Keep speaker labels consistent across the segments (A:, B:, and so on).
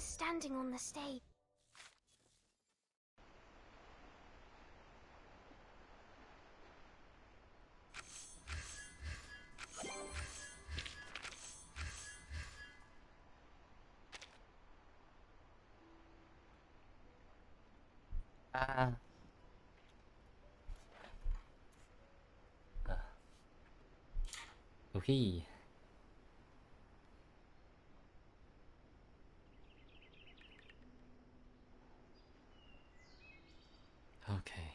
A: standing on the stage.
B: Ah. Uh. Okay. Okay.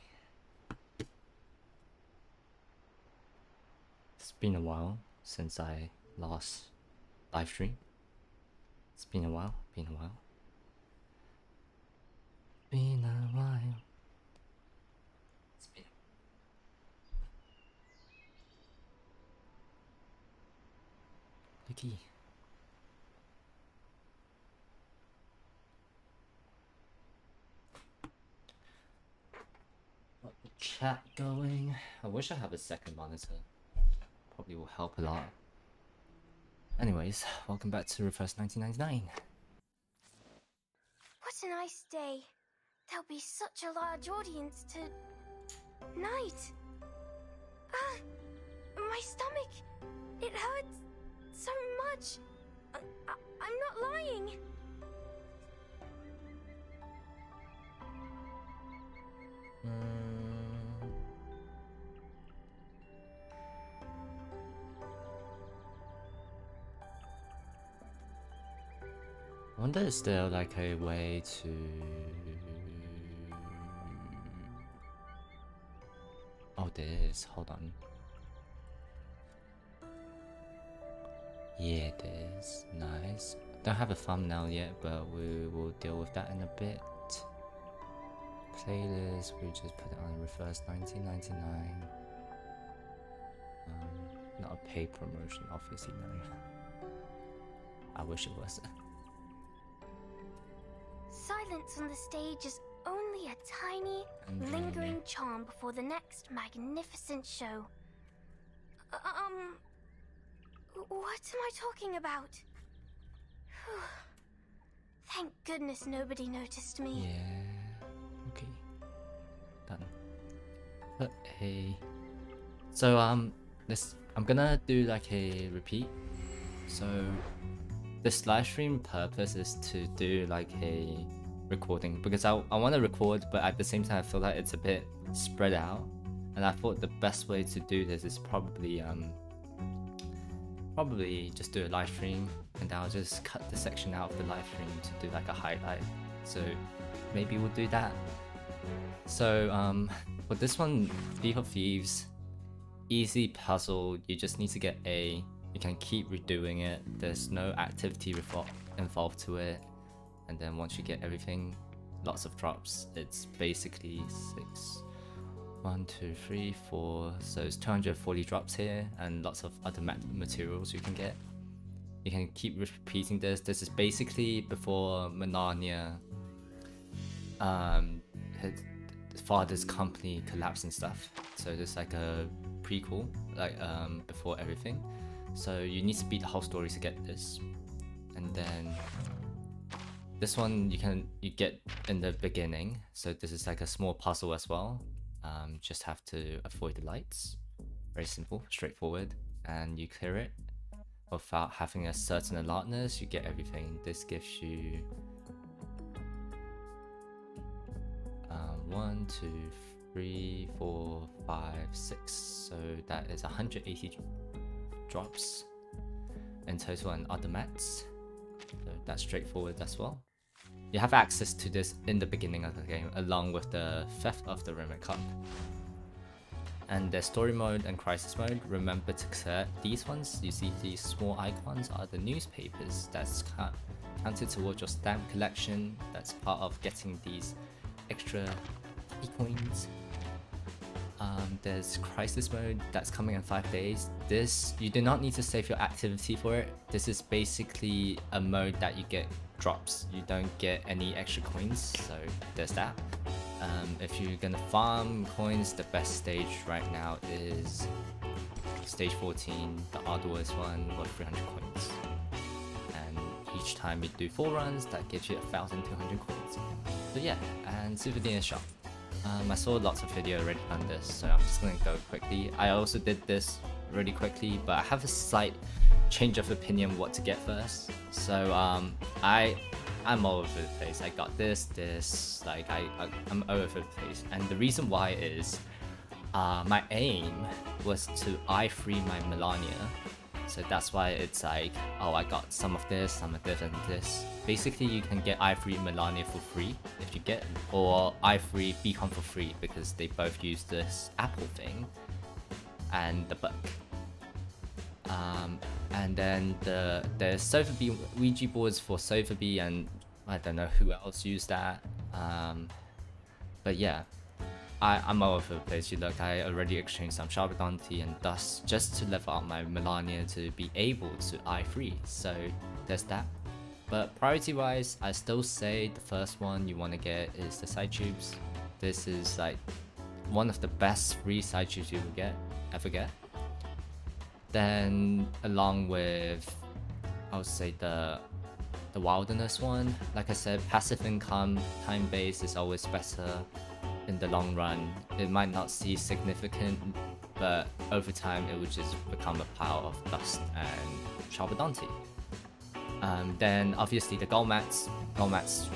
B: It's been a while since I last live stream. It's been a while, been a while. Been a while. It's been Looky. Got the chat going. I wish I have a second monitor. Probably will help a lot. Anyways, welcome back to Reverse 1999.
A: What a nice day. There'll be such a large audience to... night. Ah! My stomach! It hurts so much. I, I, I'm not lying.
B: Mm. Wonder is there like a way to Oh there is, hold on. Yeah there is. Nice. Don't have a thumbnail yet, but we will deal with that in a bit. Playlist, we just put it on Reverse 1999. Um, not a paid promotion, obviously, no. I wish it was.
A: Silence on the stage is only a tiny, lingering charm before the next magnificent show. Uh, Um. What am I talking about? Thank goodness nobody noticed me.
B: Yeah. Okay. Done. But hey. So um this I'm gonna do like a repeat. So this live stream purpose is to do like a recording because I, I want to record but at the same time I feel like it's a bit spread out and I thought the best way to do this is probably um probably just do a live stream and I'll just cut the section out of the live stream to do like a highlight. So maybe we'll do that. So um, for this one, Thief of Thieves, easy puzzle. You just need to get A. You can keep redoing it. There's no activity involved to it. And then once you get everything, lots of drops. It's basically six. One, two, three, four. So it's 240 drops here, and lots of other ma- materials you can get. You can keep repeating this. This is basically before Melania, um, his father's company collapsed and stuff. So there's like a prequel, like um, before everything. So you need to beat the whole story to get this, and then this one you can you get in the beginning. So this is like a small puzzle as well. Um, just have to avoid the lights. Very simple, straightforward, and you clear it without having a certain alertness. You get everything. This gives you um, one, two, three, four, five, six. So that is 180 drops in total and other mats. So that's straightforward as well. You have access to this in the beginning of the game, along with the Theft of the Remnant Cup. And the story mode and crisis mode, remember to clear these ones. You see these small icons are the newspapers that's counted towards your stamp collection. That's part of getting these extra e-coins. Um, there's crisis mode that's coming in five days. This you do not need to save your activity for it. This is basically a mode that you get drops. You don't get any extra coins, so there's that. Um, if you're gonna farm coins, the best stage right now is stage 14, the Arduous one, with 300 coins. And each time you do 4 runs, that gives you 1200 coins. So yeah, and Super Shop. Um, I saw lots of video already on this, so I'm just gonna go quickly. I also did this really quickly, but I have a slight change of opinion what to get first. So um, I I'm all over the place. I got this, this, like I, I am all over the place, and the reason why is uh, my aim was to I free my Melania. So that's why it's like, oh, I got some of this, some of this, and this. Basically, you can get i3 Melania for free if you get, or i3 Beacon for free because they both use this Apple thing and the book. Um, and then the there's Sotheby Ouija boards for Sofa Sotheby and I don't know who else used that. Um, but yeah, I, I'm all over the place. You look, I already exchanged some Sharpodonty and Dust just to level up my Melania to be able to i3. So there's that. But priority wise, I still say the first one you want to get is the psychubes. This is like one of the best free psychubes you will get, ever get. Then along with, I would say the the wilderness one. Like I said, passive income, time base is always better in the long run. It might not see significant, but over time it will just become a pile of dust and Sharpodonty. Um, then obviously the gold mats, gold mats,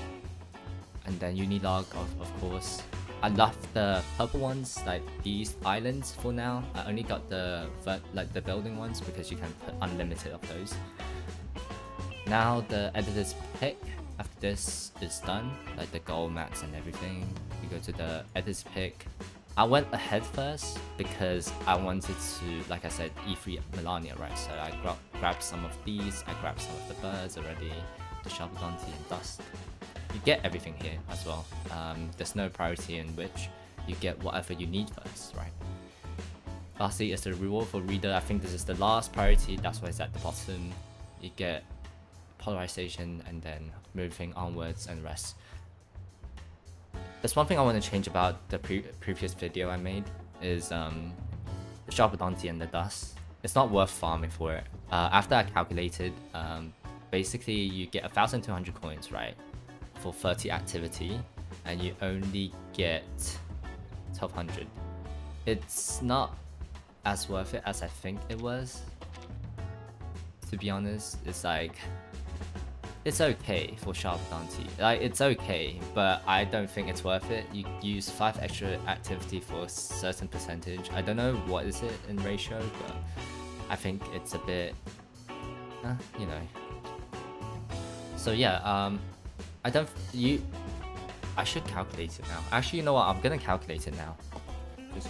B: and then Unilog of, of course. I love the purple ones, like these islands for now. I only got the like the building ones because you can put unlimited of those. Now the editor's pick, after this is done, like the goal max and everything, you go to the editor's pick. I went ahead first because I wanted to, like I said, E3 Melania, right? So I gra grabbed some of these, I grabbed some of the birds already, the Sharpodonty and Dust. You get everything here as well. Um, there's no priority in which you get whatever you need first, right? Lastly is the reward for reader. I think this is the last priority, that's why it's at the bottom. You get polarization and then moving onwards and rest. There's one thing I want to change about the pre previous video I made is um, the Sharpodonty and the dust. It's not worth farming for it. Uh, after I calculated, um, basically you get 1,200 coins, right, for 30 activity, and you only get 1,200. It's not as worth it as I think it was. To be honest, it's like it's okay for Sharpodonty. Like it's okay, but I don't think it's worth it. You use five extra activity for a certain percentage. I don't know what is it in ratio, but I think it's a bit, uh, you know. So yeah, um, I don't you. I should calculate it now. Actually, you know what? I'm gonna calculate it now. Just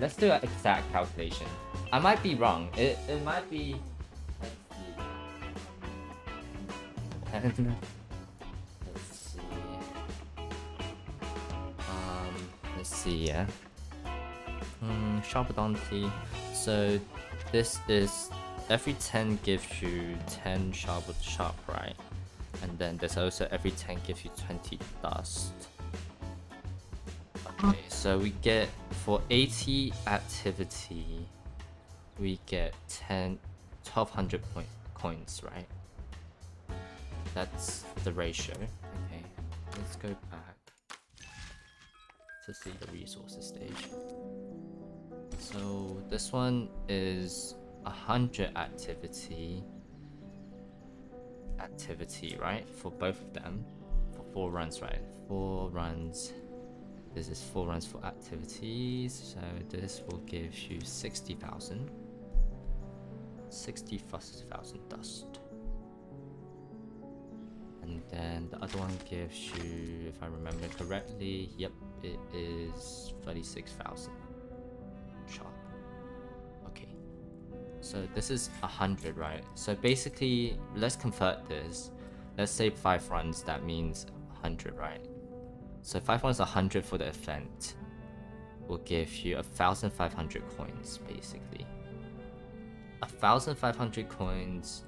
B: Let's do an exact calculation. I might be wrong. It it might be let's see. Um, let's see, yeah. Hmm, Sharpodonty. So this is every 10 gives you 10 sharp with sharp, right? And then there's also every 10 gives you 20 dust. Okay, so we get for 80 activity, we get 10, 1200 point, coins, right? That's the ratio. Okay, let's go back to see the resources stage. So this one is a hundred activity activity, right? For both of them. For four runs, right? Four runs. This is four runs for activities. So this will give you 60,000. 60,000 dust and then the other one gives you if I remember correctly yep it is 36,000 so this is a hundred right? So basically let's convert this. Let's say five runs that means 100 right? So five runs 100 for the event will give you a thousand five hundred coins basically. A thousand five hundred coins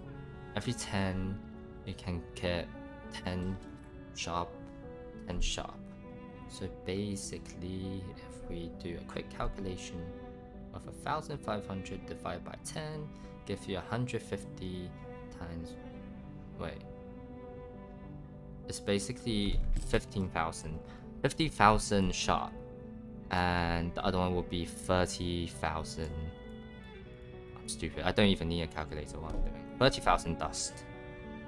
B: every 10 you can get 10 sharp, 10 sharp. So basically, if we do a quick calculation of 1500 divided by 10, gives you 150 times. Wait. It's basically 15,000. 50,000 shot. And the other one will be 30,000. I'm stupid. I don't even need a calculator while I'm doing. 30,000 dust.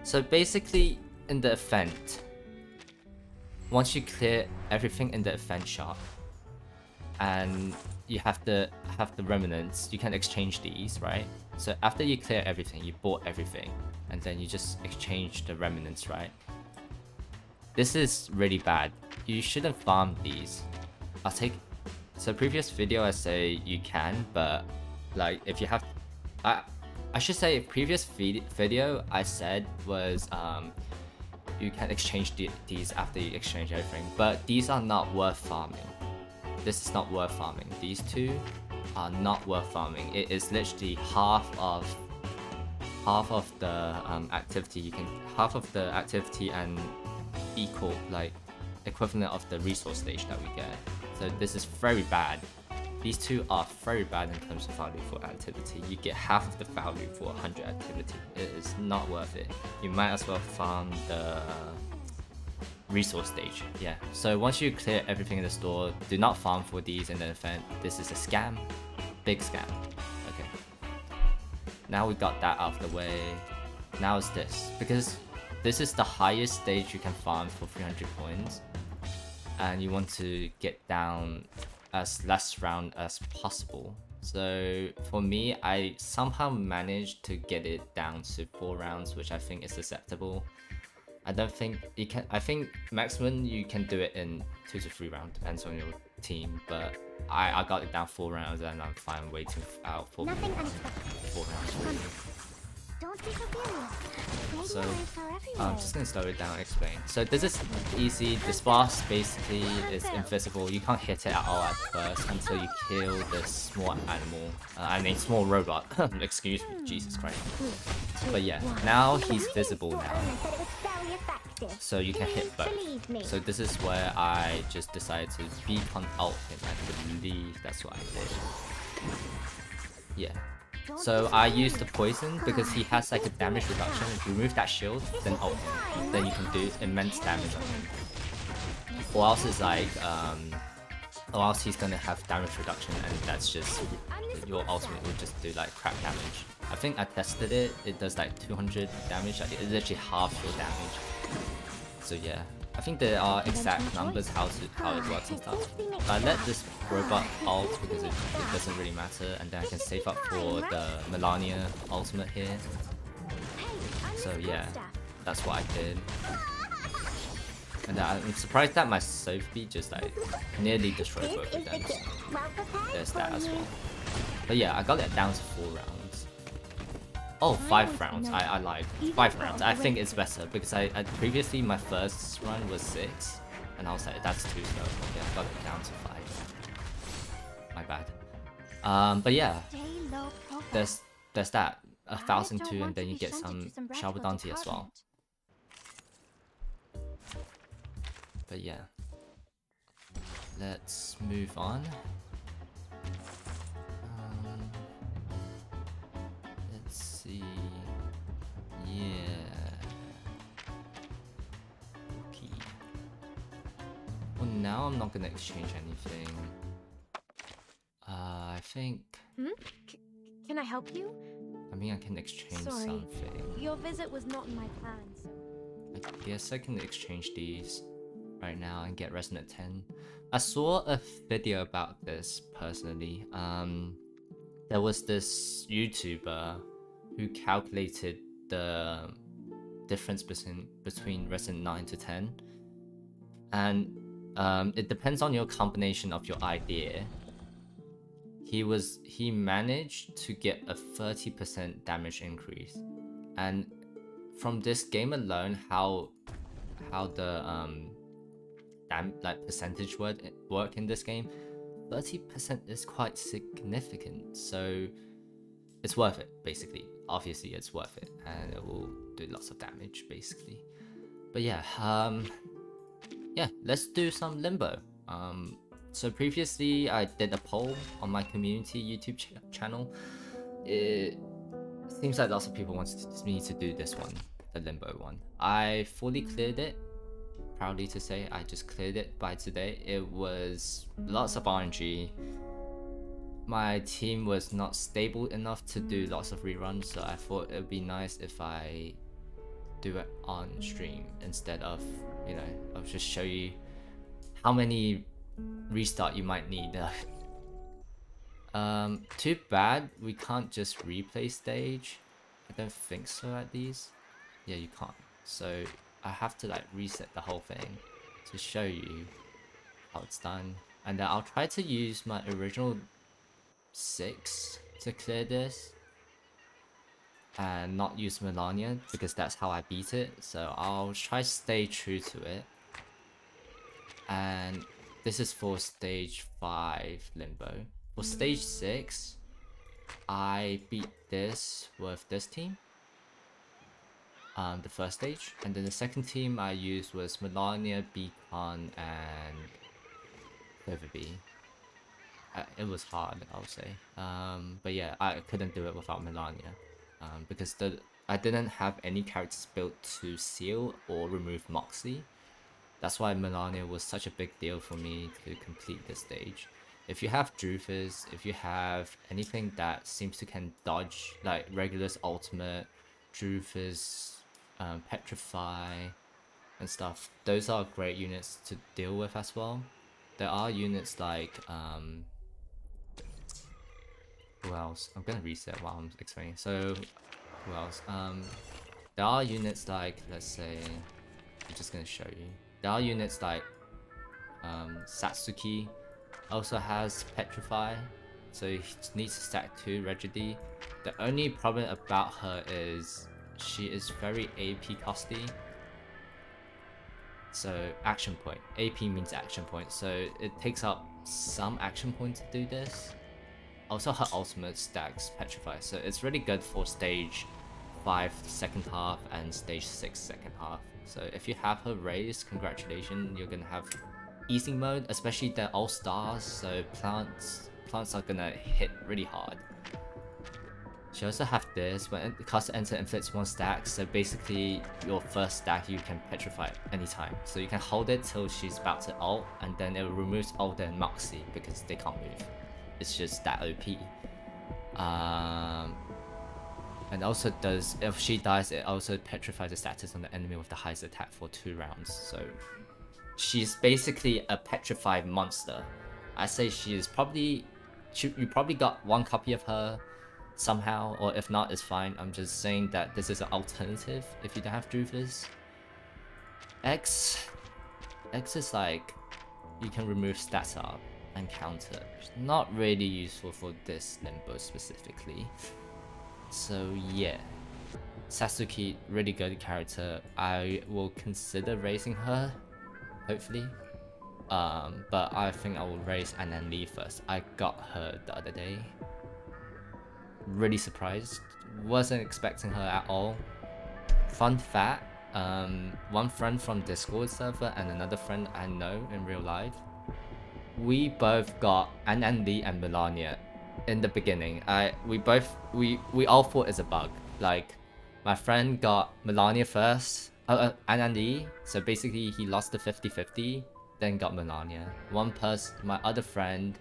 B: So basically, in the event, once you clear everything in the event shop, and you have to have the remnants, you can exchange these, right? So after you clear everything, you bought everything, and then you just exchange the remnants, right? This is really bad. You shouldn't farm these. I'll take... So previous video I say you can, but like if you have... I, I should say previous video I said was um, you can exchange these after you exchange everything, but these are not worth farming. This is not worth farming. These two are not worth farming. It is literally half of half of the um, activity you can half of the activity and equal like equivalent of the resource stage that we get. So this is very bad. These two are very bad in terms of value for activity. You get half of the value for 100 activity. It is not worth it. You might as well farm the resource stage. Yeah. So once you clear everything in the store, do not farm for these in the event. This is a scam. Big scam. Okay. Now we got that out of the way. Now it's this. Because this is the highest stage you can farm for 300 coins. And you want to get down as less round as possible. So for me, I somehow managed to get it down to 4 rounds, which I think is acceptable. I don't think you can. I think maximum you can do it in two to three rounds, depends on your team. But I, I got it down four rounds, and I'm fine waiting out for Nothing four rounds. Don't be so I'm just gonna slow it down and explain. So this is easy. This boss basically is invisible. You can't hit it at all at first until you kill this small animal. Uh, I mean small robot. Excuse me, Jesus Christ. But yeah, now he's visible now. So you can hit both. So this is where I just decided to beacon ult him. I believe that's what I did. Yeah. So I use the poison because he has like a damage reduction. If you remove that shield, then ult him. Then you can do immense damage on him. Or else it's like, um, or else he's gonna have damage reduction and that's just, your ultimate will just do like crap damage. I think I tested it, it does like 200 damage, like it's literally half your damage. So yeah, I think there are exact numbers how to how it works and stuff. But I let this robot ult because it, it doesn't really matter and then I can save up for the Melania ultimate here. So yeah, that's what I did. And I'm surprised that my Sophie just like nearly destroyed both of them. So there's that as well. But yeah, I got it down to 4 rounds. Oh, five rounds. I, I lied. Five rounds. I think it's better because I, I previously my first run was six, and I was like, that's too slow. Okay, I got it down to five. My bad. Um, but yeah, there's there's that a thousand two, and then you get some Sharpodonty as well. But yeah, let's move on. See. Yeah. Okay. Well, now I'm not gonna exchange anything. Uh, I think.
A: Hmm? C can I help you?
B: I mean, I can exchange
A: Sorry,
B: something.
A: Your visit was not in my plans.
B: I guess I can exchange these right now and get Resonant 10. I saw a video about this personally. Um, there was this YouTuber who calculated the difference between between Resident 9 to 10 and um, it depends on your combination of your idea. He was he managed to get a 30% damage increase. And from this game alone how how the um dam like percentage work work in this game 30% is quite significant. So it's worth it basically obviously it's worth it and it will do lots of damage basically but yeah um yeah let's do some limbo um so previously i did a poll on my community youtube ch channel it seems like lots of people want me to do this one, the Limbo one. I fully cleared it. Proudly to say, I just cleared it by today. It was lots of RNG. My team was not stable enough to do lots of reruns, so I thought it would be nice if I do it on stream instead of, you know, I'll just show you how many restart you might need. Um, too bad we can't just replay stage. I don't think so at these. Yeah, you can't. So I have to like reset the whole thing to show you how it's done. And then I'll try to use my original 6 to clear this. And not use Melania because that's how I beat it. So I'll try to stay true to it. And this is for stage 5 Limbo. For stage 6, I beat this with this team. Um, the first stage. And then the second team I used was Melania, Beacon, and Uh, it was hard, I would say. Um, but yeah, I couldn't do it without Melania. Um, because the I didn't have any characters built to seal or remove Moxie. That's why Melania was such a big deal for me to complete this stage if you have Druvis, if you have anything that seems to can dodge like Regulus Ultimate, Druvis, um, Petrify, and stuff, those are great units to deal with as well. There are units like um, who else? I'm gonna reset while I'm explaining. So who else? Um, there are units like let's say I'm just gonna show you. There are units like um, Satsuki also has Petrify, so he needs to stack 2 Regedy. The only problem about her is she is very AP costy. So action point. AP means action point, so it takes up some action point to do this. Also her ultimate stacks Petrify, so it's really good for stage 5 second half and stage 6 second half. So if you have her raised, congratulations, you're gonna have easing mode, especially the all stars, so plants plants are gonna hit really hard. She also have this, when it costs enter inflicts one stack, so basically your first stack you can petrify anytime. So you can hold it till she's about to ult, and then it removes all and Moxie because they can't move. It's just that OP. Um, and also does, if she dies, it also petrifies the status on the enemy with the highest attack for two rounds. So she's basically a petrified monster. I say she is probably, she, you probably got one copy of her somehow, or if not, it's fine. I'm just saying that this is an alternative if you don't have Druvis. X, X is like, you can remove stats up and counter. Not really useful for this Limbo specifically. So yeah, Satsuki, really good character. I will consider raising her hopefully. Um, but I think I will raise and then leave first. I got her the other day. Really surprised. Wasn't expecting her at all. Fun fact, um, one friend from Discord server and another friend I know in real life. We both got An-an Lee and Melania in the beginning. I we both we we all thought it's a bug. Like my friend got Melania first uh, uh, so basically he lost the 50-50, then got Melania. One person, my other friend,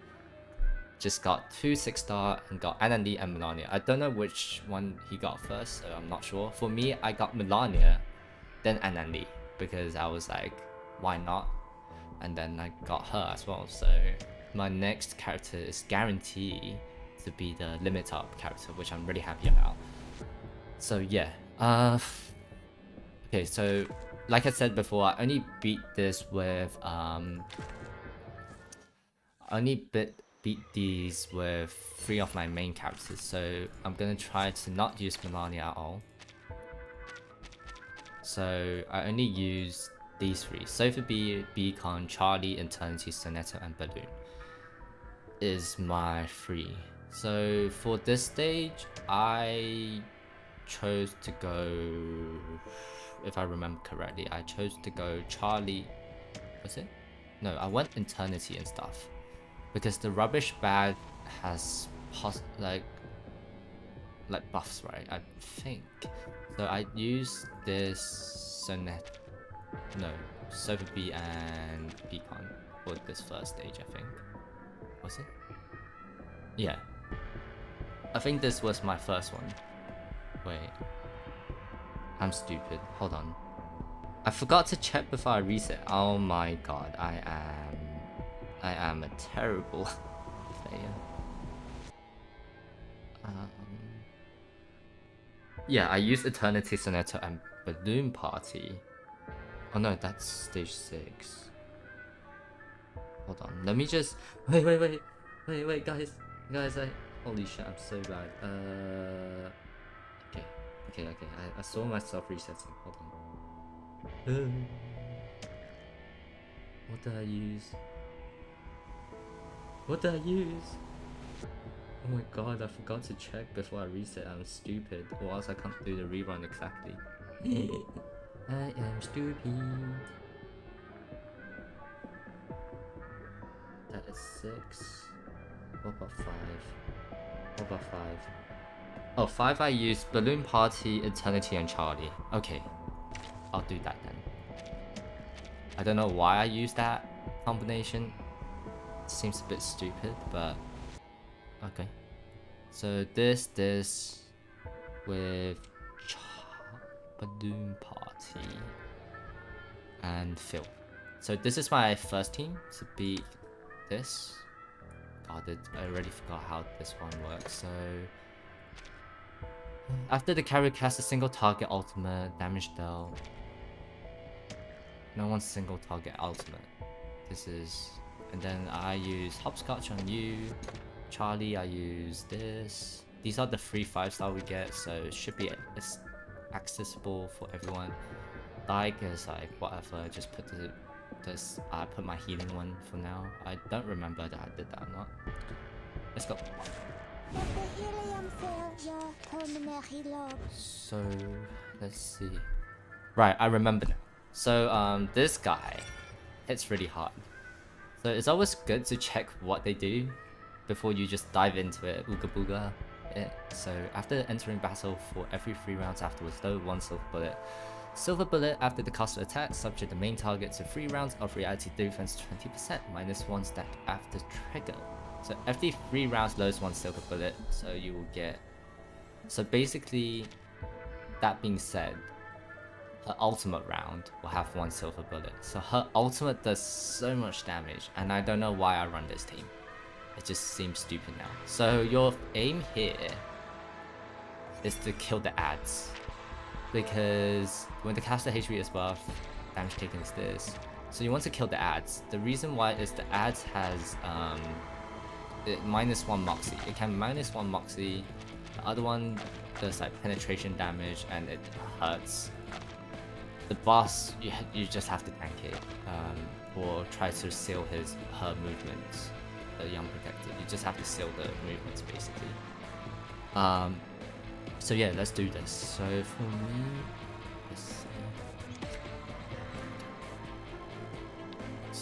B: just got two 6-star and got An-an Lee and Melania. I don't know which one he got first, so I'm not sure. For me, I got Melania, then An-an Lee, because I was like, why not? And then I got her as well, so my next character is guaranteed to be the limit up character, which I'm really happy about. So yeah, uh, Okay, so like I said before, I only beat this with um I only beat beat these with three of my main characters, so I'm gonna try to not use Melania at all. So I only use these three. Sophie B, Beacon, Charlie, Eternity, Sonetto, and Balloon is my three. So for this stage, I chose to go if I remember correctly, I chose to go Charlie. Was it? No, I went Eternity and stuff. Because the rubbish bag has like like buffs, right? I think. So I use this Sonnet, no, Sophie and Pecan for this first stage, I think. Was it? Yeah. I think this was my first one. Wait. I'm stupid. Hold on. I forgot to check before I reset. Oh my god, I am... I am a terrible player. Um, yeah, I used Eternity Sonetto and Balloon Party. Oh no, that's stage 6. Hold on, let me just... Wait, wait, wait. Wait, wait, guys. Guys, I... Holy shit, I'm so bad. Uh... Okay, okay, okay. I, I saw myself resetting. Hold on. what did I use? What did I use? Oh my god, I forgot to check before I reset. I'm stupid, or else I can't do the rerun exactly. I am stupid. That is six. What about five? What about five? Oh, five I use Balloon Party, Eternity, and Charlie. Okay. I'll do that then. I don't know why I use that combination. It seems a bit stupid, but okay. So this, this, with Balloon Party and Phil. So this is my first team to beat this. Oh, God, I already forgot how this one works. So after the carrier casts a single target ultimate, damage dealt. No one's single target ultimate. This is, and then I use hopscotch on you. Charlie, I use this. These are the free five star we get, so it should be accessible for everyone. Like is like whatever. Just put the this. I put my healing one for now. I don't remember that I did that or not. Let's go. So let's see. Right, I remember now. So um, this guy hits really hard. So it's always good to check what they do before you just dive into it, ooga booga it. So after entering battle for every 3 rounds afterwards, though one silver bullet. Silver bullet after the caster attack, subject the main target to 3 rounds of reality defense 20%, minus 1 stack after trigger. So every 3 rounds loads 1 silver bullet, so you will get... So basically, that being said, her ultimate round will have 1 silver bullet. So her ultimate does so much damage, and I don't know why I run this team. It just seems stupid now. So your aim here is to kill the ads. Because when the caster HP is buffed, damage taken is this. So you want to kill the ads. The reason why is the ads has um, minus one moxie. It can minus one moxie. The other one does like penetration damage and it hurts. The boss, you, you just have to tank it um, or try to seal his her movements a young protector. You just have to seal the movements basically. Um, so yeah, let's do this. So for me,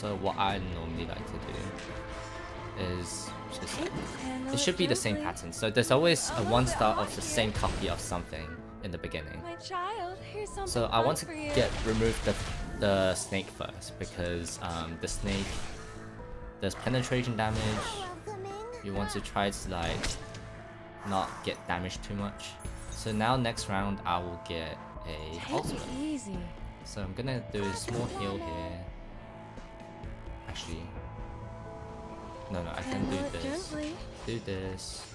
B: So what I normally like to do is just it should be the same pattern. So there's always a one star of the same copy of something in the beginning. So I want to get remove the the snake first because um, the snake there's penetration damage. You want to try to like not get damaged too much. So now next round I will get a ultimate. So I'm gonna do a small heal here. Actually, no, no, I can do this. Do this,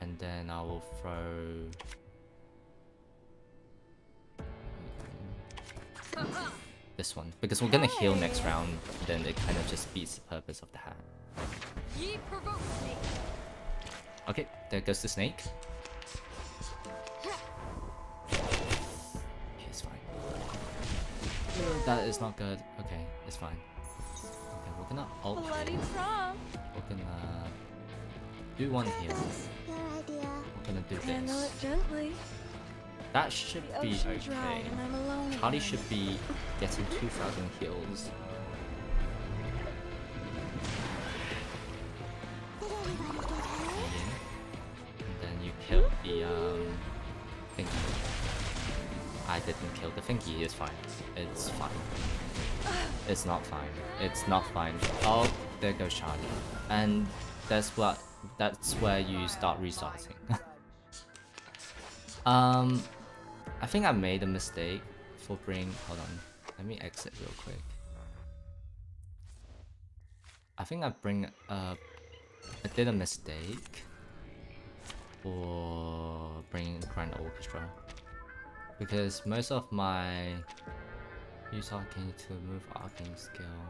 B: and then I will throw. This one because we're gonna heal next round then it kind of just beats the purpose of the hat. Okay there goes the snake. Okay it's fine. That is not good. Okay it's fine. Okay we're gonna ult we're gonna do one heal. we're gonna do this that should be okay. Charlie should be getting 2,000 kills. And then you kill the um, thingy. I didn't kill the thingy, it's fine. It's fine. It's not fine. It's not fine. Oh, there goes Charlie. And that's what that's where you start restarting. um I think I made a mistake for bring hold on. Let me exit real quick. I think I bring uh I did a mistake for bringing Grand Orchestra because most of my use arcane to move arcane skill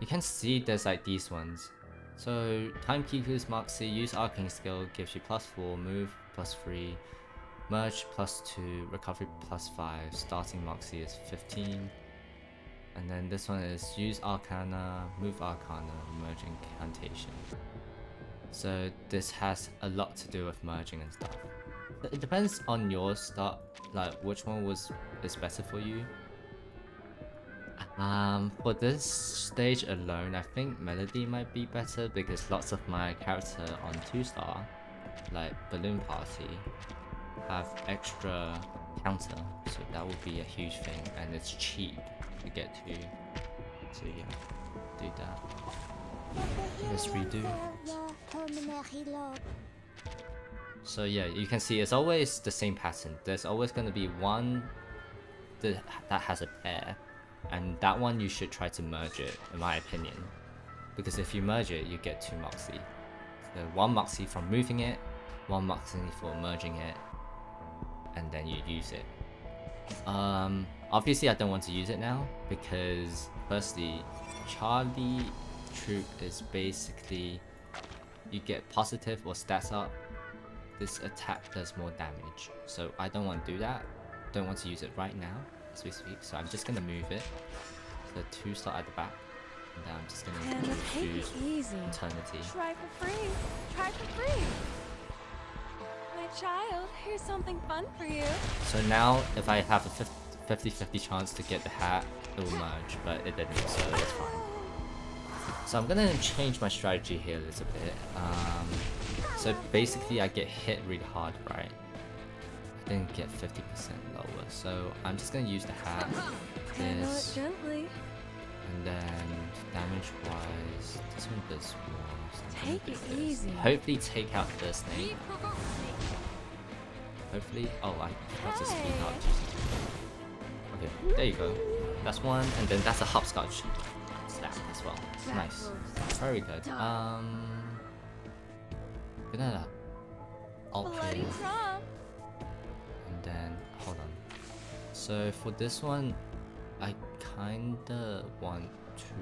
B: you can see there's like these ones so timekeeper's moxie use arcane skill gives you plus 4 move plus 3 merge plus 2 recovery plus 5 starting moxie is 15 and then this one is use Arcana, move Arcana, merge Incantation. So this has a lot to do with merging and stuff. It depends on your start, like which one was is better for you. Um, for this stage alone, I think Melody might be better because lots of my character on 2 star, like Balloon Party, have extra counter, so that would be a huge thing and it's cheap to get to. So yeah, do that. Let's redo. So yeah, you can see it's always the same pattern. There's always going to be one that, that has a pair, and that one you should try to merge it, in my opinion. Because if you merge it, you get two Moxie. So one Moxie from moving it, one Moxie for merging it, and then you use it. Um, obviously I don't want to use it now because firstly, Charlie Troop is basically you get positive or stats up. This attack does more damage, so I don't want to do that. Don't want to use it right now as we speak, so I'm just gonna move it. The two start at the back, and then I'm just gonna choose Eternity.
C: Try for free. Try for free child, here's something fun for you.
B: So now, if I have a 50-50 chance to get the hat, it will merge, but it didn't, so it's fine. So I'm gonna change my strategy here a little bit. Um, so basically I get hit really hard, right? I didn't get 50% lower, so I'm just gonna use the hat.
C: This. gently.
B: And then damage wise, this one does more.
C: Take it easy.
B: Hopefully take out the snake. Hopefully. Oh, I have to speed up. Okay, there you go. That's one, and then that's a hopscotch snap as well. Nice. Very good. Um. Gonna alt And then, hold on. So for this one, I kinda want to.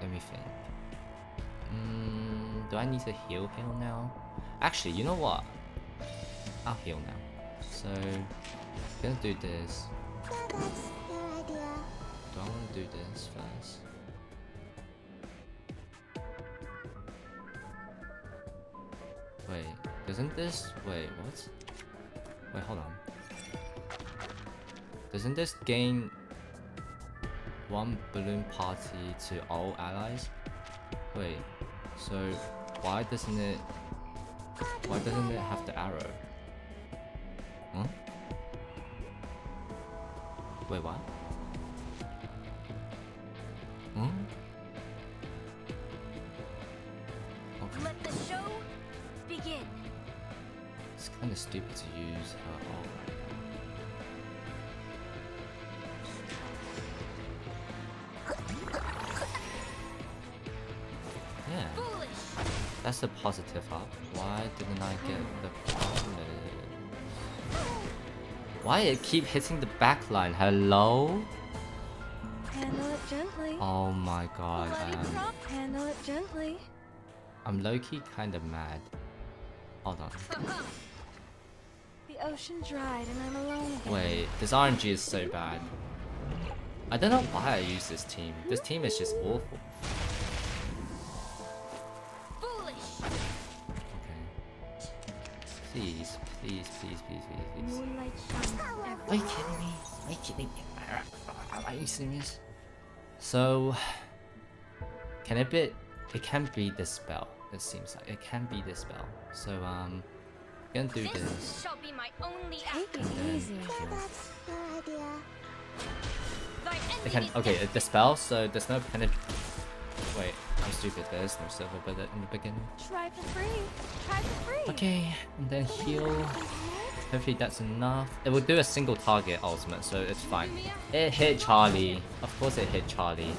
B: Let me think. Mm, do I need to heal heal now? Actually, you know what? I'll heal now. So, gonna do this. Do I want to do this first? Wait, doesn't this... Wait, what? Wait, hold on. Doesn't this gain one balloon party to all allies? Wait, so why doesn't it why doesn't it have the arrow? Huh? Wait, what? Huh?
A: Okay. Let the show begin.
B: It's kind of stupid to use her all right That's a positive up. Why didn't I get the? Why it keep hitting the back line? Hello?
C: Handle it gently.
B: Oh my god. Um,
C: Handle it gently.
B: I'm low-key kind of mad. Hold on.
C: The ocean dried and I'm alone again.
B: Wait, this RNG is so bad. I don't know why I use this team. This team is just awful. Please, please, please, please, please, please. Are you kidding me? Are you kidding me? Are you serious? So, can it be? It can be this spell. It seems like it can be this spell. So um, Gonna do
A: This
B: this.
A: shall be my only
C: Take it
B: And then
C: easy.
B: heal.
A: Thy
B: They can okay, it dispels, so there's no penet Wait, I'm stupid, there's no silver bullet in the beginning.
C: Try for free. Try for free.
B: Okay, and then heal. Hopefully that's enough. It will do a single target ultimate, so it's fine. It hit Charlie. Of course it hit Charlie.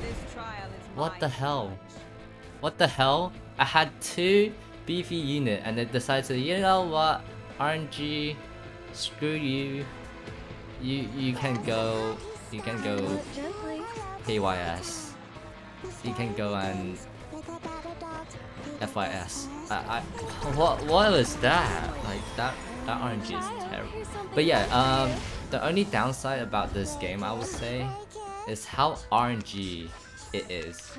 D: This trial is
B: What the hell? What the hell? I had two beefy unit and it decided to, you know what? RNG, screw you. You you can go you can go
C: Handle it gently.
B: KYS. You can go and FYS. I, I, what what was that? Like that that RNG is terrible. But yeah, um, the only downside about this game, I would say, is how RNG it is.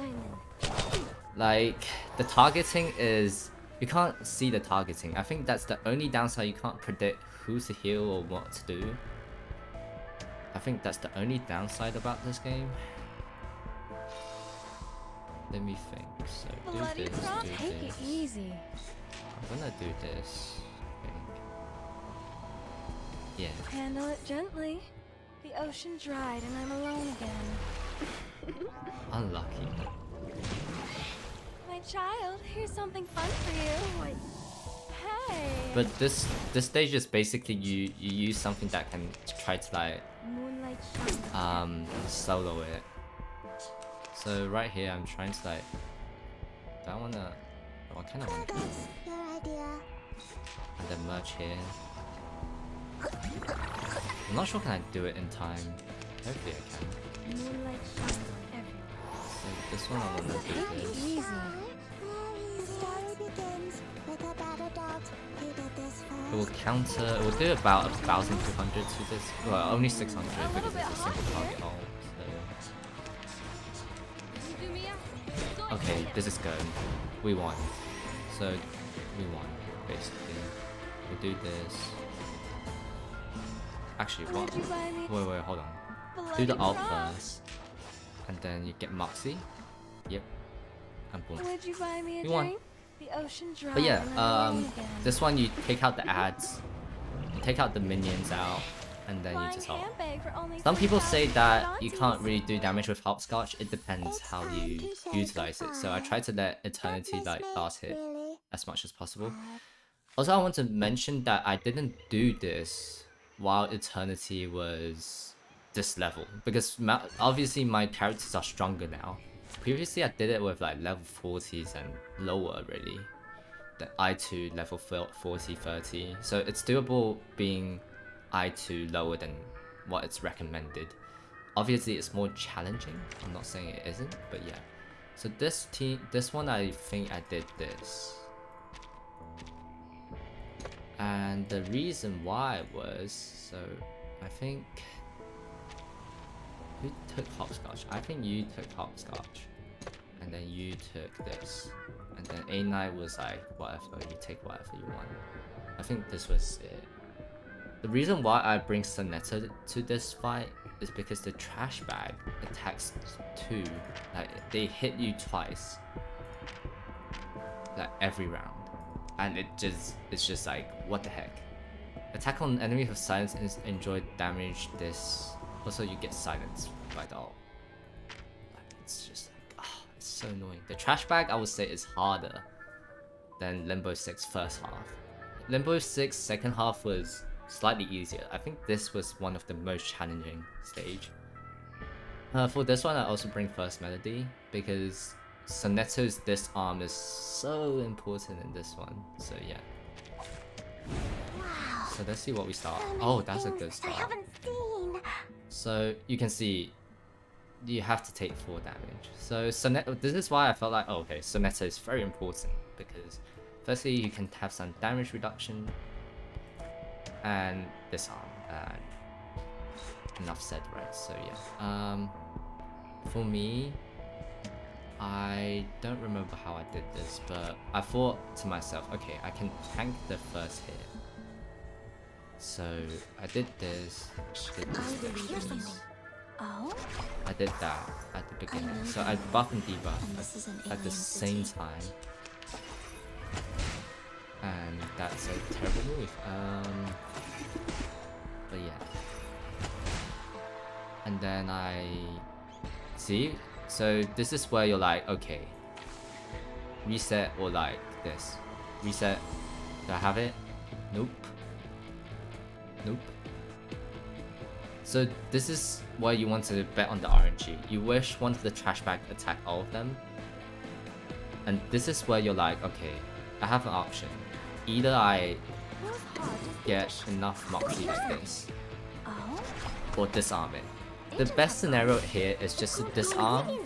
B: Like the targeting is you can't see the targeting. I think that's the only downside. You can't predict who to heal or what to do. I think that's the only downside about this game. Let me think. So do
C: Bloody
B: this,
C: prompt.
B: do
C: Take it easy.
B: I'm gonna do this. Yeah.
C: Handle it gently. The ocean dried and I'm alone again.
B: Unlucky.
C: My child, here's something fun for you. Hey.
B: But this this stage is basically you you use something that can try to like
C: Moonlight
B: um solo it. So right here I'm trying to like do I wanna oh, I kinda wanna go and then merge here. I'm not sure can I do it in time. Hopefully I can.
C: Moonlight shines everywhere.
B: So this one I wanna do
C: it
B: this.
C: easy.
B: It will counter it will do about a thousand two hundred to this well only six hundred because it's a single
C: hot
B: target ult. Okay, this is good. We won. So we won, basically. We do this. Actually, what?
C: Would you buy me
B: Wait, wait, hold on. Do the
C: prompt?
B: first. And then you get Moxie. Yep. And boom.
C: Would you buy me a
B: You won.
C: drink? The ocean
B: But yeah,
C: and I'm alone
B: um, this one you take out the ads. You take out the minions out. And then you just ult.
C: handbag for only
B: Some people say that you can't really do damage with hopscotch. It depends how you utilize it. So I try to let Eternity like last hit as much as possible. Also, I want to mention that I didn't do this while Eternity was this level because obviously my characters are stronger now. Previously, I did it with like level 40s and lower really. The I2 level 40, 30. So it's doable being I2 lower than what it's recommended. Obviously, it's more challenging. I'm not saying it isn't, but yeah. So this team, this one, I think I did this. And the reason why was so I think who took hopscotch? I think you took hopscotch, and then you took this, and then A Knight was like whatever you take whatever you want. I think this was it. The reason why I bring Sonetto to this fight is because the trash bag attacks two, like they hit you twice, like every round. And it just it's just like what the heck? Attack on enemy with silence is enjoy damage this also you get silenced by the ult. Like, it's just like ah, it's so annoying. The trash bag i would say is harder than limbo 6 first half. Limbo 6 second half was slightly easier i think this was one of the most challenging stage uh, for this one i also bring first melody because Sonetto's disarm is so important in this one. So yeah. So let's see what we start. Oh, that's a good
A: I
B: start.
A: haven't seen.
B: So you can see you have to take 4 damage. So Sonetto, this is why I felt like, oh, okay, Sonetto is very important because firstly you can have some damage reduction and disarm. And enough said, right? So yeah. Um, for me, I don't remember how I did this, but I thought to myself, okay, I can tank the first hit. So I did this, did this,
A: I
B: did
A: hear
B: this.
C: Oh?
B: I did that at the beginning. So. I buff and debuff
A: this
B: at, at the same time. And that's a terrible move. Um, but yeah. And then I see. So this is where you're like, okay, reset or like this. Reset. Do I have it? Nope. Nope. So this is why you want to bet on the RNG. You wish one of the trash bag attack all of them. And this is where you're like, okay, I have an option. Either I get enough Moxie like this, or disarm it. The best scenario here is just to disarm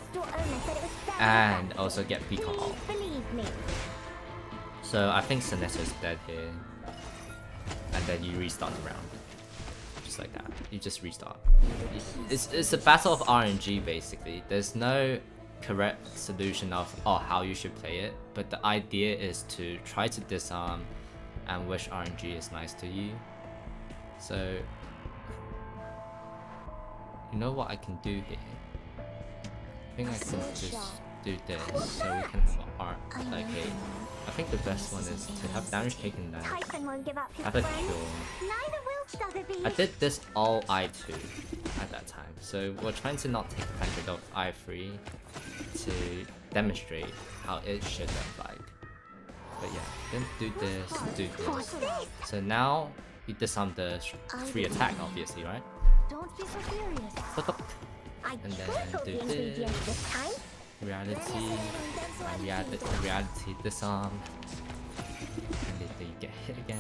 B: and also get beacon off. So I think Sinestho's dead here. And then you restart the round. Just like that. You just restart. It's, it's a battle of RNG basically. There's no correct solution of oh how you should play it. But the idea is to try to disarm and wish RNG is nice to you. So you know what I can do here? I think I can just do this so we can have a art. Okay. I think the best one is to have damage taken down.
D: Typhon won't give up his
B: Have a cure.
D: Neither will
B: I did this all I2 at that time, so we're trying to not take advantage of I3 to demonstrate how it should look like. But yeah, then do this, do this. So now you disarm the free attack, obviously, right?
C: Don't be so furious.
B: And then do
D: this.
B: Reality, my reality, reality disarm. And then you get hit again.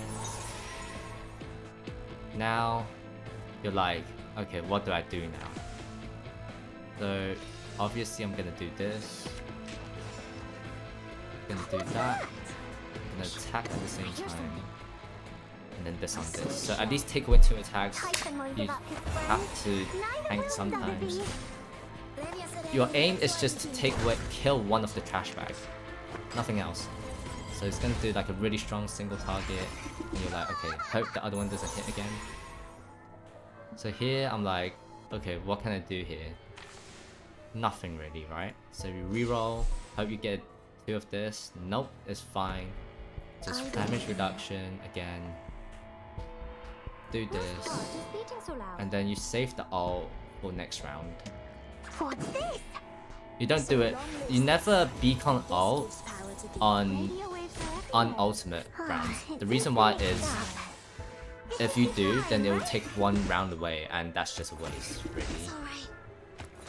B: Now, you're like, okay, what do I do now? So, obviously I'm gonna do this. Gonna do that. Gonna attack at the same time. And then this on this. So at least take away two attacks. You have to tank sometimes. Your aim is just to take away, kill one of the trash bags. Nothing else. So it's gonna do like a really strong single target. And you're like, okay, hope the other one doesn't hit again. So here I'm like, okay, what can I do here? Nothing really, right? So you reroll, hope you get two of this. Nope, it's fine. Just damage reduction again. Do this.
C: God is beating so loud.
B: And then you save the ult for next round.
D: This?
B: You don't do it. You never beacon ult on on ultimate rounds. The reason why is if you do, then it will take one round away, and that's just a waste, really.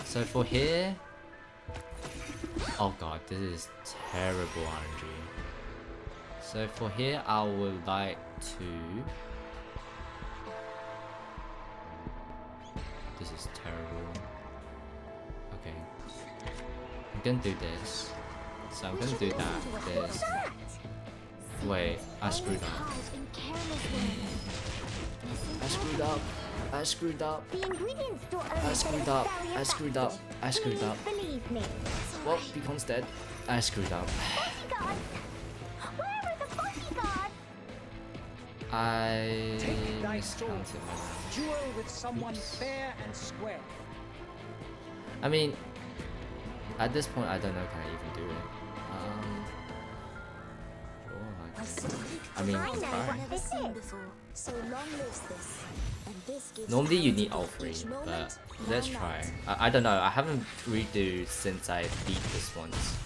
B: So for here, oh god, this is terrible RNG. So for here, I would like to. This is terrible. Okay, I'm gonna do this. So I'm gonna do that. This. Wait, I screwed up. I screwed up. I screwed up.
D: The ingredients store
B: I screwed up. I screwed up. I screwed up.
D: Believe me.
B: Well, Beacon's dead. I screwed up.
D: Bodyguard! Where are the bodyguards?
B: I
E: Take thy sword.
B: miscounted my.
E: Duel with someone
B: Oops.
E: fair and square.
B: I mean, at this point, I don't know can I even do it. Um, sure, I can. I mean,
D: I know
B: try.
D: what this is.
F: before. So this. And this gives
B: Normally you need all three, but let's try. I, I don't know, I haven't redo since I beat this once.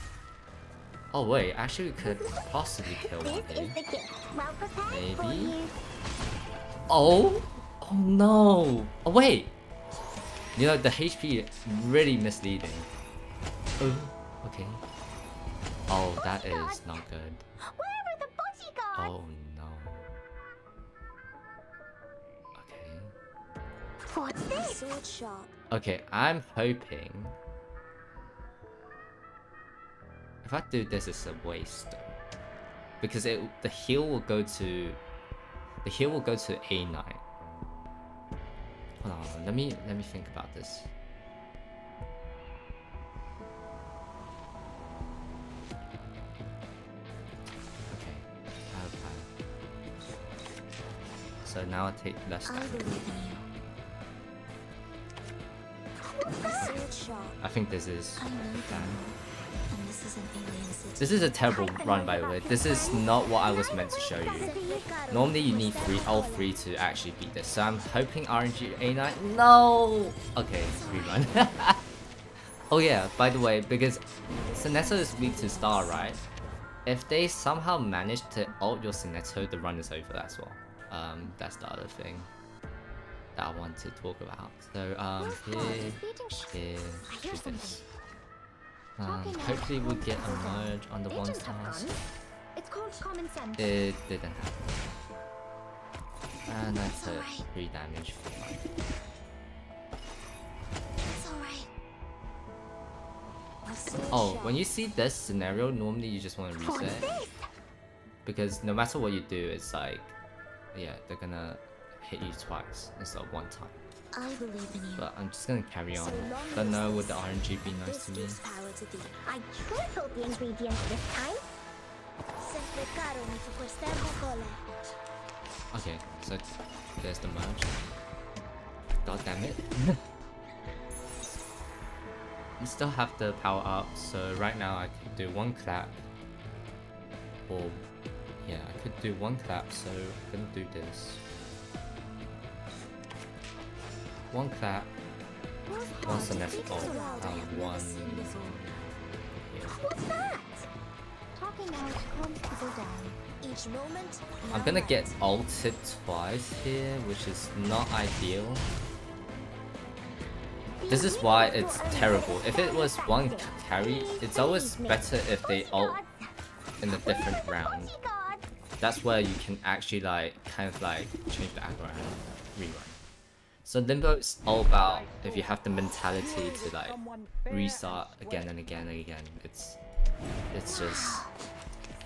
B: Oh wait, actually we could possibly kill one
D: This
B: here.
D: is the gift. Well prepared for
B: Maybe.
D: you.
B: Oh! Oh no! Oh wait! You know, the HP is really misleading. Oh, okay. Oh, that is not good.
D: Where are the bodyguards?
B: Oh no. Okay.
D: What's this?
F: Sword sharp.
B: Okay, I'm hoping... If I do this, it's a waste. Because it, the heal will go to... The heal will go to A Knight. Hold on, let me, let me think about this. So now I take less
F: I
B: damage.
F: believe in you. Sword sharp.
B: I think this is.
F: This is an alien city.
B: This is a terrible run by the way. This is not what I was meant to show you. Normally you need three, all three to actually beat this. So I'm hoping RNG A Knight. No! Okay, rerun. oh yeah, by the way, because Sonetto is weak to Star, right? If they somehow manage to ult your Sonetto, the run is over as well. Um, that's the other thing that I want to talk about. So um, here, here, do this. Um, hopefully we'll get a merge on the one stars.
D: It's called common sense.
B: It didn't happen. And that's it. 3 damage for life.
F: It's alright. A sword
B: Oh, when you see this scenario, normally you just want to reset. Because no matter what you do, it's like, yeah, they're gonna hit you twice instead of one time.
F: I believe in you.
B: But I'm just gonna carry on.
F: So
B: Don't know would the RNG be nice to me.
F: power to thee.
D: I tripled the ingredients this time.
F: Sempre caro mi fu quest'erba cole.
B: Okay, so there's the merge. God damn it. you still have the power up, so right now I can do one clap. Or, yeah, I could do one clap, so I'm gonna do this. One clap, oh, um, one Sinestro, and one here.
D: What's that? Talking out comes to go down.
F: Each moment.
B: I'm gonna get ulted twice here, which is not ideal. This is why it's terrible. If it was one carry, it's always better if they ult in a different round. That's where you can actually like, kind of like, change the aggro and rerun. So Limbo is all about if you have the mentality to like restart again and again and again. It's, it's just,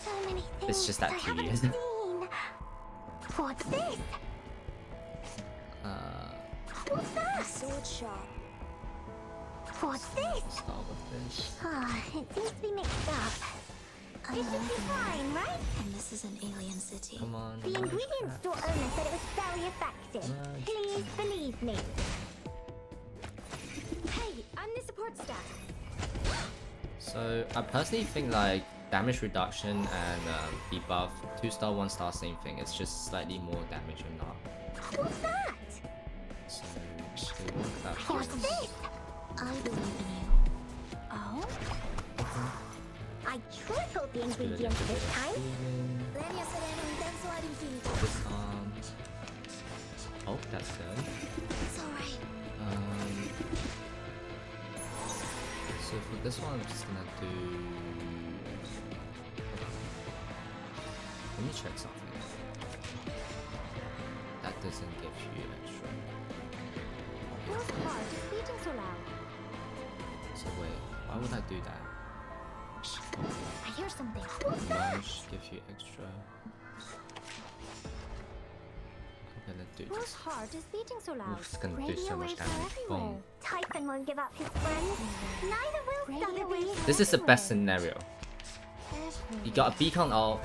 D: So many
B: It's just that tedious.
D: What's this?
B: uh,
D: What's that?
F: sword shot.
D: What's this?
B: start with this.
D: Ah, it seems to be mixed up.
F: I
D: It should be fine, right?
F: And this is an alien city.
B: Come on.
D: The
B: merge
D: ingredients store owner said it was very effective.
B: Merge.
D: Please believe me. Hey, I'm the support staff.
B: So I personally think like damage reduction and um, debuff, two star, one star, same thing. It's just slightly more damage or not.
D: What's that?
B: So do one clap.
D: What's this?
F: I believe in you.
D: Oh? I tripled the
B: Do a little
D: ingredients this time.
B: healing.
F: Lenia sereno intenso ad infinito.
B: Disarm. Oh, that's good.
F: It's alright.
B: Um, so for this one, I'm just gonna do. Let me check something. That doesn't give you extra.
D: Whose heart is beating so loud?
B: So wait, why would I do that?
D: I hear something.
B: Merge gives you extra. I'm gonna
D: Whose
B: this.
D: heart is beating so loud?
B: It's gonna do
D: Radio
B: so much
D: waves are
B: damage.
D: everywhere.
B: Boom.
D: Typhon won't give up his friends. Neither will
F: Radio
B: This is the best scenario. You got a beacon ult,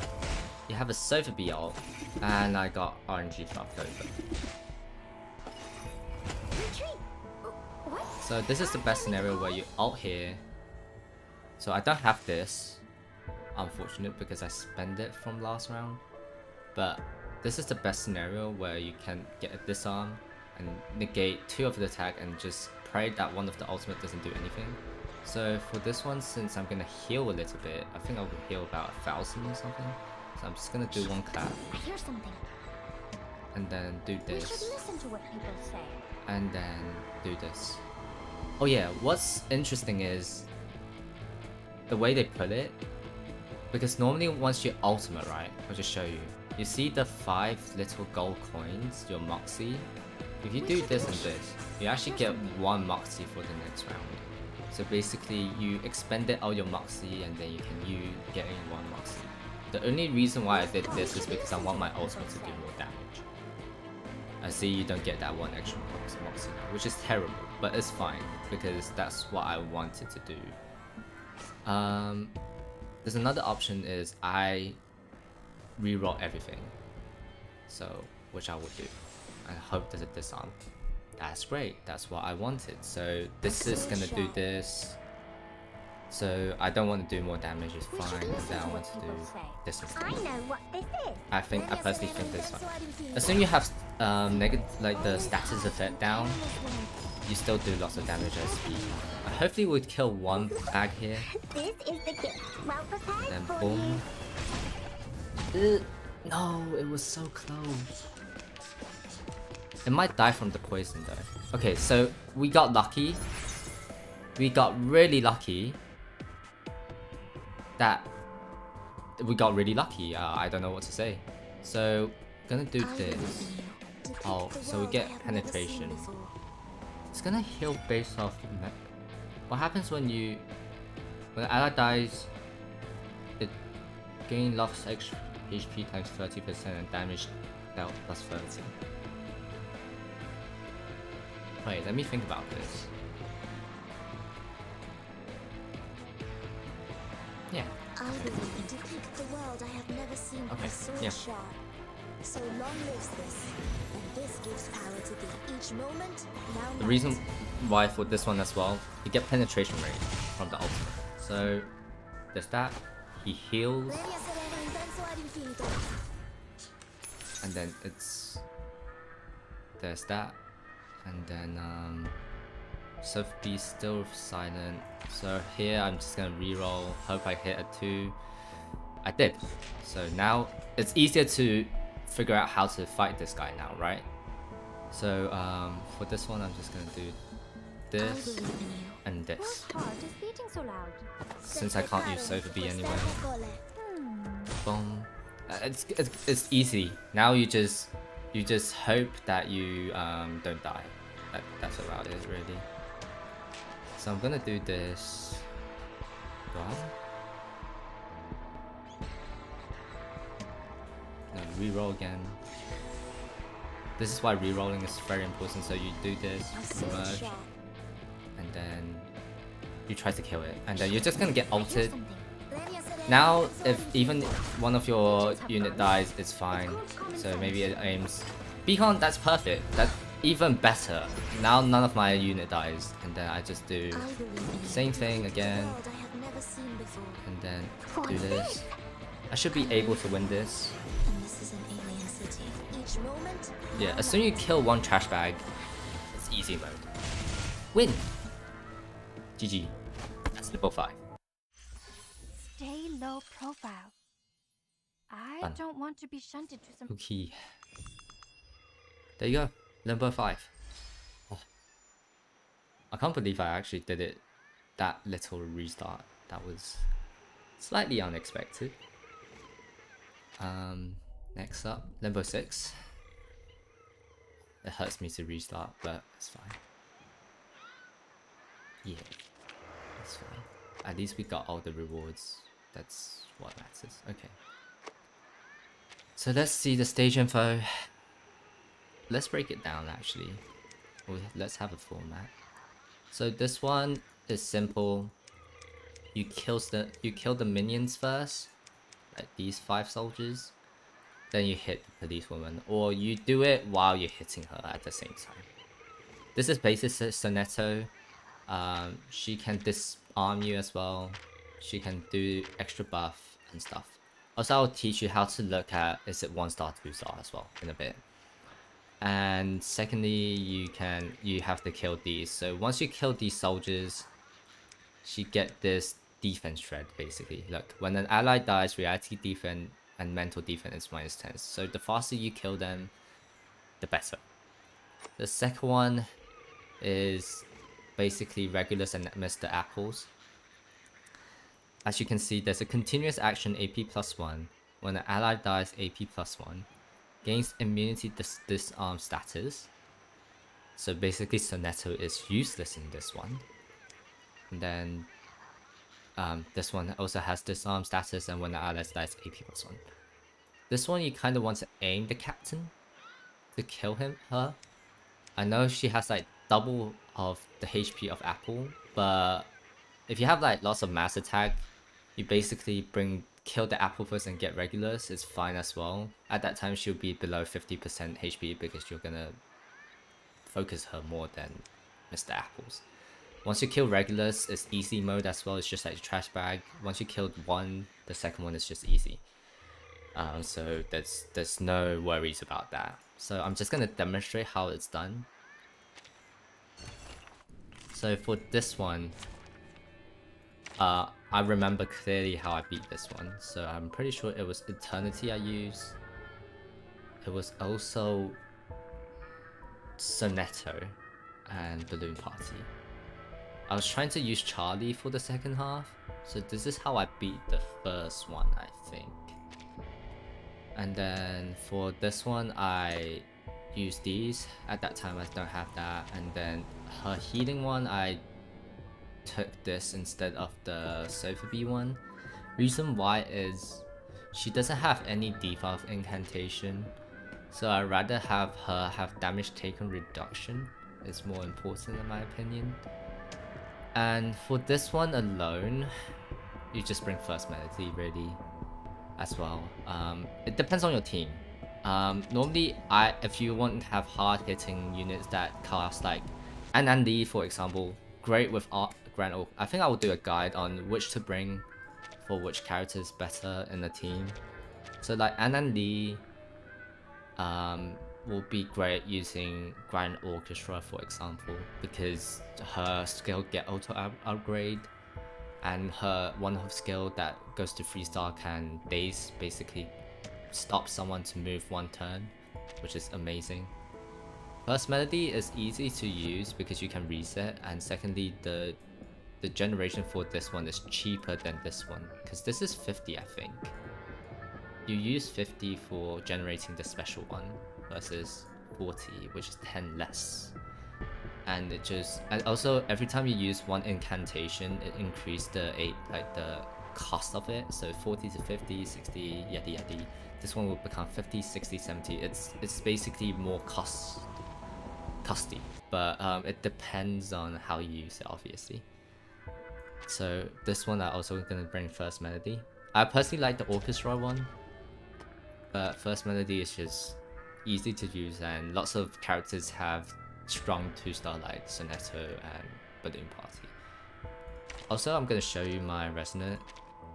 B: you have a Sotheby ult, and I got RNG left over. So this is the best scenario where you ult here. So I don't have this, unfortunate because I spend it from last round. But this is the best scenario where you can get a disarm and negate two of the attack and just pray that one of the ultimate doesn't do anything. So for this one, since I'm gonna heal a little bit, I think I'll heal about a thousand or something. So I'm just gonna do one clap
D: I hear something.
B: and then do
D: We should
B: this.
D: listen to what people say.
B: and then do this. Oh yeah, what's interesting is the way they put it. Because normally once you ultimate, right? I'll just show you. You see the five little gold coins, your Moxie? If you do this and this, you actually get one Moxie for the next round. So basically you expended all your Moxie and then you can you get in one Moxie. The only reason why I did this is because I want my ultimate to do more damage. I see you don't get that one extra Moxie now, which is terrible, but it's fine because that's what I wanted to do. Um, there's another option is I reroll everything, so which I would do, and hope there's a disarm. That's great. That's what I wanted. So this is gonna do this. So I don't want to do more damage, it's fine, and then I want to do this
D: I know what this is.
B: I think, I personally think this one. As soon as you have um, negative, like the status effect down, you still do lots of damage as speed. Uh, hopefully we'd kill one bag here,
D: This is the gift. Well prepared
B: then boom. Ugh, no, it was so close. It might die from the poison though. Okay, so we got lucky. We got really lucky. That we got really lucky. Uh, I don't know what to say. So gonna do this. Oh, so we get penetration. It's gonna heal based off. What happens when you when an ally dies? It gain lost HP times 30% and damage dealt plus 30. Wait, let me think about this. Yeah,
F: I will depict the world I have never seen
B: Okay, yeah.
F: sharp. So long lives this, and this gives power to thee each moment. Now
B: the reason why for this one as well, you get penetration rate from the ultimate. So there's that. He heals,
F: Regia serena in penso ad infinito.
B: and then it's there's that, and then um, Sophie still silent. So here I'm just gonna reroll. Hope I hit a two. I did. So now it's easier to figure out how to fight this guy now, right? So um, for this one, I'm just gonna do this and this. Since I can't use
F: Preparo,
B: Sophie anyway. Boom. Uh, It's, it's it's easy. Now you just you just hope that you um don't die. That, that's about it really. So I'm gonna do this. Do I? No, reroll again. This is why rerolling is very important. So you do this, merge, and then you try to kill it, and then you're just gonna get ulted.
F: Serena
B: Now, if even one of your unit dies, it's fine. So maybe it aims. Beacon, that's perfect. That's even better. Now none of my unit dies, and then I just do
F: I believe in you.
B: same thing again,
F: A world I have never seen before.
B: and then do this. I should be able to win this.
F: And this is an alien city. Each moment.
B: Yeah, as soon as you kill one trash bag, it's easy mode. Win! GG. That's level 5.
C: Stay low profile. I
B: Fun.
C: don't want to be shunted to some
B: Okay. There you go. Number five. Oh. I can't believe I actually did it that little restart. That was slightly unexpected. Um, next up, Limbo 6. It hurts me to restart, but it's fine. Yeah, it's fine. At least we got all the rewards. That's what matters. Okay. So let's see the stage info. Let's break it down actually. Let's have a format. So this one is simple. You kill the you kill the minions first, like these five soldiers. Then you hit the policewoman, or you do it while you're hitting her at the same time. This is basically Sonetto. Um, she can disarm you as well. She can do extra buff and stuff. Also, I'll teach you how to look at is it one star, two star as well in a bit. And secondly, you can you have to kill these. So once you kill these soldiers, she get this defense shred basically. Look, when an ally dies, reality defense and mental defense is minus 10. So the faster you kill them, the better. The second one is basically Regulus and Mr. Apples. As you can see, there's a continuous action AP plus 1. When an ally dies AP plus 1, gains immunity dis disarm status. So basically Sonetto is useless in this one. And then um, this one also has disarm status and when the ally dies AP plus 1. This one you kind of want to aim the captain to kill him, her. I know she has like double of the HP of Apple, but if you have like lots of mass attack, you basically bring kill the apple first and get Regulus is fine as well. At that time she'll be below 50% HP because you're gonna focus her more than Mr. Apples. Once you kill Regulus, it's easy mode as well. It's just like a trash bag. Once you killed one, the second one is just easy. Um, so there's there's no worries about that. So I'm just gonna demonstrate how it's done. So for this one, uh, I remember clearly how I beat this one. So I'm pretty sure it was Eternity I used. It was also Sonetto and Balloon Party. I was trying to use Charlie for the second half, so this is how I beat the first one, I think. And then for this one, I used these. At that time, I don't have that. And then her healing one, I took this instead of the Sophie one. Reason why is she doesn't have any debuff incantation, so I'd rather have her have damage taken reduction. It's more important in my opinion. And for this one alone, you just bring first melody really as well. Um, it depends on your team. Um, normally, I if you want to have hard hitting units that cast like An Li for example, great with Grand Oak. I think I will do a guide on which to bring for which characters better in the team. So like An Lee um, will be great using Grand Orchestra for example because her skill get auto up upgrade and her one of skill that goes to 3 star can base basically stop someone to move one turn which is amazing. First melody is easy to use because you can reset and secondly the the generation for this one is cheaper than this one because this is 50 I think. You use 50 for generating the special one versus 40 which is 10 less. And it just and also every time you use one incantation it increases the eight like the cost of it. So 40 to 50 60 yadi yadi this one will become 50 60 70 it's it's basically more cost costly. But um, it depends on how you use it obviously so this one I also gonna bring first melody I personally like the orchestra one but first melody is just easy to use and lots of characters have strong 2-star like Sonetto and Balloon Party. Also, I'm gonna show you my Resonant.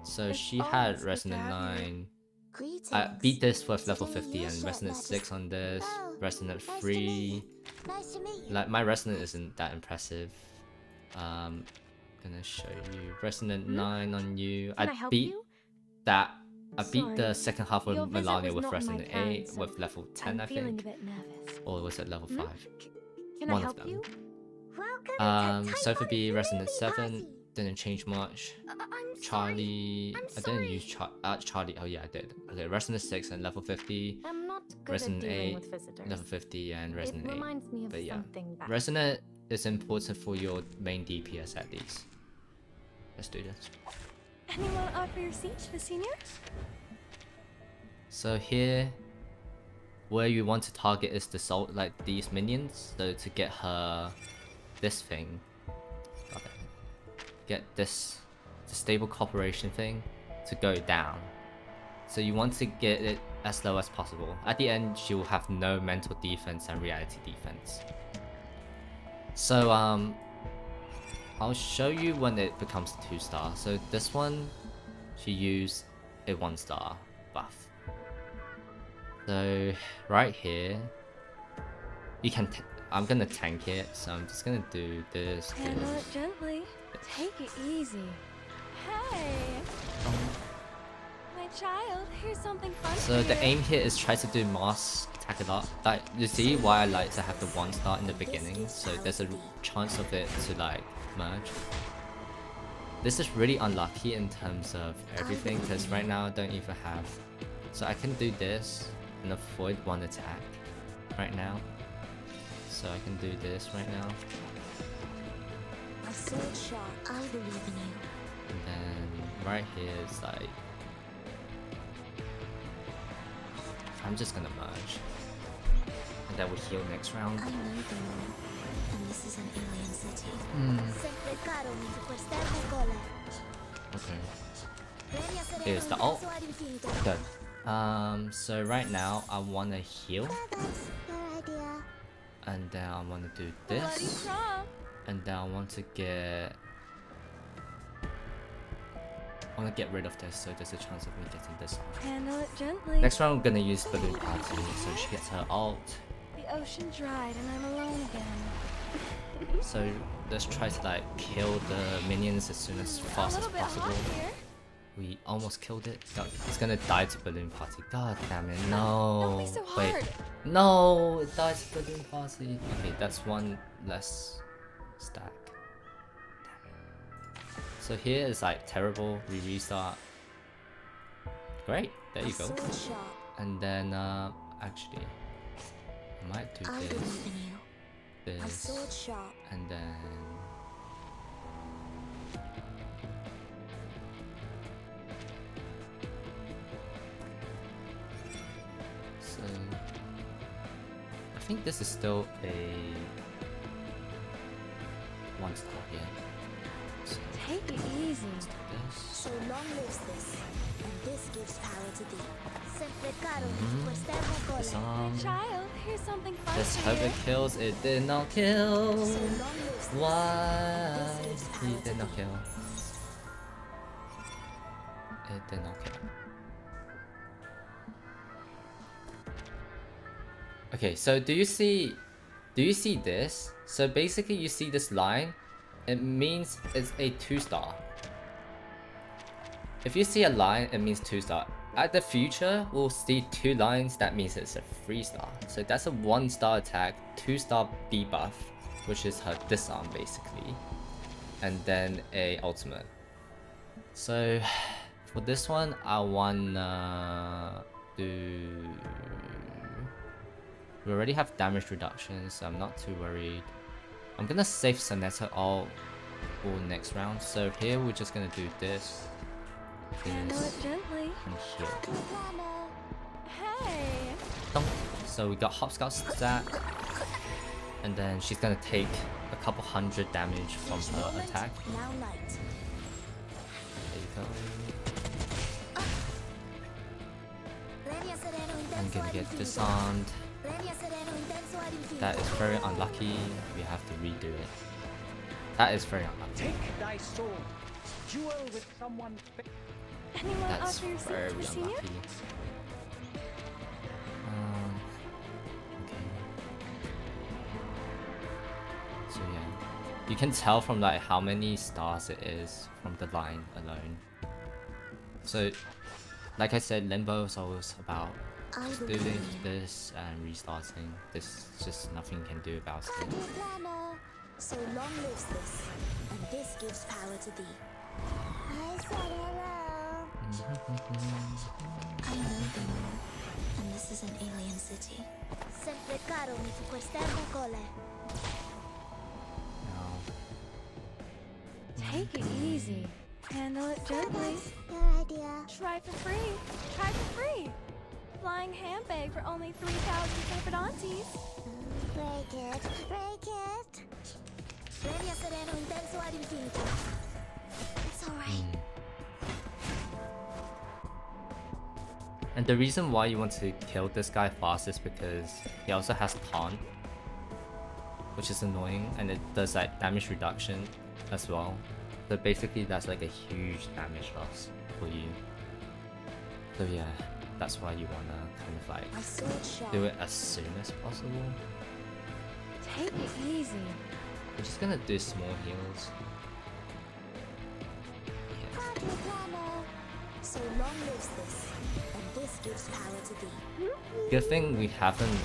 B: So she had Resonant 9. I beat this with level 50 and Resonant 6 on this, Resonant 3.
F: Nice to.
B: Like my Resonant isn't that impressive. Um, gonna show you Resonant 9 on you.
C: Hmm? Can I help
B: beat
C: you?
B: that. I beat
C: Sorry,
B: the second half of Melania with
C: not in my
B: Resonant
C: plan,
B: 8
C: so
B: with level 10
C: I'm
B: I think. Or was it level
C: Hmm?
B: 5?
C: Can
B: One
C: I
B: of them.
C: you?
B: Um, Sotheby, Resonant 7,
F: Party.
B: didn't change much.
A: I-
B: Charlie,
A: I'm
B: didn't use Char uh, Charlie, oh yeah I did. Okay, Resonant 6 and level 50,
C: I'm not good
B: Resonant
C: at
B: 8,
C: with
B: level 50 and Resonant
C: it
B: 8.
C: reminds me of
B: But yeah. Resonant is important for your main DPS at least. Let's do this.
C: Anyone offer your seat to the seniors?
B: So here, where you want to target is the salt, like these minions. So to get her, this thing, get this, the stable cooperation thing, to go down. So you want to get it as low as possible. At the end, she will have no mental defense and reality defense. So um, I'll show you when it becomes two star. So this one, she used a one star buff. So right here, you can. T- I'm gonna tank it, so I'm just gonna do this.
C: Handle
B: this.
C: it gently. Take it easy. Hey, my child, here's something fun
B: So the aim here is try to do mass attack a lot. Like you see why I like to have the one star in the beginning, so there's a chance of it to like This is really unlucky in terms of everything because right now I don't even have. So I can do this and avoid one attack right now. So I can do this right now.
F: A sword shot. I believe in you.
B: And then right here is like I'm just gonna merge. And that will heal next round.
F: I know and this is an city. Sempre caro mi sequestrar mi cola.
B: Okay.
F: Premi
B: Here's the
F: un
B: ult.
F: brazo.
B: Good. Um so right now I wanna heal
F: Yeah, that's a good idea.
B: and then I wanna do this. And then I want to get I want to get rid of this so there's a chance of me getting this off.
C: Handle it gently.
B: Next round I'm gonna use Balloon Party so she gets her alt.
C: The ocean dried and I'm alone again.
B: So let's try to like kill the minions as soon as fast as possible. We almost killed it. God, it's gonna die to Balloon Party. God damn it, no.
C: So
B: Wait. No, it dies to Balloon Party. Okay, that's one less stack. So here is like terrible. We restart. Great, there you go. And then uh actually I might do
F: I
B: this,
F: believe in you. A
B: this,
F: sword sharp.
B: and then So I think this is still a one star here. So
C: Take it easy.
B: let's do this.
F: So long lives this, and this gives power to thee.
D: Sempre caro por esterno cole.
B: Some
C: Child, here's something fun
B: let's hope it kills. It did not kill.
F: So long lives this.
B: Why
F: This gives
B: he did not kill? It did not kill. Okay, so do you see do you see this? So basically you see this line, it means it's a two star. If you see a line, it means two star. At the future, we'll see two lines, that means it's a three star. So that's a one star attack, two star debuff, which is her disarm basically. And then a ultimate. So for this one, I wanna do. We already have damage reduction, so I'm not too worried. I'm gonna save Sonetto all for next round. So here we're just gonna do this,
C: Handle it gently.
B: and.
C: Hey.
B: Dunk. So we got Hopscotch stat, and then she's gonna take a couple hundred damage from her attack.
F: Now night.
B: There you go. I'm gonna get disarmed.
F: Regna sereno intenso ad infinito.
B: That is very unlucky. We have to redo it. That is very unlucky.
E: Take thy sword. Duel with someone.
C: Anyone
B: That's
C: offer your
B: very
C: seat to senior?
B: unlucky. Um, okay. So yeah, you can tell from like how many stars it is from the line alone. So, like I said, Limbo is always about just doing this and restarting. There's just nothing you can do about it.
F: So long lives this, and this gives power to thee. I said hello. I know the moon, and this is an alien city.
D: Sempre caro mi fu quest'ermo cole.
C: Take it easy. Handle it gently.
F: Your idea.
C: Try for free. Try for free. Flying handbag for only 3,000 Papadontes.
F: Break it, break it.
D: Regna sereno intenso ad infinito.
F: It's alright.
B: Hmm. And the reason why you want to kill this guy fast is because he also has taunt, which is annoying, and it does like damage reduction as well. So basically, that's like a huge damage loss for you. So yeah, that's why you wanna kind of like
F: A sword sharp.
B: do it as soon as possible.
C: Take it easy.
B: We're just gonna do small heals. Yeah.
F: So long lives this,
B: Good thing we haven't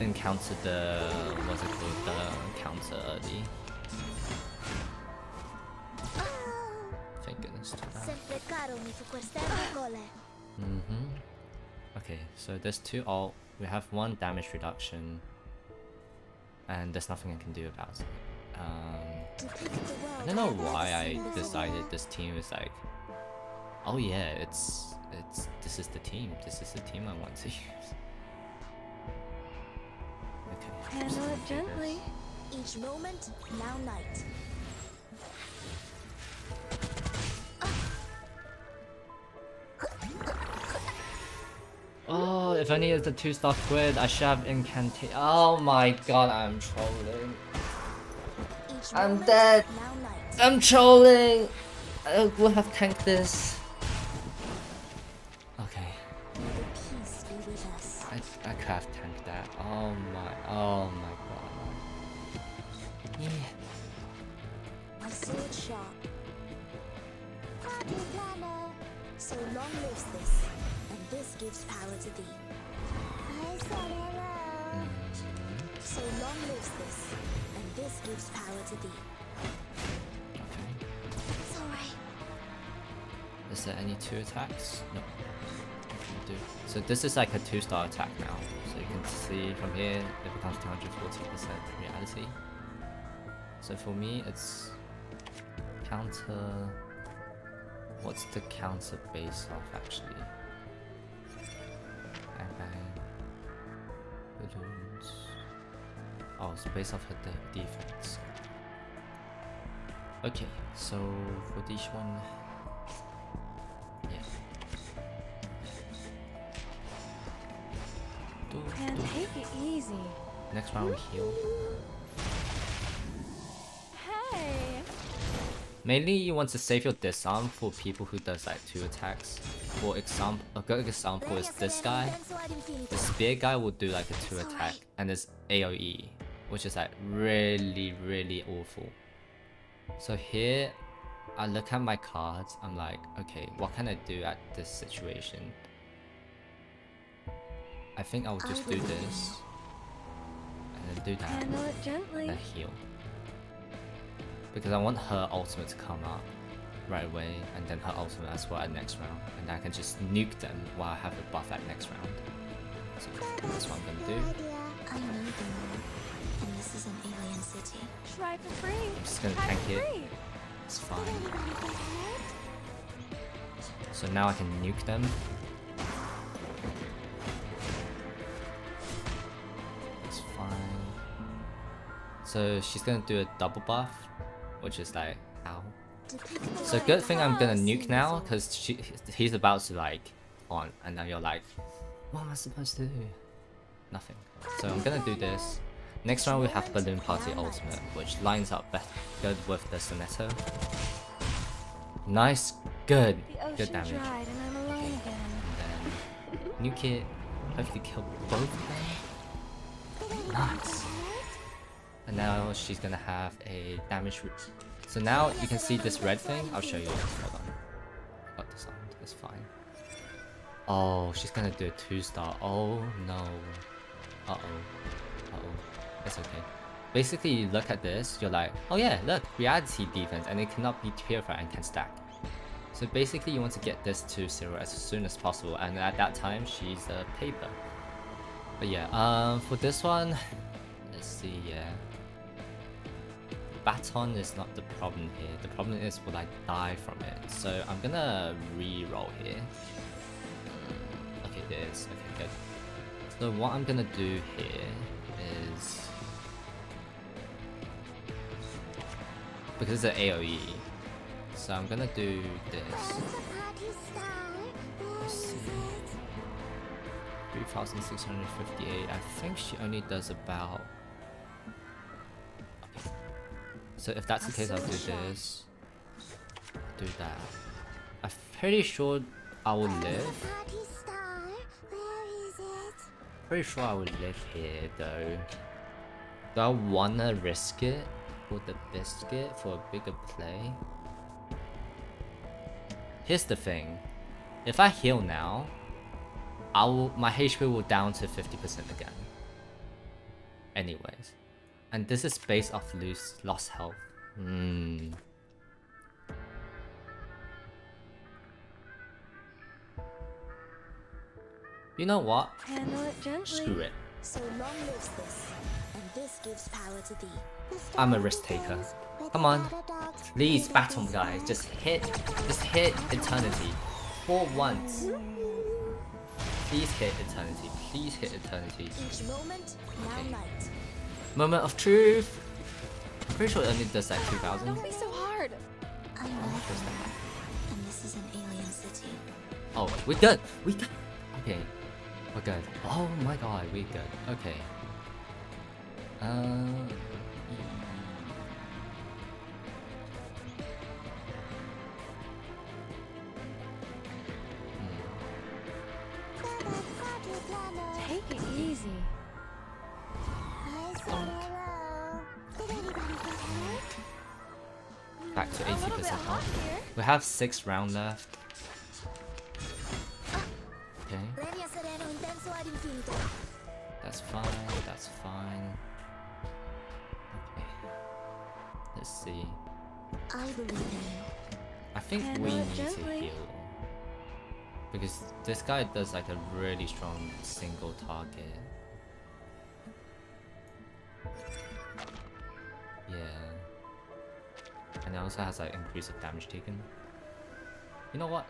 B: encountered the what's it called the counter early. Thank goodness to that.
D: Cole.
B: Mm-hmm. Okay, so there's two alt. We have one damage reduction, and there's nothing I can do about it. Um, I don't know why I decided this team is like, oh yeah, it's it's this is the team. This is the team I want to use. Okay.
C: Handle it gently.
F: Each moment, now night.
B: Oh, if only it's a two star squid, I should have incantate. Oh my god, I'm trolling. I'm dead. I'm trolling. I will have tanked this. I I could have tanked that. Oh my, oh my god. Yeah.
F: Sword sharp. Planner. So long lives this, and this gives power to thee. I said hello. So long lives this, and this gives power to thee.
B: Okay.
F: It's alright.
B: Is there any two attacks? No. So this is like a two star attack now. So you can see from here it becomes 240% reality. So for me it's counter what's the counter base off, actually? Bang bang. Balloons. Oh it's based off of the defense. Okay, so for this one yeah.
C: And take it easy.
B: Next round we heal.
C: Hey!
B: Mainly you want to save your disarm for people who does like two attacks. For example, a good example is this guy. The spear guy will do like a two attack and it's AoE, which is like really really awful. So here, I look at my cards. I'm like, okay, what can I do at this situation? I think I'll just do this, and then do that.
C: Handle it gently.
B: and heal. Because I want her ultimate to come up right away, and then her ultimate as well at next round, and I can just nuke them while I have a buff at next round. So that's what I'm gonna do.
F: I know them all, and this is an alien city.
C: Try for free.
B: I'm just gonna
C: Try
B: tank it. It's fine. So now I can nuke them. So she's gonna do a double buff, which is like, ow. So good thing I'm gonna nuke now, because she he's about to like on, and then you're like, what am I supposed to do? Nothing. So I'm gonna do this. Next round we have Balloon Party Ultimate, which lines up bet- good with the Sonetto. Nice, good, good damage.
C: dried and I'm alone.
B: And then nuke it. Hopefully kill both of them. Nice. And now she's gonna have a damage. root. so now you can see this red thing. I'll show you. Hold on. Got the sound. It's fine. Oh, she's gonna do a two star. Oh no. Uh oh. Uh oh. It's okay. Basically, you look at this, you're like, oh yeah, look, reality defense, and it cannot be purified and can stack. So basically, you want to get this to zero as soon as possible, and at that time, she's a paper. But yeah, um, for this one, let's see, yeah. Baton is not the problem here. The problem is will I die from it? So I'm gonna re-roll here. Mm, Okay, this. Okay, good. So what I'm gonna do here is because it's an AOE. So I'm gonna do this. 3658. I think she only does about. So if that's the case, I'll do this. Do that. I'm pretty sure I will live. Pretty sure I will live here though. Do I wanna risk it for the biscuit for a bigger play? Here's the thing. If I heal now, I will my HP will down to 50% again. Anyways. And this is based off lose lost health. Hmm. You know what?
C: It.
B: Screw it.
F: So long lives this, and this gives power to thee.
B: I'm a risk taker. Come on. Please, battle guys, just hit just hit eternity. For once. Please hit eternity. Please hit eternity.
F: Each moment, now
B: Okay.
F: night.
B: Moment of truth. I'm pretty sure it only does that 2,000.
C: Don't be so hard.
F: I'm and this is an alien city.
B: Oh, we done. We good. Okay, we're good. Oh my god, we good. Okay. Uh.
F: Hmm. Take it easy.
B: Back to
C: A little bit
B: 80%
C: hot
B: We have six round left. Okay,
F: Legna sereno intenso ad infinito.
B: that's fine, that's fine. Okay. Let's see.
F: I believe you.
B: I think we need to heal. Because this guy does like a really strong single target. Yeah. And it also has like increase of damage taken. You know what?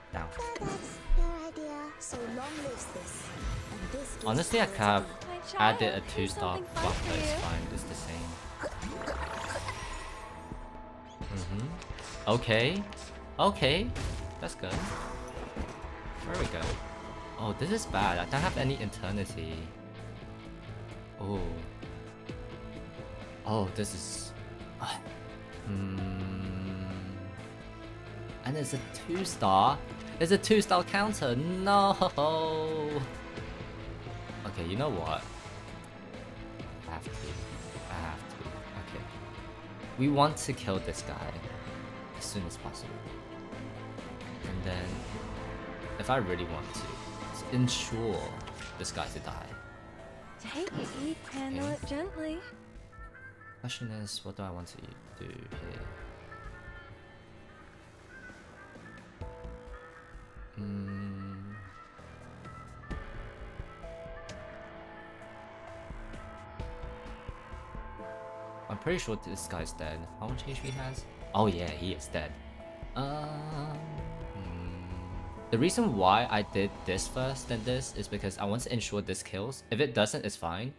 F: Gives
B: Honestly, I could have added a two star buff, but it's fine. It's the same. Mm-hmm. Okay. Okay. That's good. There we go. Oh, this is bad. I don't have any eternity. Oh. Oh, this is. Hmm. And it's a two star. It's a two star counter. No. Okay, you know what? I have to. I have to. Okay. We want to kill this guy as soon as possible. And then, if I really want to, ensure this guy to die.
C: Take it easy. Handle
B: Okay.
C: it gently.
B: Question is, what do I want to do here? Hmm. I'm pretty sure this guy's dead. How much HP he has? Oh yeah, he is dead. Hmm. The reason why I did this first than this is because I want to ensure this kills. If it doesn't, it's fine.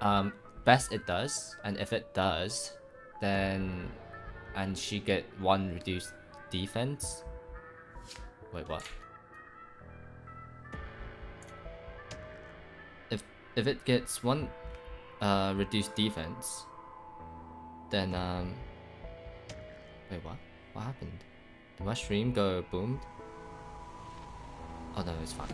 B: Um, best it does, and if it does, then and she get one reduced defense. Wait, what? If if it gets one uh reduced defense, then um. Wait, what? What happened? Did my stream go boomed? Oh no, it's fine.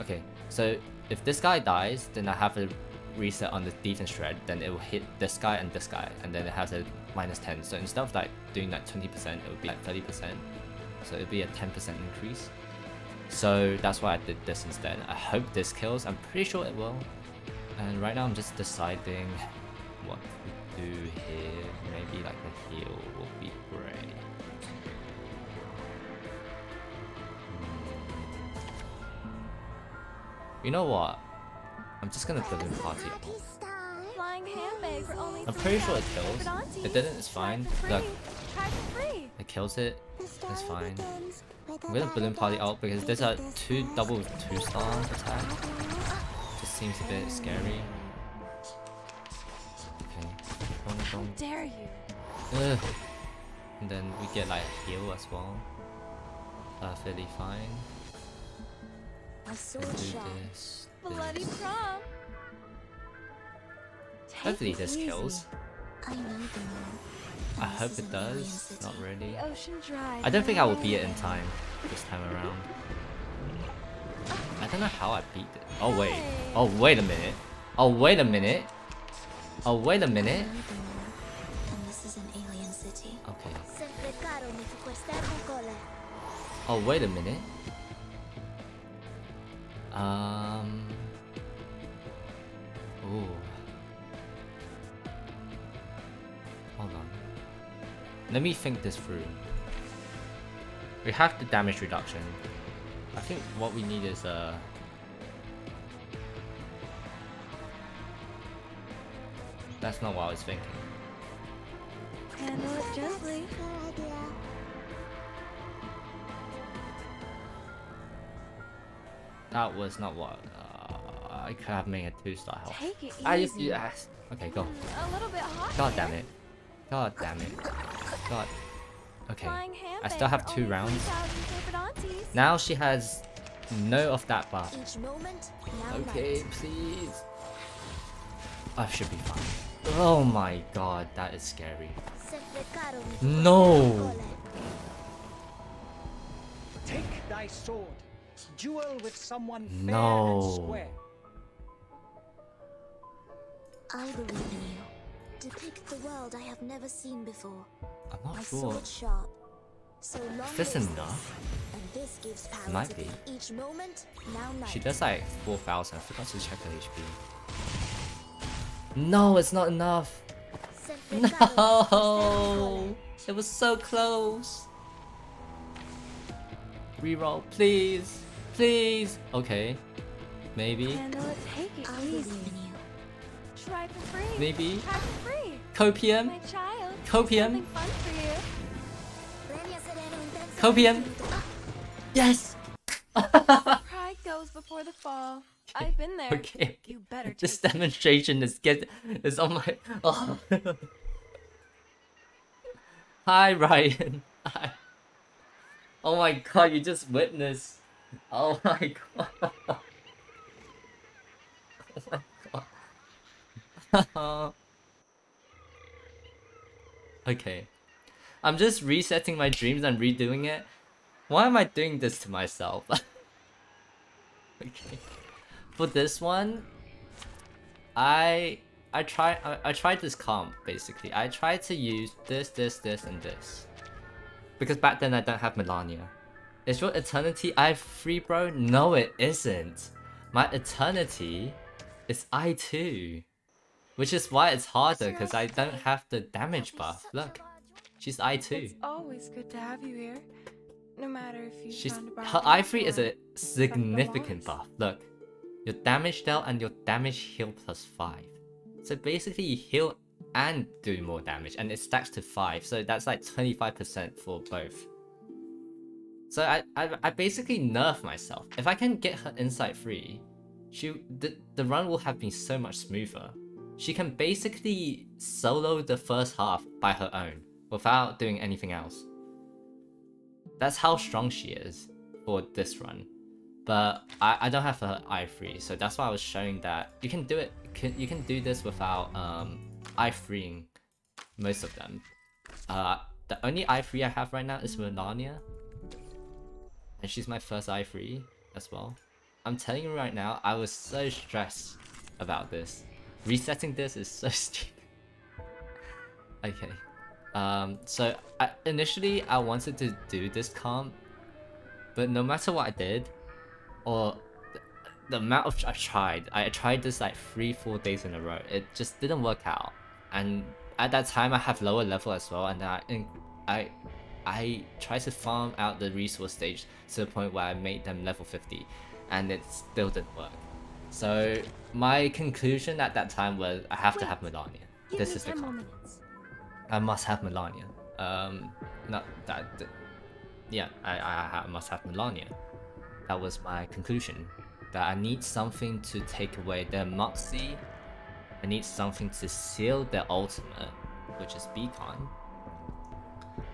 B: Okay, so if this guy dies, then I have a reset on the defense shred, then it will hit this guy and this guy, and then it has a minus 10. So instead of like doing like 20%, it would be like 30%. So it would be a 10% increase. So that's why I did this instead. I hope this kills. I'm pretty sure it will. And right now I'm just deciding what to do here. Maybe like a heal will be great. Hmm. You know what? I'm just gonna balloon party.
F: Party style.
C: Flying handbag for only
B: I'm pretty sure it kills. If it didn't, it's fine. Look.
C: free. Try for free.
B: It kills it.
F: It's
B: fine. I'm gonna balloon party out because there's a two double two star attack. Just seems a bit scary. Okay. Boom.
C: Dare you?
B: Ugh. And then we get like heal as well. Uh, Perfectly fine. Let's do this.
C: Bloody prom.
B: Hopefully this
C: easy.
B: kills.
F: I.
B: I hope it does. Not really.
C: The ocean dry.
B: I don't think I will beat it in time this time around. I don't know how I beat it. Oh wait. Oh wait a minute. Oh wait a minute. Oh wait a minute.
F: know the moon. And this is an alien city.
B: Okay.
F: Sempre caro mi fu quest'ermo cole.
B: Oh wait a minute. Um. Ooh. Hold on. Let me think this through. We have the damage reduction. I think what we need is uh That's not what I was thinking.
C: Handle it gently.
B: That was not what uh, I could have made a two star health.
C: Take it
B: I just
C: easy.
B: yes. Okay, go.
C: A little bit hot.
B: God damn it. God damn it. God. Okay. I still have two rounds.
C: 3,000 favorite aunties.
B: Now she has no of that buff.
F: Each moment,
B: Okay,
F: light.
B: please. I should be fine. Oh my god, that is scary.
F: Sempre caro mi fu
B: No.
E: Take thy sword. Duel with someone fair
B: No.
E: and square.
F: I believe in you. Depict the world I have never seen before.
B: I'm
F: My
B: not sure.
F: sword sharp. So long
B: Is this enough?
F: And this gives power
B: Might
F: to
B: be.
F: Each moment, now night.
B: She does like 4,000. I forgot to check her HP. No, it's not enough.
F: Simply balance the seven
B: No! It was so close. Reroll, please. Please. Okay. Maybe.
C: Try for free.
B: Maybe.
C: Try for free.
B: Copium.
C: My child.
B: Copium.
C: Fun for you.
F: Premio sereno intenso.
B: Copium. Yes!
C: Pride goes before the fall. I've been there.
B: okay.
C: You better
B: This demonstration is get is on my oh. Hi Ryan. Hi. Oh my god, you just witnessed. Oh my god. Okay. I'm just resetting my dreams and redoing it. Why am I doing this to myself? okay. For this one, I I try I, I tried this comp basically. I tried to use this, this, this, and this. Because back then I don't have Melania. Is your eternity I free bro? No it isn't. My eternity is I2. Which is why it's harder because I don't have the damage buff. Look. She's I2.
C: It's always good to have you here. No matter if you
B: She's her
C: it
B: I three is a significant buff. Look, your damage dealt and your damage heal plus five. So basically, you heal and do more damage, and it stacks to five. So that's like twenty five percent for both. So I, I I basically nerf myself. If I can get her insight free, she the the run will have been so much smoother. She can basically solo the first half by her own without doing anything else. That's how strong she is for this run. But I, I don't have her i3, so that's why I was showing that you can do it. Can, you can do this without um i3ing most of them. Uh, the only i3 I have right now is Melania, and she's my first i3 as well. I'm telling you right now, I was so stressed about this. Resetting this is so stupid. Okay. Um, so I, initially I wanted to do this comp, but no matter what I did, or the, the amount of I tried, I tried this like three, four days in a row. It just didn't work out. And at that time, I have lower level as well, and I, I, I tried to farm out the resource stage to the point where I made them level 50, and it still didn't work. So my conclusion at that time was I have to have Melania. This is the
D: 10 more
B: comp.
D: minutes.
B: I must have Melania. Um, not that. th- yeah, I, I, I must have Melania. That was my conclusion. That I need something to take away their moxie. I need something to seal their ultimate, which is Beacon.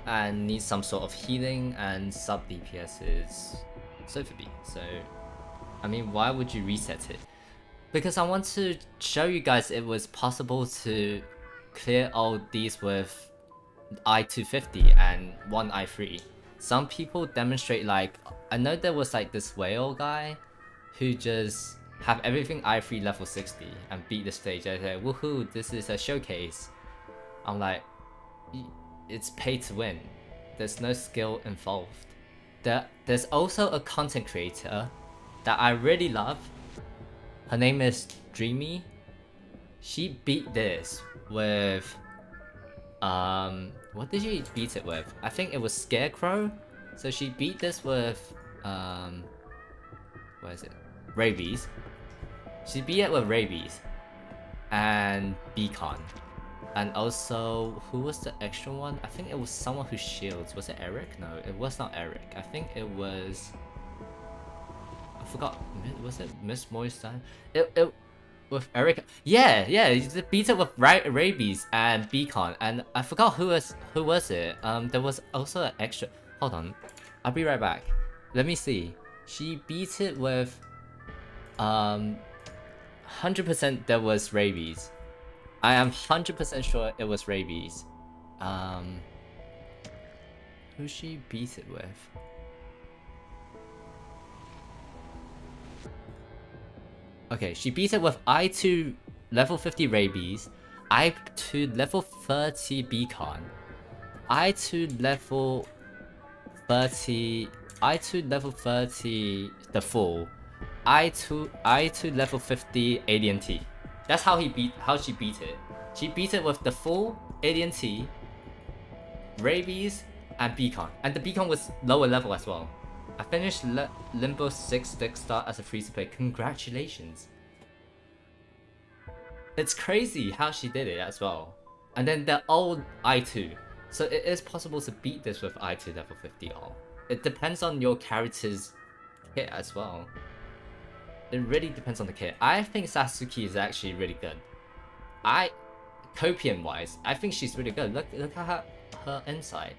B: And need some sort of healing and sub DPS is Sotheby. So, I mean, why would you reset it? Because I want to show you guys it was possible to clear all these with i250 and one i3. Some people demonstrate like I know there was like this whale guy who just have everything i3 level 60 and beat the stage. I say, woohoo, this is a showcase. I'm like, it's pay to win. There's no skill involved. There, there's also a content creator that I really love. Her name is Dreamy. She beat this with um what did she beat it with? I think it was scarecrow. So she beat this with um where is it? Rabies. She beat it with rabies and beacon. And also who was the extra one? I think it was someone who shields. Was it eric? No it was not eric. I think it was forgot was it miss moistan it, it with Eric. Yeah, yeah, he just beat it with Ra- rabies and beacon, and I forgot who was who was it. Um, there was also an extra. Hold on, I'll be right back. Let me see. She beat it with um, hundred percent. There was rabies. I am hundred percent sure it was rabies. Um, who she beat it with? Okay, she beat it with I2 level 50 Rabies, I to level 30 Beacon, I to level 30, I to level 30 the Fool, I to I to level 50 Alien T. That's how he beat how she beat it. She beat it with the full Alien T, Rabies, and Beacon. And the Beacon was lower level as well. I finished Le Limbo 6 Stick Start as a free to play. Congratulations. It's crazy how she did it as well. And then the old I2. So it is possible to beat this with I2 level 50 all. It depends on your character's kit as well. It really depends on the kit. I think Sasuke is actually really good. I, copium wise, I think she's really good. Look, look at her, her inside.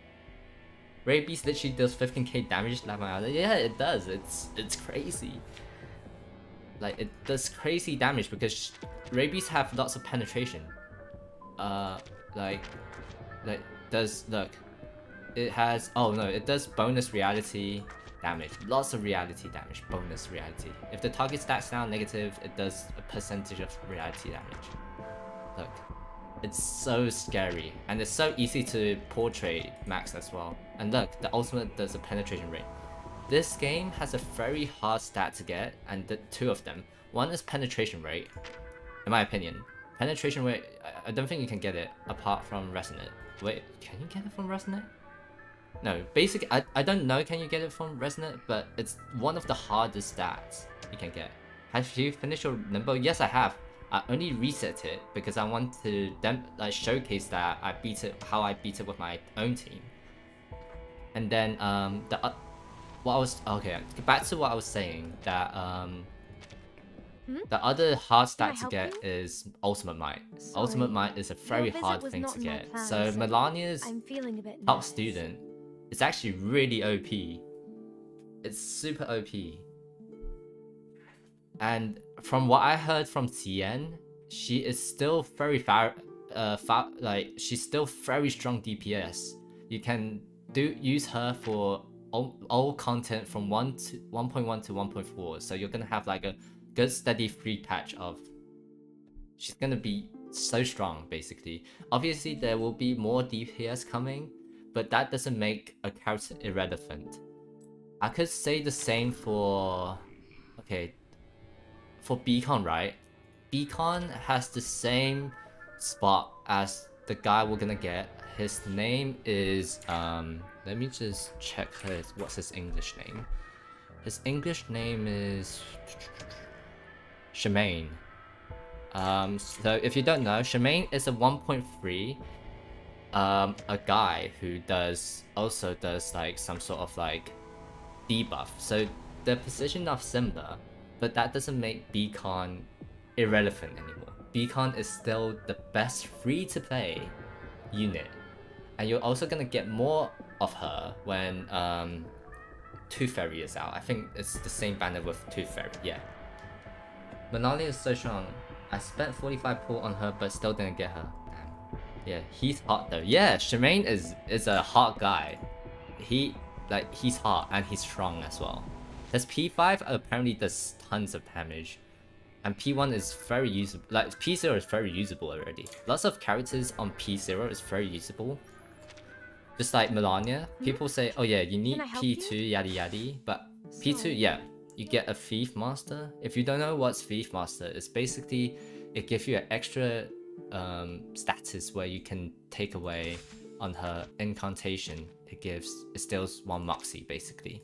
B: Rabies literally does 15k damage like my other. Yeah, it does. It's it's crazy. Like it does crazy damage because rabies have lots of penetration. Uh, like, like does look. It has oh no, it does bonus reality damage. Lots of reality damage. Bonus reality. If the target stats down negative, it does a percentage of reality damage. Look, it's so scary and it's so easy to portray max as well. And look, the ultimate does a penetration rate. This game has a very hard stat to get and the two of them. One is penetration rate, in my opinion. Penetration rate, I don't think you can get it apart from Resonate. Wait, can you get it from Resonate? No, basically, I, I don't know can you get it from Resonate, but it's one of the hardest stats you can get. Have you finished your Limbo? Yes, I have. I only reset it because I want to dem like showcase that I beat it how I beat it with my own team. And then um the uh, what I was okay back to what I was saying that um
C: Hmm?
B: the other hard stat to get
C: you?
B: is Ultimate Might.
C: Sorry,
B: Ultimate Might is a very hard thing to get.
C: plans.
B: So Melania's
C: I'm feeling a bit
B: top student is actually really OP. It's super OP. And from what I heard from Tien, she is still very far, uh, far, like she's still very strong DPS. You can do use her for all, all content from one to 1.1 to 1.4. So you're gonna have like a good steady free patch of. She's gonna be so strong basically. Obviously there will be more DPS coming, but that doesn't make a character irrelevant. I could say the same for okay for Beacon, right? Beacon has the same spot as the guy we're gonna get. His name is um let me just check his what's his English name. His English name is Shamane. Um so if you don't know, Shamane is a 1.3 um a guy who does also does like some sort of like debuff. So the position of Simba, but that doesn't make Beacon irrelevant anymore. Beacon is still the best free to play unit. And you're also gonna get more of her when um Tooth Fairy is out. I think it's the same banner with Tooth Fairy, yeah. Manali is so strong. I spent 45 pull on her but still didn't get her. Damn. Yeah, he's hot though. Yeah, Shamane is is a hot guy. He like he's hot and he's strong as well. His P5 apparently does tons of damage. And P1 is very usable. Like P0 is very usable already. Lots of characters on P0 is very usable. Just like Melania, people say, oh yeah, you need P2 yada yada, but P2, yeah, you get a Thief Master. If you don't know what's Thief Master, it's basically it gives you an extra um, status where you can take away on her incantation. It gives it steals one moxie basically,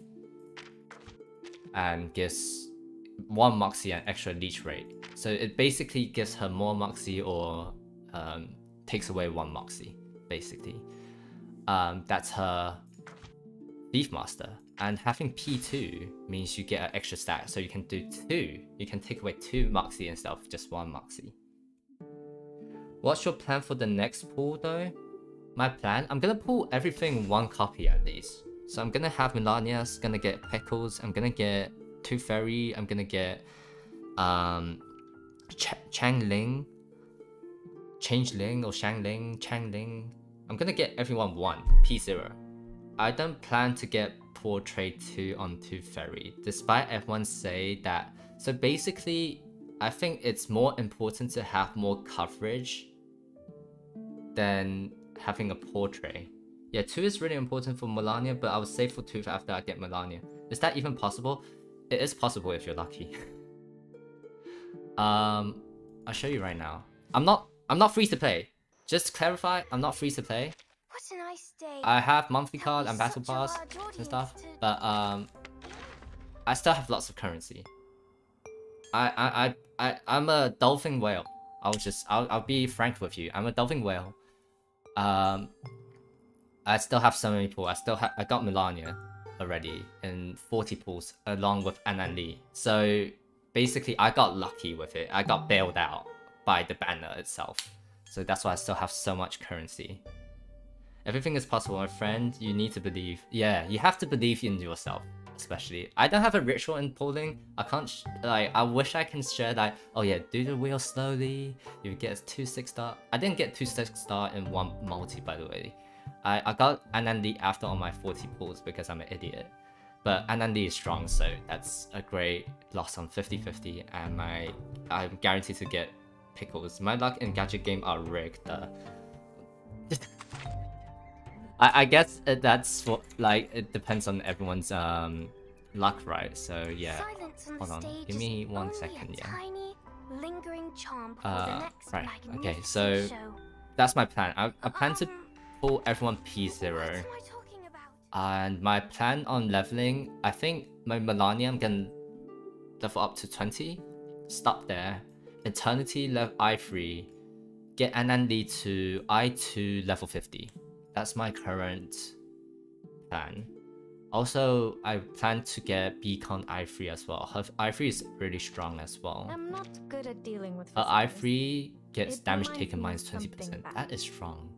B: and gives one moxie and extra leech rate. So it basically gives her more moxie or um, takes away one moxie basically. Um, that's her Thief Master. And having P2 means you get an extra stat, so you can do two. You can take away two Moxie instead of just one Moxie. What's your plan for the next pool though? My plan? I'm gonna pull everything one copy at least. So I'm gonna have Melania's gonna get Pickles, I'm gonna get Tooth Fairy, I'm gonna get um Ch Chang Ling, or Shangling, Changling. I'm gonna get everyone one, P0. I don't plan to get Portrait 2 on Tooth Fairy, despite everyone say that. So basically, I think it's more important to have more coverage than having a portrait. Yeah, 2 is really important for Melania, but I would say for 2 after I get Melania. Is that even possible? It is possible if you're lucky. um, I'll show you right now. I'm not I'm not free to play. Just to clarify, I'm not free to play.
A: What a nice day.
B: I have monthly card and battle pass and stuff,
A: to-
B: but um, I still have lots of currency. I I I, I I'm a dolphin whale. I'll just I'll I'll be frank with you. I'm a dolphin whale. Um, I still have so many pools. I still have I got Melania already in 40 pools along with An-an Lee. So basically, I got lucky with it. I got bailed out by the banner itself. So that's why I still have so much currency. Everything is possible, my friend. You need to believe. Yeah, you have to believe in yourself, especially. I don't have a ritual in polling. I can't, like, I wish I can share, like, oh yeah, do the wheel slowly. You get two six star. I didn't get two six star in one multi, by the way. I, I got Anandi after on my 40 pulls because I'm an idiot. But Anandi is strong, so that's a great loss on 50-50, and my I'm guaranteed to get pickles. My luck and gadget game are rigged. Uh, I, I guess that's what like it depends on everyone's um luck, right? So yeah.
A: On
B: Hold on, give me
A: is
B: one
A: only
B: second,
A: a
B: yeah.
A: Tiny, lingering charm
B: Uh,
A: next
B: right, okay, so-
A: show.
B: That's my plan. I, I plan to
A: Um,
B: pull everyone P0.
A: am I talking about?
B: And my plan on leveling, I think my Melania I'm gonna level up to 20. Stop there. Eternity level I3. Get Anandi to I2 level 50. That's my current plan. Also, I plan to get Beacon I3 as well. Her I3 is really strong as well.
C: I'm not good at dealing with
B: Her I3 gets
C: It
B: damage taken minus 20%. That is strong.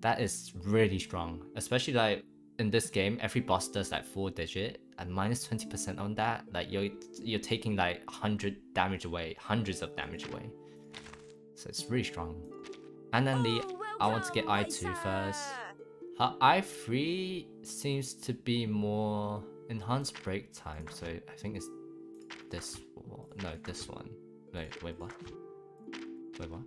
B: That is really strong. Especially like in this game, every boss does like 4 digit and minus 20% on that. Like you're you're taking like 100 damage away, hundreds of damage away. So it's really strong. And then the
C: Oh,
B: I want to get I2 first. Her I3 seems to be more enhanced break time, so I think it's this one. No, this one. Wait, wait, what? Wait, what?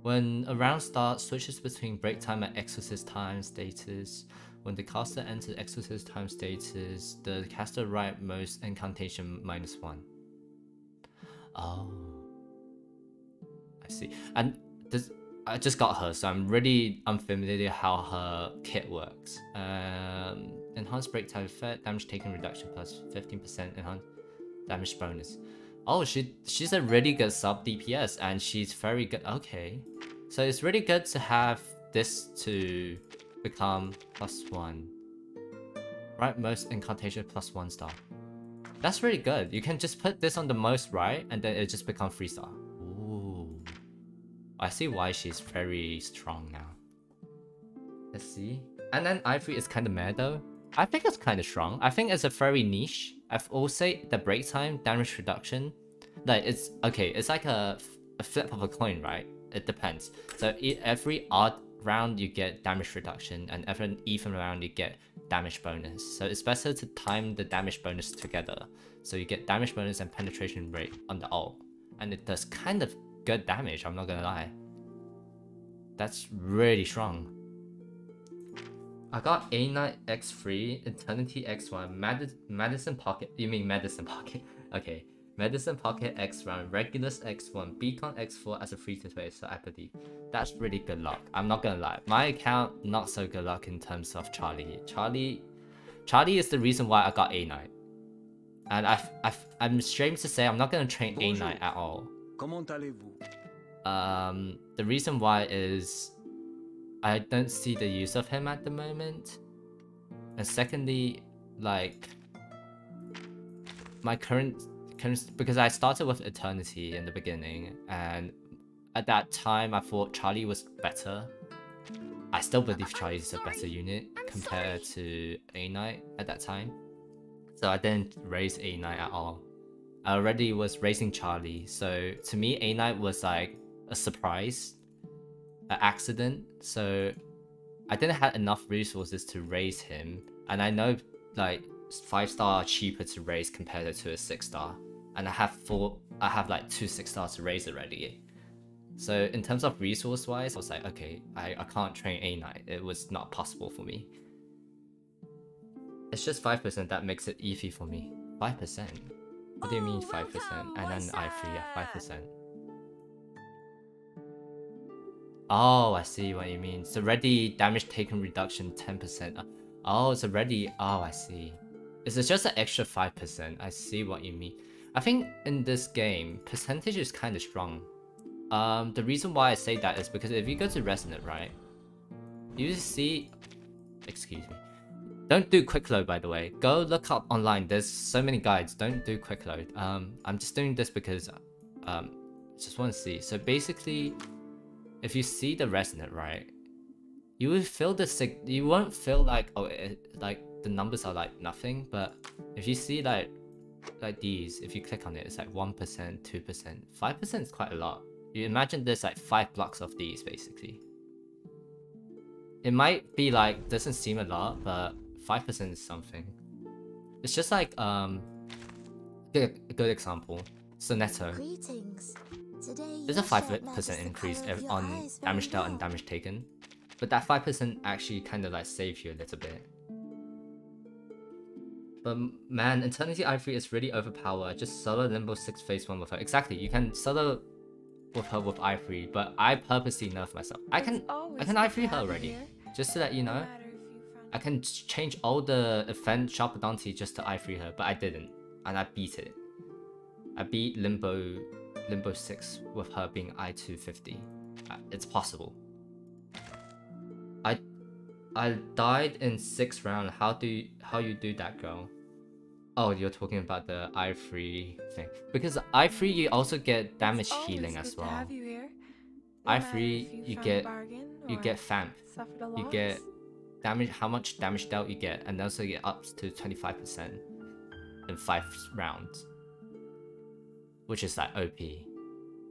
B: When a round starts, switches between break time and exorcist time status. When the caster enters exorcist time status, the caster write most incantation minus one. Oh. I see. And this I just got her, so I'm really unfamiliar how her kit works. Um, enhanced break time effect, damage taken reduction plus 15% enhanced damage bonus. Oh, she she's a really good sub DPS and she's very good. Okay, so it's really good to have this to become plus one. Right, most incantation plus one star. That's really good. You can just put this on the most right, and then it just become three star. Ooh. I see why she's very strong now. Let's see. And then Ivory is kind of mad though. I think it's kind of strong. I think it's a very niche. I've also the break time, damage reduction. Like it's okay. It's like a flip of a coin, right? It depends. So every odd round you get damage reduction, and every even round you get damage bonus. So it's better to time the damage bonus together. So you get damage bonus and penetration rate on the ult, and it does kind of good damage. I'm not gonna lie. That's really strong. I got A Knight X3, Eternity X1, Mad- Madison Pocket. You mean Medicine Pocket? Okay. Medicine Pocket X1, Regulus X1, Beacon X4 as a free to play, so I believe. That's really good luck. I'm not gonna lie. My account, not so good luck in terms of Charlie. Charlie Charlie is the reason why I got A Knight. And i i I'm ashamed to say I'm not gonna train A Knight at all.
G: Comment allez-vous
B: Um, the reason why is I don't see the use of him at the moment, and secondly, like my current because I started with Eternity in the beginning, and at that time I thought Charlie was better. I still believe Charlie is a better unit compared to A Knight at that time, so I didn't raise A Knight at all. I already was raising Charlie, so to me, A Knight was like a surprise, an accident. So I didn't have enough resources to raise him, and I know like five star are cheaper to raise compared to a six star, and I have four I have like two six stars to raise already. So in terms of resource wise, I was like, okay, I, I can't train A Knight. It was not possible for me. It's just 5% that makes it easy for me. 5%? What do you mean
C: Oh,
B: 5%? And then I3 at 5%. Oh, I see what you mean. So ready damage taken reduction 10%. Oh, it's already. Oh, I see. Is it just an extra 5%? I see what you mean. I think in this game, percentage is kind of strong. Um, the reason why I say that is because if you go to Resonant, right, you see, excuse me, don't do quick load by the way. Go look up online. There's so many guides. Don't do quick load. Um, I'm just doing this because, um, just want to see. So basically, if you see the Resonant, right, you will feel the sig. You won't feel like oh, it, like the numbers are like nothing. But if you see like like these, if you click on it, it's like one percent, two percent, five percent is quite a lot. You imagine there's like five blocks of these basically. It might be like doesn't seem a lot, but five percent is something. It's just like um, a good example. Sonetto.
F: Greetings. Today
B: There's a
F: 5%
B: increase
F: color of
B: ev-
F: your
B: on damage dealt and damage taken, but that five percent actually kind of like saves you a little bit. But man, Eternity i3 is really overpowered. Just solo Limbo 6 phase 1 with her. Exactly, you can solo with her with i3, but I purposely nerf myself. I can I can i3 her already. Just so that you know, I can change all the event dante just to i3 her, but I didn't. And I beat it. I beat Limbo Limbo 6 with her being i250. Uh, It's possible. I I died in sixth round. How do you, how you do that, girl? Oh, you're talking about the i3 thing. Because i3 you also get damage healing as well.
C: Have you here.
B: i3 you get you get FAMP. You get damage how much damage dealt you get and also get up to 25% in 5 rounds. Which is like OP.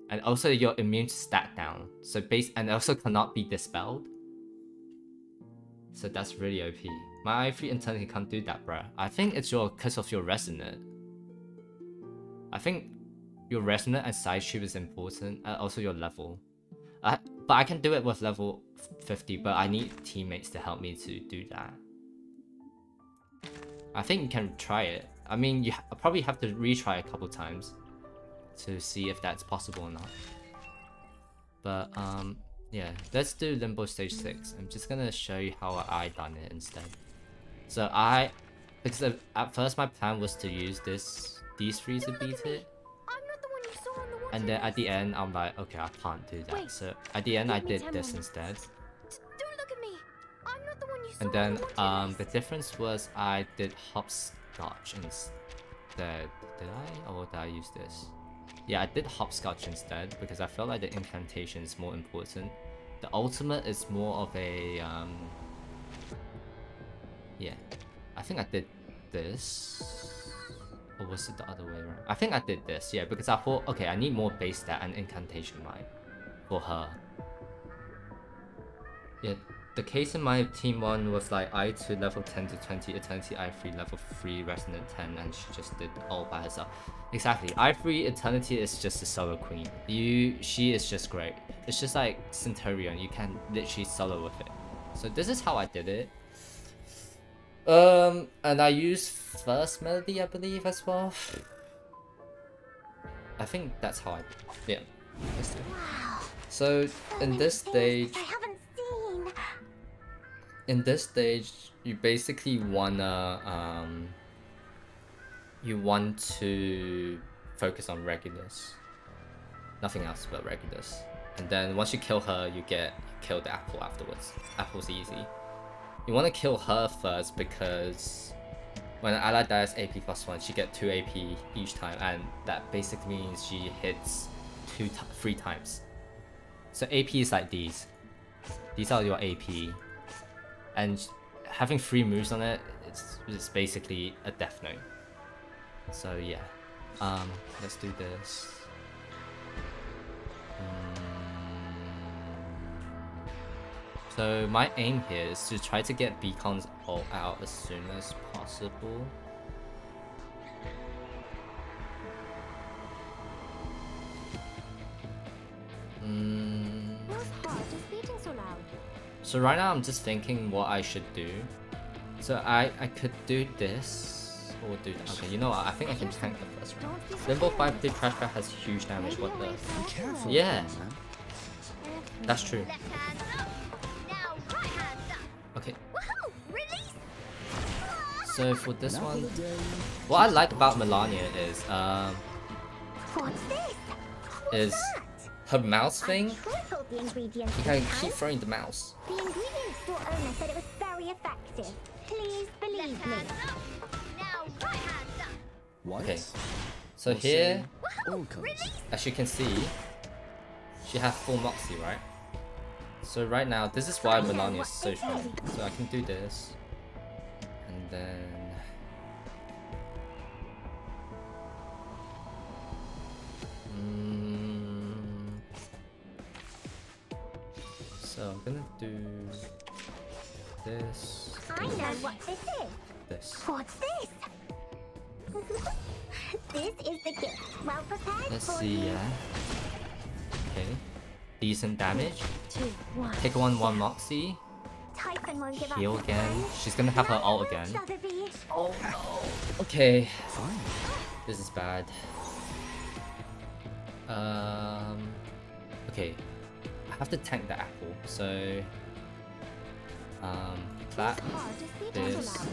B: And also your immune to stat down. So base and also cannot be dispelled. So that's really OP. My i3 internally can't do that, bruh. I think it's your because of your resonant. I think your resonant and side shield is important, and also your level. I, but I can do it with level 50, but I need teammates to help me to do that. I think you can try it. I mean, you ha- probably have to retry a couple times to see if that's possible or not. But um, yeah, let's do Limbo Stage 6. I'm just gonna show you how I done it instead. So I, because at first my plan was to use this these three to beat it.
A: I'm not the one you saw on the water.
B: And then at the end, I'm like, okay, I can't do that.
A: Wait,
B: so at the end, I did this
A: moments.
B: instead.
A: Don't look at me. I'm not the one you saw
B: And then um, the difference was I did hopscotch instead. Did I? Or did I use this? Yeah, I did hopscotch instead because I felt like the incantation is more important. The ultimate is more of a um. Yeah, I think I did this. Or was it the other way around? I think I did this, yeah, because I thought, okay, I need more base stat and incantation right for her. Yeah, the case in my team one was like I2 level 10 to 20, Eternity I3 level 3, Resonant 10, and she just did all by herself. Exactly, I3 Eternity is just a solo queen. You, she is just great. It's just like Centurion, you can literally solo with it. So this is how I did it. Um, and I used first melody, I believe, as well. I think that's how I, yeah. So in this stage,
D: I haven't seen.
B: In this stage you basically wanna um you want to focus on Regulus nothing else but Regulus and then once you kill her you get you kill the apple afterwards. Apple's easy. You want to kill her first because when an ally dies AP plus one she get 2 AP each time. And that basically means she hits two three times. So AP is like these. These are your AP and having three moves on it, it's, it's basically a death note. So yeah, um, let's do this. Mm. So my aim here is to try to get beacons all out as soon as possible. Mm,
D: so
B: right now I'm just thinking what I should do. So I I could do this or do that. Okay, you know what? I think I can tank the first round.
D: Don't be so
B: Limbo 5 big trash bag has huge damage. What
D: a
B: the?
G: Careful,
B: Yeah.
G: man.
B: That's true.
D: Left hand up. Now right hand up.
B: Okay, so for this one, what I like about Melania is um
D: What's this?
B: is her mouse thing.
D: tripled the.
B: You can keep throwing the mouse.
D: The ingredients store owner said it was very effective. Please believe me. Now right hand up.
G: What?
B: Okay. So
G: Or
B: here,
G: say
B: as you can see, she has full Moxie, right? So right now, this is why Melania is so strong. So I can do this, and then Mm. So I'm gonna do this,
D: I know what this is.
B: this.
D: What's this? this is the gift. Well prepared
B: Let's
D: for
B: see,
D: you.
B: yeah. Okay. Decent damage.
D: Two, one.
B: Take one one Moxie.
D: Typhon won't give
B: Heal
D: up.
B: again. She's gonna have her ult again. Oh no. Okay.
G: Fine.
B: This is bad. Um. Okay. I have to tank the apple, so. Um.
D: Heart is beating so
B: This.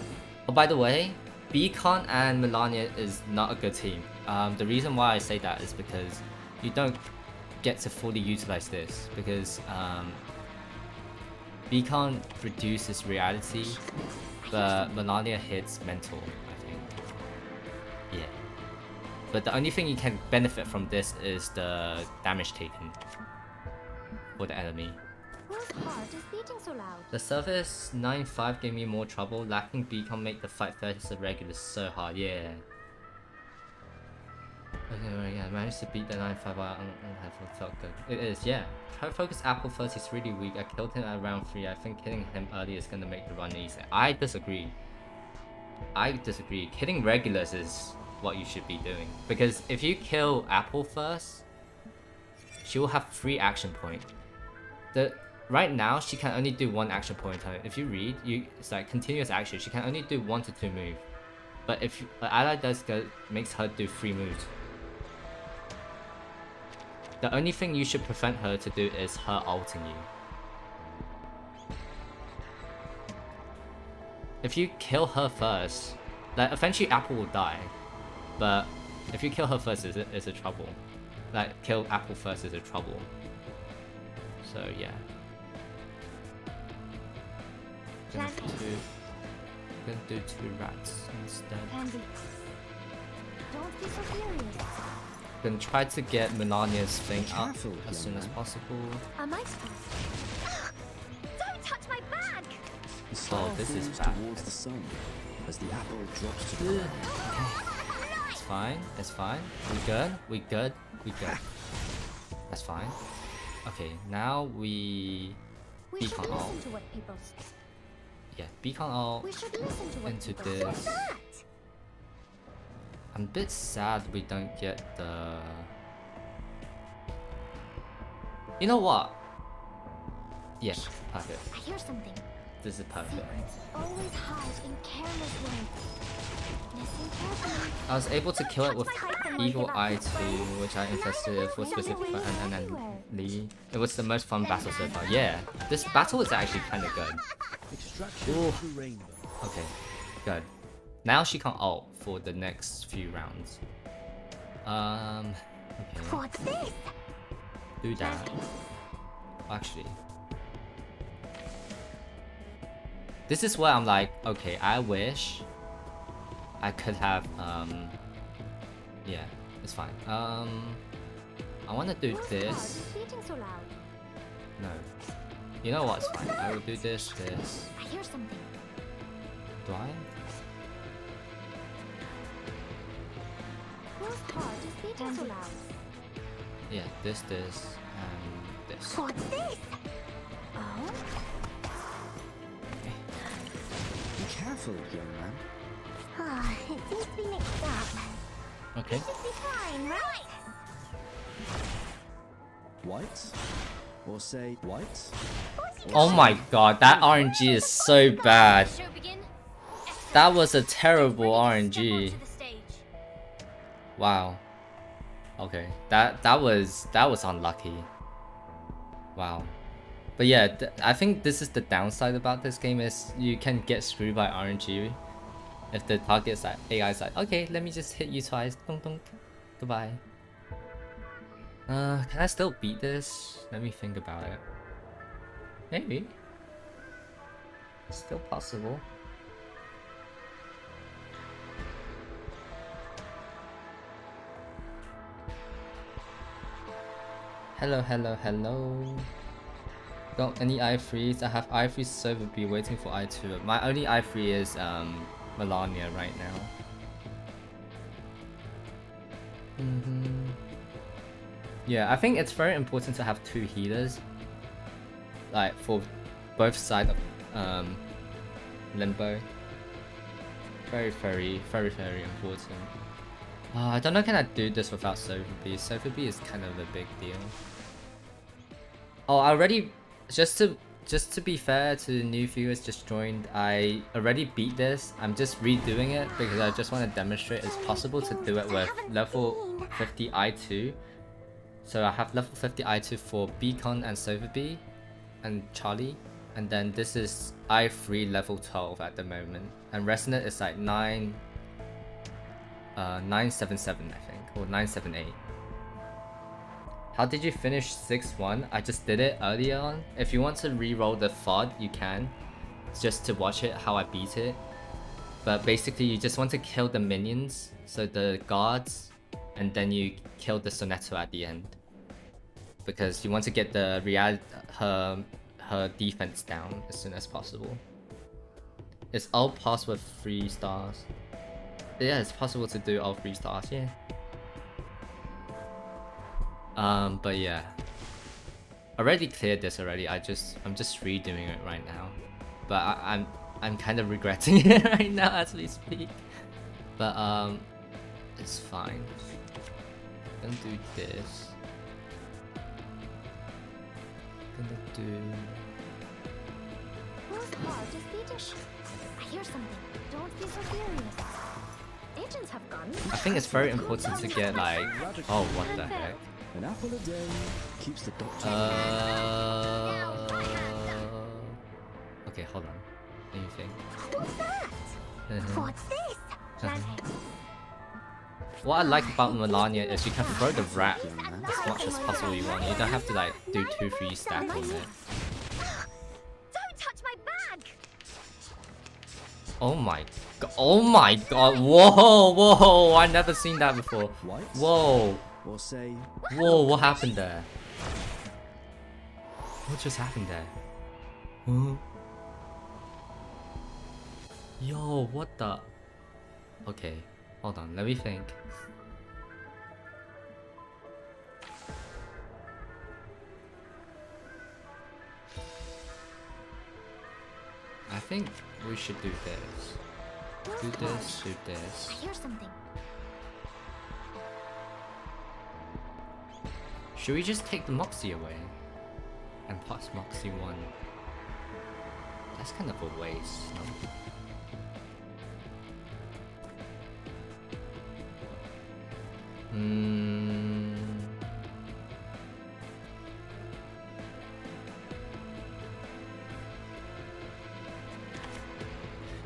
B: Oh, by the way, Beacon and Melania is not a good team. Um, the reason why I say that is because you don't get to fully utilize this because um, Beacon reduces reality, but Melania hits mental. I think. Yeah. But the only thing you can benefit from this is the damage taken for the enemy.
D: Whose heart is beating so loud?
B: The Surface 9.5 gave me more trouble. Lacking Beacon make the fight 30 of regular so hard, yeah. Okay, right, yeah, I managed to beat the 9.5 while unhelpful felt good. It is, yeah. Try focus Apple first, he's really weak. I killed him at round 3. I think killing him early is gonna make the run easy. I disagree. I disagree. Killing Regulus is what you should be doing. Because if you kill Apple first, she will have 3 action point. The right now she can only do one action point time. If you read, you it's like continuous action. She can only do one to two move. But if an ally does go makes her do three moves. The only thing you should prevent her to do is her ulting you. If you kill her first, like eventually Apple will die. But if you kill her first, is it is a trouble. Like kill Apple first is a trouble. So yeah. Gonna
D: Planting.
B: do, gonna do two rats instead.
D: Andy. Don't be so furious.
B: Gonna try to get Melania's thing up
G: Careful,
B: as soon as possible.
D: A mice pass. Don't touch my bag!
G: The star
B: Oh, this is bad.
G: towards the sun as the apple drops to the ground.
B: It's fine, it's fine. We good, we good, we good. That's fine. Okay, now we
D: We
B: Beacon
D: listen
B: ult.
D: to what people say.
B: Yeah, beacon ult.
D: We should listen
B: Into this. I'm a bit sad we don't get the. You know what? Yeah, perfect.
D: I hear something.
B: This is perfect. I was able to kill it with
D: Typhon won't
B: Eagle Eye
D: his
B: 2, which I invested for
D: Neither
B: specific
D: we.
B: and, and then Lee. It was the most fun battle so far. Yeah, this battle is actually kind of good. Ooh.
E: of the rainbow.
B: Okay, good. Now she can ult for the next few rounds. Um, okay,
D: What's this?
B: do that. Actually, this is where I'm like, okay, I wish I could have, um, yeah, it's fine. Um, I want to do this.
D: is beating so loud?
B: No. You know what? It's fine. I will do this, this.
D: I hear something.
B: Do I?
D: Whose heart is beating so loud?
B: Yeah, this, this, and this.
D: What's this? Oh?
G: Be careful, young man.
D: It seems to be mixed up.
B: Okay.
D: Should be fine, right?
G: White? Or say white?
B: Oh my god, that RNG is so bad. That was a terrible
A: Ready to step
B: RNG.
A: onto the stage.
B: Wow. Okay, that that was that was unlucky. Wow. But yeah, th I think this is the downside about this game is you can get screwed by RNG if the target like AI is like, okay, let me just hit you twice. Goodbye. Uh, can I still beat this? Let me think about it. Maybe. Still possible. Hello, hello, hello. Got any i3s? I have i3 so would be waiting for i2. My only i3 is um Melania right now. hmm Yeah, I think it's very important to have two healers. Like for both sides of um limbo. Very, very, very, very important. Uh, I don't know can I do this without Sophie? Sophie is kind of a big deal. Oh, I already just to just to be fair to the new viewers just joined, I already beat this. I'm just redoing it because I just want to demonstrate it's possible to do it with level 50 I2. So I have level 50 I2 for Beacon and Sophie and Charlie. And then this is I3 level 12 at the moment. And Resonant is like 9 uh, 977 I think, or 978. How did you finish 6-1? I just did it earlier on. If you want to re-roll the FOD, you can. Just to watch it, how I beat it. But basically, you just want to kill the minions, so the guards, and then you kill the Sonetto at the end. Because you want to get the real her her defense down as soon as possible. It's all pass with 3 stars. Yeah, it's possible to do all 3 stars, yeah. Um, but yeah. Already cleared this already. I just I'm just redoing it right now. But I, I'm I'm kind of regretting it right now as we speak. But um, it's fine. Gonna do this. Gonna do.
D: Whose heart is beating? I hear something. Don't be so furious. Agents have guns.
B: I think it's very important to get like. Oh, what the heck?
G: An apple a day keeps the doctor.
B: Uh. Okay, hold on. Let me think.
D: What's that? This?
B: Mhm. What I like about Melania is you can throw the wrap as much as possible you want. You don't have to like do two, three stack on it.
D: Don't touch my bag!
B: Oh my god! Oh my god! Whoa! Whoa! I never seen that before. Whoa!
G: Or say
B: Whoa! What happened there? What just happened there? Huh? Yo! What the? Okay, hold on. Let me think. I think we should do this. Do this, do this.
D: I hear something.
B: Should we just take the Moxie away? And pass Moxie 1? That's kind of a waste, no? Hmm.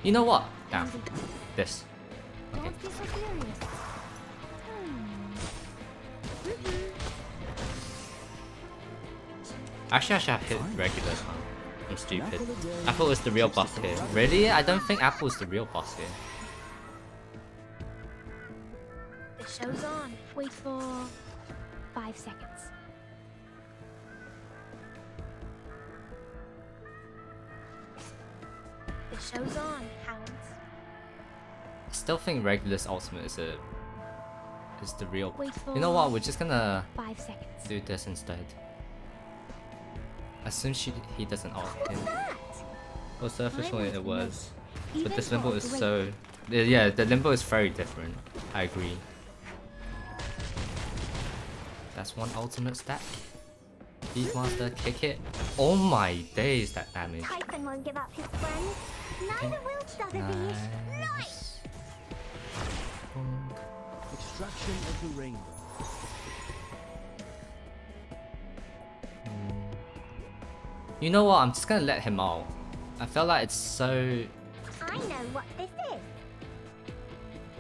B: You know what? Down. This. Okay. Actually, I should have hit Regulus huh? I'm stupid.
G: apple a
B: is the real boss here. Really? I don't think Apple is the real boss here.
C: The show's on. Wait for five seconds. The show's on, hounds.
B: I still think Regulus Ultimate is a is the real.
C: Wait for
B: You know what? We're just gonna
C: five seconds.
B: do this instead. As soon as she, he doesn't ult him. Well, selfishly it was. But this limbo is so. Yeah, Yeah, the limbo is very different. I agree. That's one ultimate stack. Beast Monster, kick it. Oh my days, that damage.
D: Typhon won't give up his friends. Neither will Sotheby.
B: Nice. Boom.
G: Extraction of the rainbow.
B: You know what? I'm just gonna let him out. I feel like it's so.
D: I know what this is.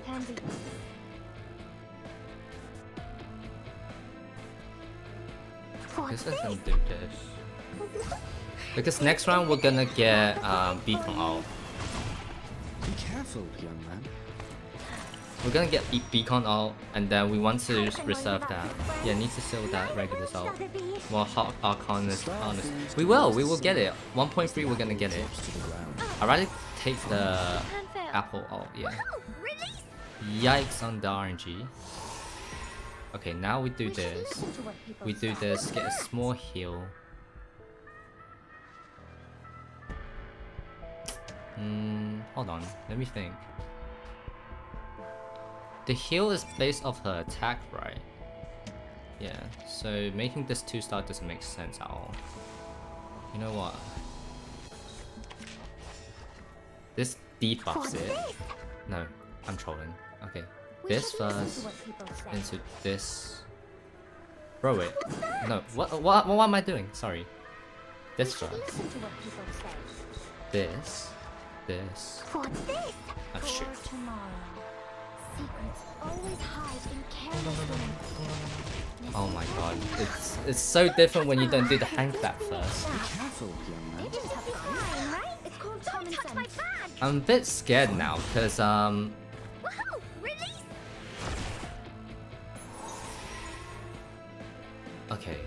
C: Handy.
B: This
D: this?
B: doesn't do this. Because next round we're gonna get um, Beacon out.
G: Be careful, young man.
B: We're gonna get Be- Beacon out, and then we want to reserve that. Yeah, need to seal that Regulus out. Well, Hot Arcanus, honest. We will, we will get it. 1.3, we're gonna get it.
G: Drops to the ground.
B: I'd rather take the apple out, yeah. Yikes on the RNG. Okay, now we do this.
D: listen to what people
B: We do this, get a small heal. Hmm, hold on, let me think. The heal is based off her attack, right? Yeah, so making this 2 star doesn't make sense at all. You know what? This debuffs it. No, I'm trolling. Okay, this first
D: to what people say.
B: into this. Throw it. No, what, what, what am I doing? Sorry. This first.
D: listen to what people say.
B: This. This. Oh shit.
C: For tomorrow.
D: Secrets always hide in careless things.
B: Oh my god. It's it's so different when you don't do the hand clap first.
G: Careful, young man.
D: Pigeons have guns, right? It's called common sense. my bag!
B: I'm a bit scared now because um
D: Woohoo!
B: Okay.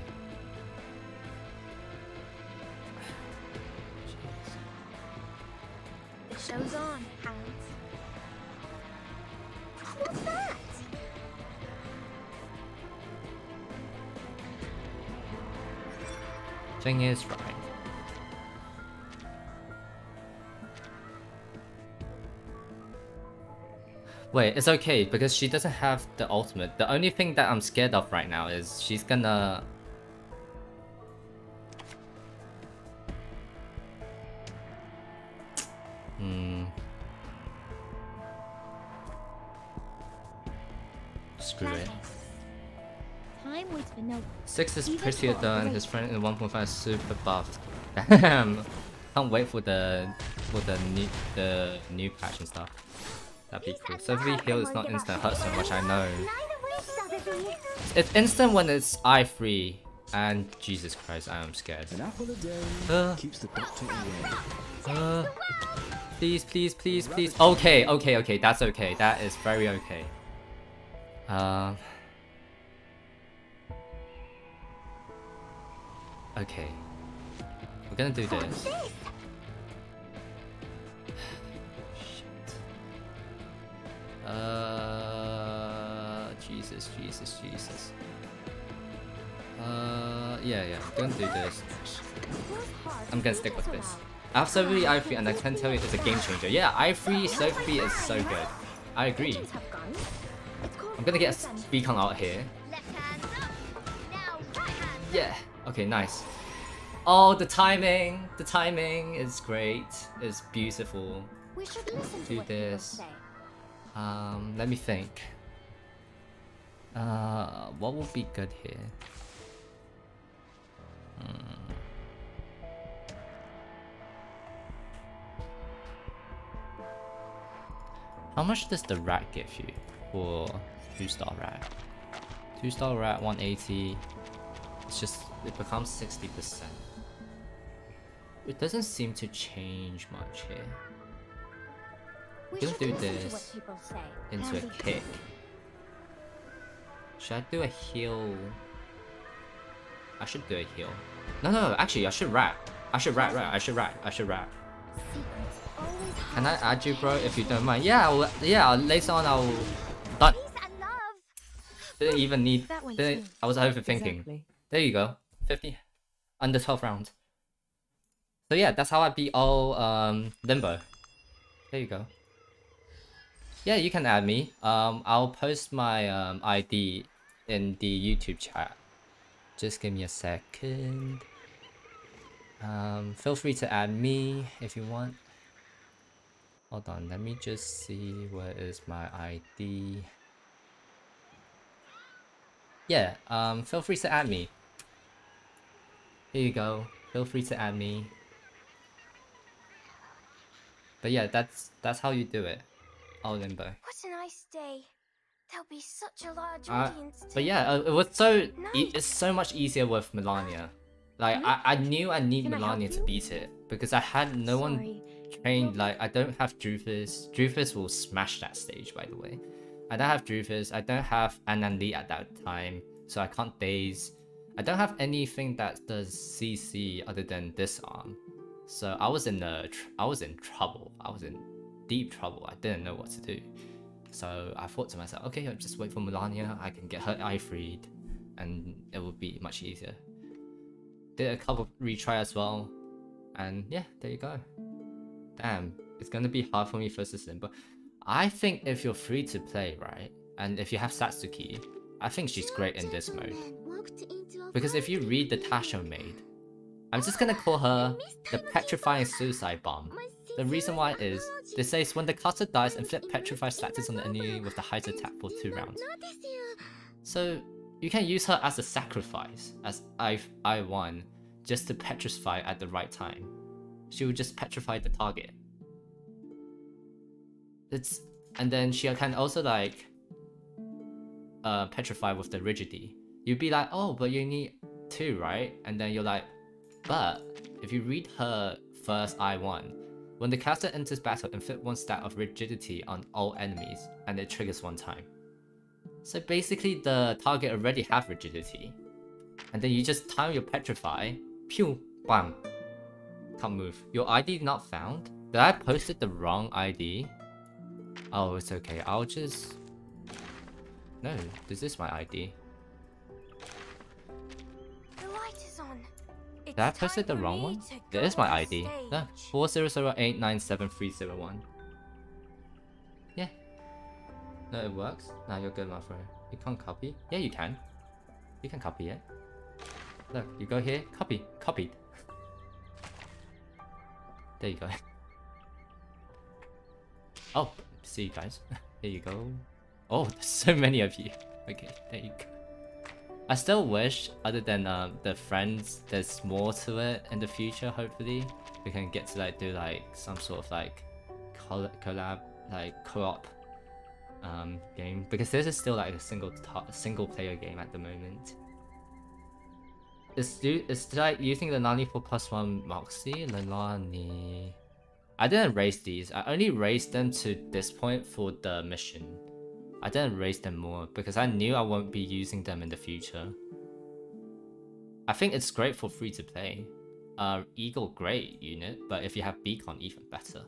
C: The show's on, hounds.
B: Thing is right. Wait, it's okay because she doesn't have the ultimate. The only thing that I'm scared of right now is she's gonna Hmm. Screw it.
C: Time waits for no.
B: Six is
C: Even
B: prettier
C: for
B: than
C: great.
B: his friend in 1.5 is super buffed. Damn! Can't wait for the for the new the new patch and stuff. That'd be cool. So every heal is not instant hurt so much, I know.
D: Neither will Sotheby.
B: It's instant when it's I free. And Jesus Christ, I am scared.
G: An apple a day
B: Uh.
G: keeps the doctor away.
B: Uh, please, please, please, please. Okay, okay, okay. That's okay. That is very okay. Um. Okay. We're gonna do this. Shit. Uh. Jesus, Jesus, Jesus. Uh. Yeah, yeah. I'm gonna do this. I'm gonna stick with this. After i3 and I can tell you it's a game changer. Yeah, i3 Sophie is so good. I agree. I'm gonna get a beacon out here.
D: Left hand up. Now right hand.
B: Yeah. Okay, nice. Oh, the timing. The timing is great. It's beautiful.
D: We should listen to
B: Do this. Um, let me think. Uh, what would be good here? Hmm. How much does the rat give you for two star rat? Two star rat 180. It's just it becomes 60%. It doesn't seem to change much here.
D: We should
B: do this into a kick. Should I do a heal? I should do a heal. No, no, actually, I should rat. I should rat, rat. I should rat. I should rat. Can I add you, bro, if you don't mind? Yeah, I'll, yeah. Later on, I'll. Didn't even need.
C: That
B: Didn't. I was overthinking.
C: Exactly.
B: There you go. 50. Under 12 rounds. So yeah, that's how I beat all um, Limbo. There you go. Yeah, you can add me. Um, I'll post my um, ID in the YouTube chat. Just give me a second. Um, feel free to add me if you want. Hold on, let me just see where is my ID. Yeah, um, feel free to add me. Here you go. Feel free to add me. But yeah, that's that's how you do it. Oh, Limbo.
A: What a nice day. There'll be such a large
B: Uh,
A: audience
B: but yeah, uh, it was so e- it's so much easier with Melania. Like I, I knew I need
C: Can I
B: Melania to beat it because I had no one trained. Like I don't have Druvis. Druvis will smash that stage, by the way. I don't have Druvis. I don't have An-an Lee at that time, so I can't daze. I don't have anything that does CC other than this disarm. So I was in the I was in trouble. I was in deep trouble. I didn't know what to do. So I thought to myself, okay, I'll just wait for Melania. I can get her eye freed, and it will be much easier. Did a couple retry as well, and yeah, there you go. Damn, it's gonna be hard for me versus Limbo. I think if you're free to play, right, and if you have Satsuki, I think she's great in this mode. Because if you read the Tasha maid, I'm just gonna call her the petrifying suicide bomb. The reason why is, this says when the caster dies, inflict petrified status on the enemy with the highest attack for 2 rounds. So, you can use her as a sacrifice, as I, I won, just to petrify at the right time. She will just petrify the target. It's and then she can also like uh petrify with the rigidity. You'd be like, oh, but you need two, right? And then you're like, but if you read her first I1, when the caster enters battle, inflict one stat of rigidity on all enemies, and it triggers one time. So basically, the target already have rigidity, and then you just time your petrify, pew, bam, can't move. Your ID not found. Did I posted the wrong ID? Oh, it's okay. I'll just. No, Is this is my ID.
A: The light is on.
B: Did I posted the wrong one? There is my ID. No,
A: stage.
B: four zero zero eight nine seven three zero one. Yeah. No, it works. Now you're good, my friend. You can't copy. Yeah, you can. You can copy it. Look, you go here, copy, copied. There you go. Oh, see you guys. There you go. Oh, there's so many of you. Okay, there you go. I still wish, other than um, the friends, there's more to it in the future. Hopefully, we can get to like do like some sort of like coll- collab, like co-op um, game because this is still like a single single player game at the moment. Is is like using the Nani for plus one Moxie Lilani. I didn't raise these. I only raised them to this point for the mission. I didn't raise them more because I knew I won't be using them in the future. I think it's great for free to play. Uh, Eagle great unit, but if you have Beacon, even better.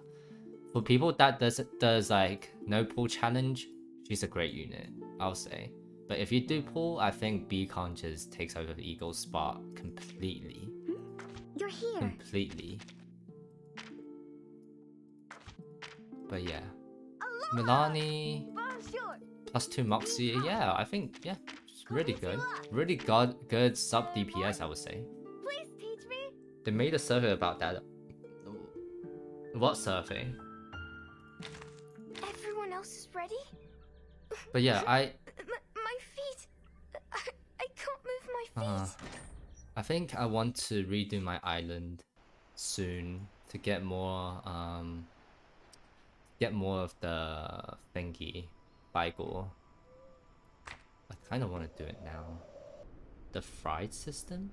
B: For people that does does like no pull challenge, she's a great unit. I'll say. But if you do pull, I think Beacon just takes over the Eagle's spot completely.
D: You're here.
B: Completely. But yeah. Melania plus two Moxie, yeah, I think yeah, it's really good. Really good good sub DPS I would say.
D: Please teach me.
B: They made a survey about that. What survey?
A: Everyone else is ready?
B: But yeah, I
A: my feet. I, I can't move my feet.
B: uh, I think I want to redo my island soon to get more um get more of the thingy Bygor. I kind of want to do it now. The fried system?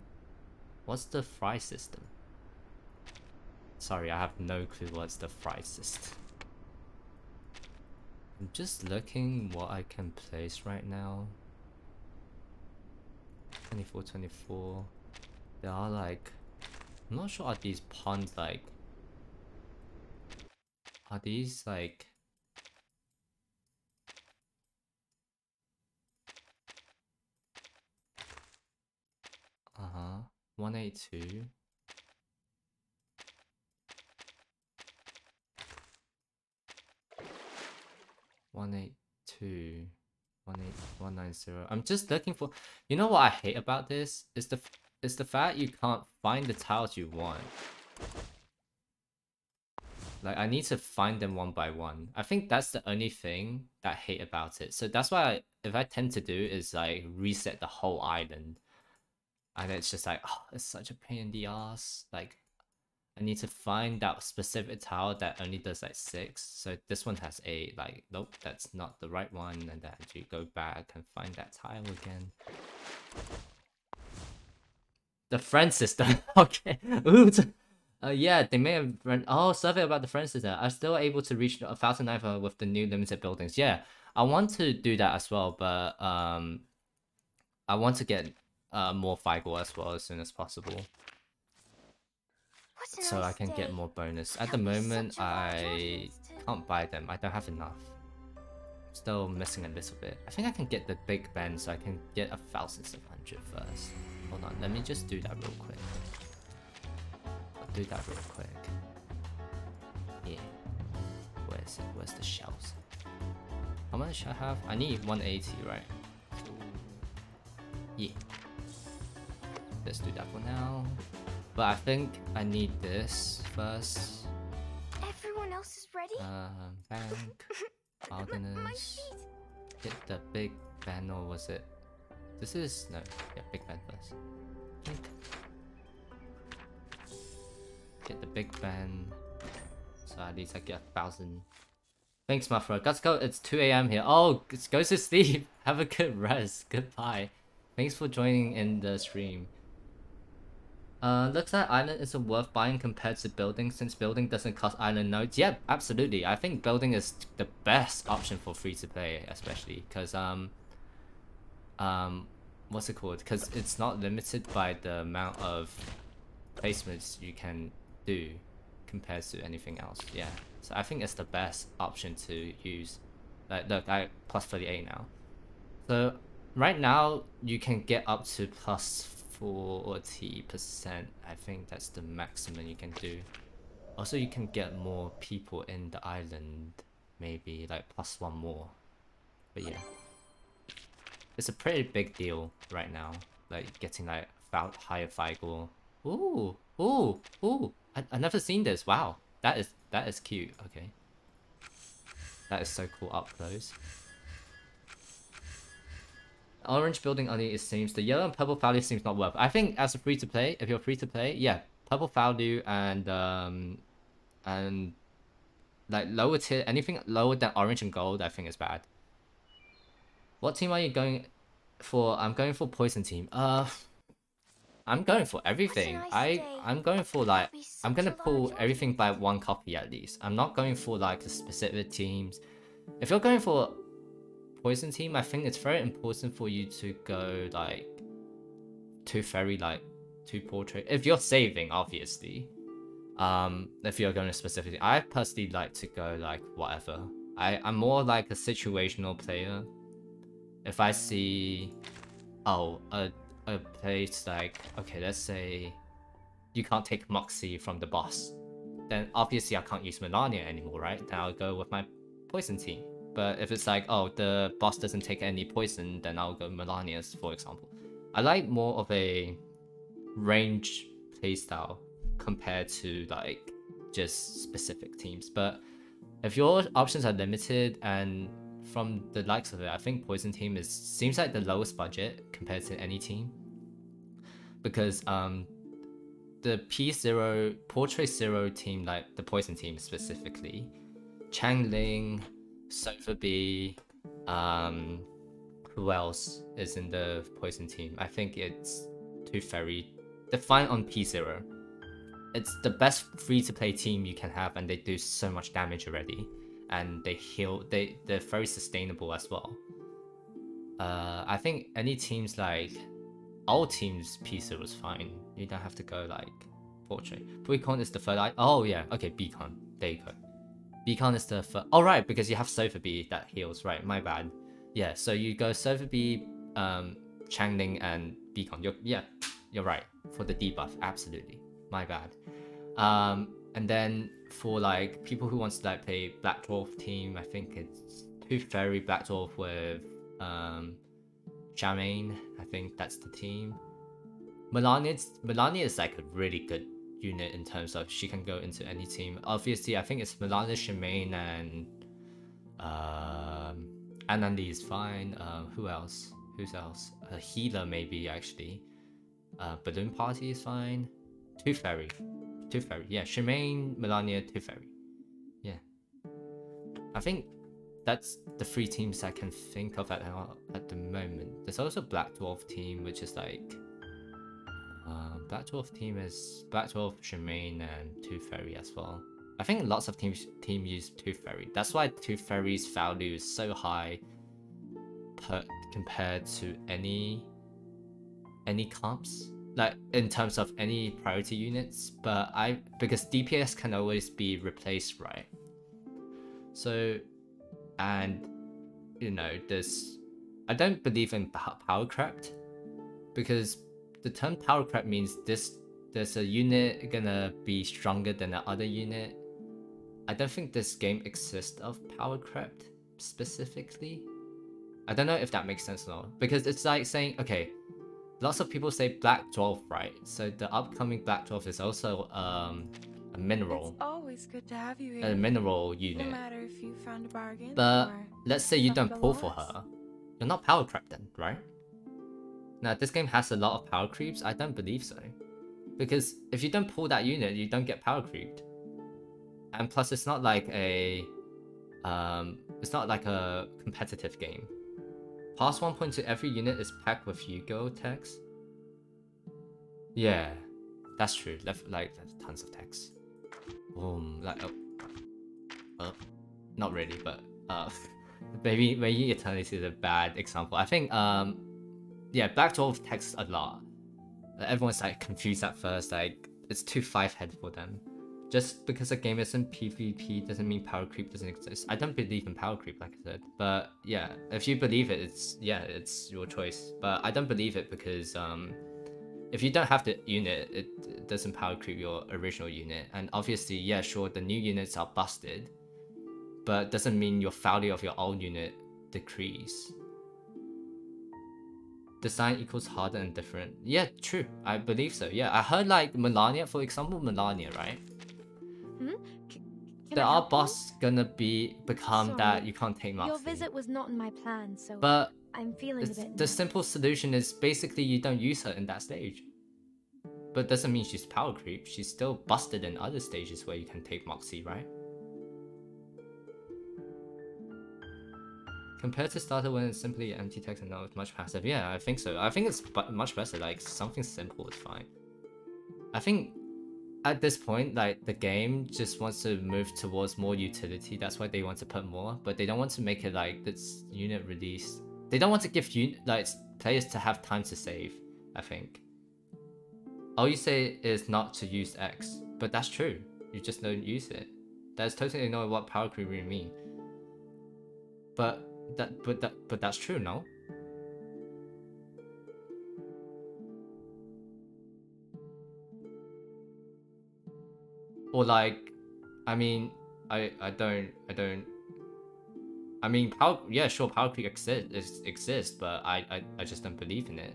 B: What's the fry system? Sorry, I have no clue what's the fry system. I'm just looking what I can place right now. 24, 24. There are like, I'm not sure are these ponds like, are these like, uh-huh, 182. One eight two. One eight one nine zero. I'm just looking for. You know what I hate about this is the is the fact you can't find the tiles you want. Like I need to find them one by one. I think that's the only thing that I hate about it. So that's why I, if I tend to do is like reset the whole island, and it's just like oh, it's such a pain in the ass. Like I need to find that specific tile that only does like six. So this one has eight. Like, nope, that's not the right one. And then you go back and find that tile again. The friend system. okay. Oops. Uh, yeah, they may have run. Oh, survey about the friend system. I'm still able to reach a thousand nine with the new limited buildings. Yeah, I want to do that as well, but um, I want to get uh more FIGO as well as soon as possible so I can get more bonus. At the moment,
A: such a large
B: I can't buy them. I don't have enough. Still missing a little bit. I think I can get the Big Ben, so I can get a thousand seven hundred first. Hold on, let me just do that real quick. Do that real quick. Yeah. Where's it? Where's the shells? How much I have? I need 180, right? Yeah. Let's do that for now. But I think I need this first.
A: Everyone else is ready?
B: Um, bank,
A: my
B: Argonauts, hit the big Ben or was it? This is no, yeah, big Ben first. Think. Get the big Ben, so at least I get a thousand. Thanks, Muffro. Let's go. It's 2 a.m. here. Oh, go to sleep. Have a good rest. Goodbye. Thanks for joining in the stream. Uh, looks like island isn't worth buying compared to building since building doesn't cost island nodes. Yeah, absolutely. I think building is the best option for free to play, especially because um, um, what's it called? Because it's not limited by the amount of placements you can do compared to anything else. Yeah, so I think it's the best option to use. Like, look, I plus thirty eight now. So right now you can get up to plus 40 percent i think that's the maximum you can do also you can get more people in the island maybe like plus one more but yeah it's a pretty big deal right now like getting like higher FIGO. ooh ooh ooh I, i never seen this wow that is that is cute okay that is so cool up close Orange building only it seems the yellow and purple value seems not worth. I think as a free to play, if you're free to play, yeah, purple value and um and like lower tier anything lower than orange and gold I think is bad. What team are you going for? I'm going for poison team. Uh I'm going for everything.
A: nice
B: I
A: day.
B: I'm going for like I'm gonna pull everything by one copy at least. I'm not going for like the specific teams. If you're going for poison team, I think it's very important for you to go like two fairy like two portrait. If you're saving, obviously. Um, if you're going to specifically, I personally like to go like whatever. I I'm more like a situational player. If I see, oh, a a place like okay, let's say you can't take Moxie from the boss, then obviously I can't use Melania anymore, right? Then I'll go with my poison team. But if it's like, oh, the boss doesn't take any poison, then I'll go Melania's, for example. I like more of a range playstyle compared to like just specific teams. But if your options are limited and from the likes of it, I think Poison Team is seems like the lowest budget compared to any team. Because um the P0 Portrait Zero team, like the Poison team specifically, Changeling, Sofa B, um, who else is in the Poison team? I think it's Tooth Fairy. Define on P0. It's the best free to play team you can have, and they do so much damage already. And they heal, they, they're very sustainable as well. Uh, I think any teams like all teams P0 was fine. You don't have to go like portrait. Beacon is the third eye. Oh yeah, okay, Beacon. There you go. Beacon is the first. Oh right, because you have B that heals. Right, my bad. Yeah, so you go Sotheby, um, Changeling and Beacon. You're yeah, you're right for the debuff. Absolutely, my bad. Um, and then for like people who wants to like play Black Dwarf team, I think it's Tooth Fairy Black Dwarf with Um, Shamane, I think that's the team. Melania, Melania is like a really good unit in terms of she can go into any team. Obviously, I think it's Melania, Shamane, and um, An-an Lee is fine. Uh, who else? Who's else? A healer maybe actually. Uh, Balloon Party is fine. Tooth Fairy. Fairy. Yeah, Shamane, Melania, Fairy. Yeah. I think that's the three teams I can think of at, at the moment. There's also Black Dwarf team, which is like... Uh, Black Dwarf team is Black Dwarf, Shamane, and Tooth Fairy as well. I think lots of teams team use Tooth Fairy. That's why Tooth Fairy's value is so high per, compared to any any comps like in terms of any priority units but i because dps can always be replaced right? So and you know this i don't believe in power crept because the term power crept means this there's a unit gonna be stronger than the other unit. I don't think this game exists of power crept specifically. I don't know if that makes sense or not because it's like saying okay lots of people say black dwarf, right? So the upcoming black dwarf is also um, a mineral.
H: It's always good to have you here.
B: A mineral unit.
H: No matter if you found a bargain.
B: But let's say you don't pull for her, you're not power crept then, right? Now this game has a lot of power creeps. I don't believe so, because if you don't pull that unit, you don't get power creeped. And plus, it's not like a, um, it's not like a competitive game. Point to every unit is packed with Yu-Gi-Oh text. Yeah, that's true. Left like tons of text. Boom, like oh, uh, not really, but uh, maybe maybe Eternity is a bad example. I think um, yeah, Black Dwarf text a lot. Everyone's like confused at first, like it's too five head for them. Just because a game isn't PvP doesn't mean power creep doesn't exist. I don't believe in power creep, like I said. But yeah, if you believe it, it's yeah, it's your choice. But I don't believe it because um, if you don't have the unit, it, doesn't power creep your original unit. And obviously, yeah, sure, the new units are busted, but doesn't mean your value of your old unit decrease. Design equals harder and different. Yeah, true. I believe so. Yeah, I heard like Melania, for example, Melania, right?
C: Hmm?
B: there are boss gonna be become
C: Sorry.
B: that you can't take Moxie.
C: Your visit was not in my plan, so
B: But
C: I'm feeling a
B: the,
C: bit.
B: the simple solution is basically you don't use her in that stage. But doesn't mean she's power creep. She's still busted in other stages where you can take Moxie, right? Compared to starter when it's simply empty text and not much passive, yeah, I think so. I think it's much better. Like something simple is fine. I think at this point, like the game just wants to move towards more utility. That's why they want to put more, but they don't want to make it like this unit release. They don't want to give you like players to have time to save. I think. All you say is not to use X, but that's true. You just don't use it. That's totally not what power creep really mean. But that, but that, but that's true, no? Or like i mean i i don't i don't i mean power yeah sure power creep exists exists but I, I i just don't believe in it.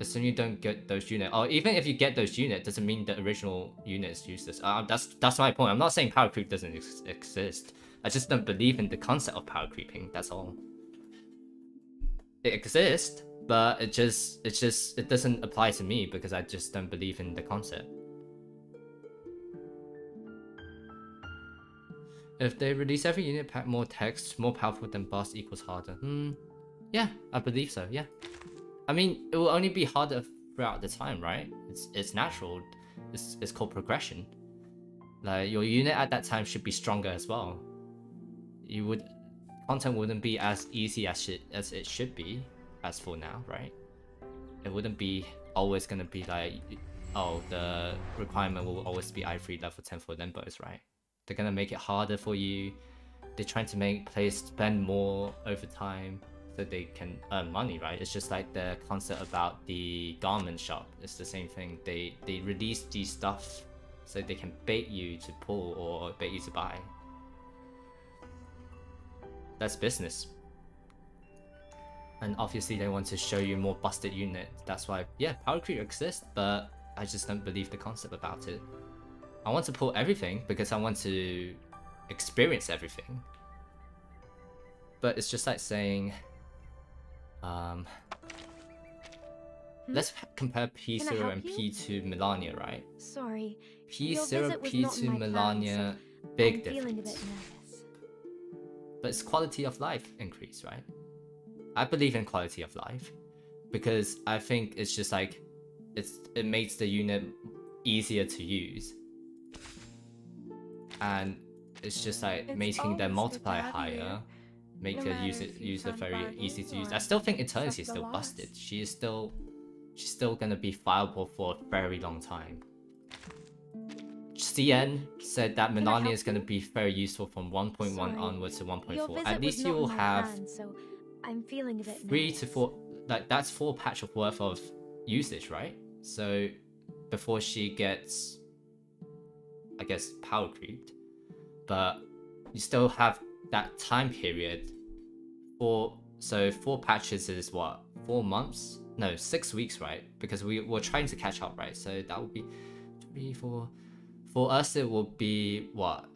B: Assume you don't get those units or even if you get those units doesn't mean the original unit is useless. Uh, that's that's my point. I'm not saying power creep doesn't ex exist. I just don't believe in the concept of power creeping that's all. It exists but it just it just it doesn't apply to me because i just don't believe in the concept If they release every unit pack more text, more powerful than boss equals harder. Hmm. Yeah, I believe so, yeah. I mean, it will only be harder throughout the time, right? It's it's natural. It's, it's called progression. Like, your unit at that time should be stronger as well. You would... Content wouldn't be as easy as it, as it should be, as for now, right? It wouldn't be always gonna be like, oh, the requirement will always be I3 level 10 for them both, right? They're gonna make it harder for you. They're trying to make players spend more over time so they can earn money, right? It's just like the concept about the garment shop. It's the same thing. They they release these stuff so they can bait you to pull or bait you to buy. That's business. and obviously they want to show you more busted unit. That's why, yeah, power creep exists, but I just don't believe the concept about it. I want to pull everything because I want to experience everything. But it's just like saying, um, let's compare P0
A: Hmm?
B: and
A: you?
B: P2 Melania, right?
A: Sorry.
B: P0,
A: visit was not in
B: P2
A: my plans,
B: Melania, big
A: I'm feeling a bit
B: difference. But it's quality of life increase, right? I believe in quality of life because I think it's just like it's it makes the unit easier to use, and it's just like
H: It's
B: making their
H: always good
B: multiplier
H: have you here.
B: higher, make
H: No
B: the
H: if you
B: user very easy to use. I still think Eternity is still busted. She is still she's still gonna be viable for a very long time. CN said that Melania is going to be very useful from 1.1 onwards to 1.4. At least you will have
A: so I'm feeling a bit
B: three to four like that's four patch of worth of usage right so before she gets i guess power creeped. But you still have that time period for so four patches is what four months? No six weeks right? Because we were trying to catch up right? So that would be three four. For us it will be what?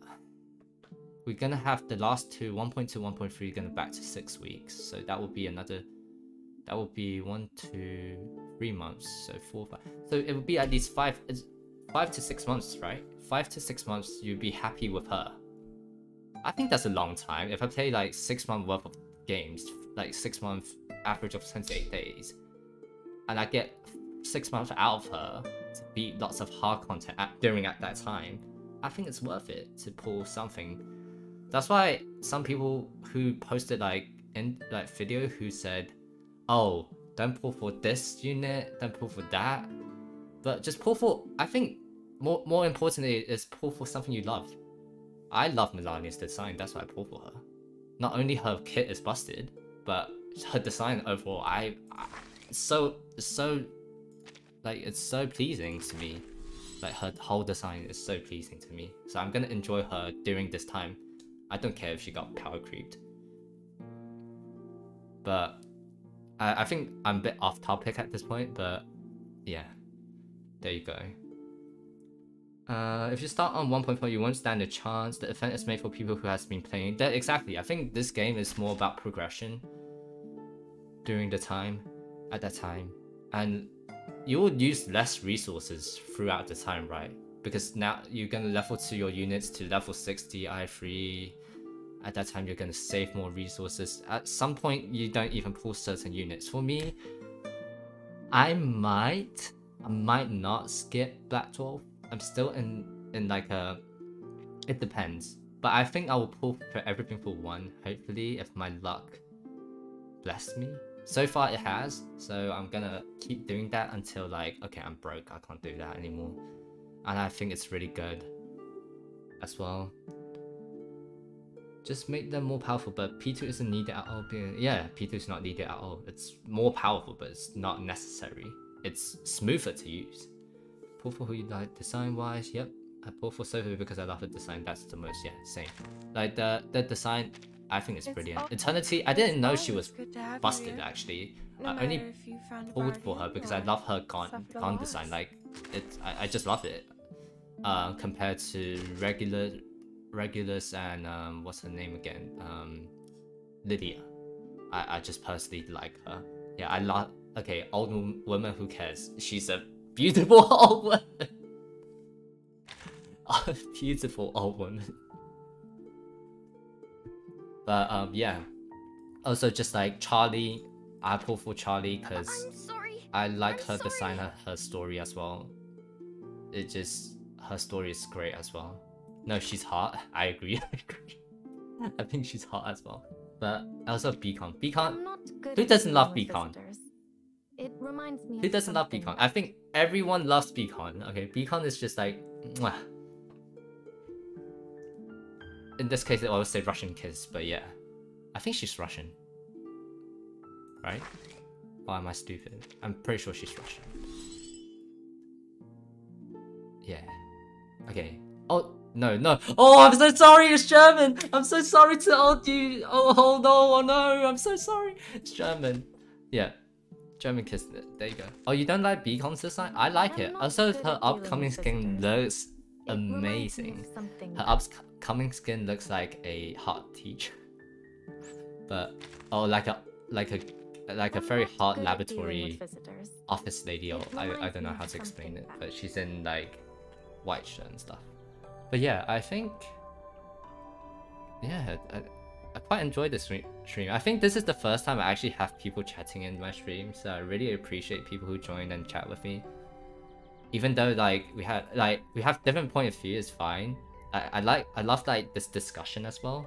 B: We're gonna have the last two 1.2 1.3 gonna back to six weeks. So that will be another that would be one two three months. So four five. So it would be at least five five to six months right five to six months you'd be happy with her i think that's a long time if i play like six month worth of games like six month average of 28 days and i get six months out of her to beat lots of hard content at, during at that time i think it's worth it to pull something that's why some people who posted like in like video who said, "Oh, don't pull for this unit, don't pull for that," but just pull for. I think more more importantly is pull for something you love. I love Melania's design. That's why I pull for her. Not only her kit is busted, but her design overall. I, I so so like it's so pleasing to me. Like her whole design is so pleasing to me. So I'm gonna enjoy her during this time. I don't care if she got power creeped. But I, I think I'm a bit off topic at this point, but yeah. There you go. Uh, if you start on 1.4, you won't stand a chance. The event is made for people who has been playing. That exactly. I think this game is more about progression during the time, at that time, and you will use less resources throughout the time, right? Because now you're gonna level to your units to level 60 i3. At that time, you're gonna save more resources. At some point, you don't even pull certain units. For me, I might, I might not skip Black Dwarf. I'm still in in like a. It depends, but I think I will pull for everything for one. Hopefully, if my luck bless me. So far, it has. So I'm gonna keep doing that until like, okay, I'm broke. I can't do that anymore, and I think it's really good as well. Just make them more powerful, but P2 isn't needed at all. Yeah, P2 is not needed at all. It's more powerful, but it's not necessary. It's smoother to use. Pull for who you like design wise, yep. I pull for Sophie because I love the design. That's the most, yeah, same. Like the the design, I think it's
H: It's
B: brilliant. Eternity, I didn't know she was
H: have you
B: busted actually.
H: No
B: I only
H: matter if you found a
B: pulled for her because I love her
H: a
B: gun design. Like it, I, I just love it. Uh, compared to regular, regulars and um, what's her name again? Um, Lydia. I, I just personally like her. Yeah, I love. Okay, old woman. Who cares? She's a beautiful old woman. a beautiful old woman. But um, yeah. Also, just like Charlie, I pull for Charlie because
A: sorry.
B: I like
A: I'm
B: her design, her, her story as well. It just her story is great as well. No, she's hot. I agree. I agree. I think she's hot as well. But also Beacon. Beacon.
A: I'm not good
B: Who doesn't love Beacon?
A: visitors. It reminds me
B: Who
A: of
B: doesn't love. Beacon? I think everyone loves Beacon. Okay, Beacon is just like. Mwah. In this case, I always say Russian kiss, but yeah. I think she's Russian. Right? Or am I stupid? I'm pretty sure she's Russian. Yeah. Okay. Oh, no, no. Oh, I'm so sorry, it's German! I'm so sorry to all you. Oh, hold on, oh no, I'm so sorry. It's German. Yeah. German kiss. There you go. Oh, you don't like Beacon's design? I like it. Also, her upcoming skin looks
D: It reminds me of
B: amazing. Her upcoming skin looks like a hot teacher. But oh, like a like a like a very hot
D: good at dealing with
B: laboratory office lady or I, I don't know how to explain it, but she's in like white shirt and stuff. But yeah, I think yeah, I, I quite enjoy stream. Stream. I think this is the first time I actually have people chatting in my stream, so I really appreciate people who join and chat with me. Even though like we had like we have different point of view, is fine. I, I like I love like this discussion as well.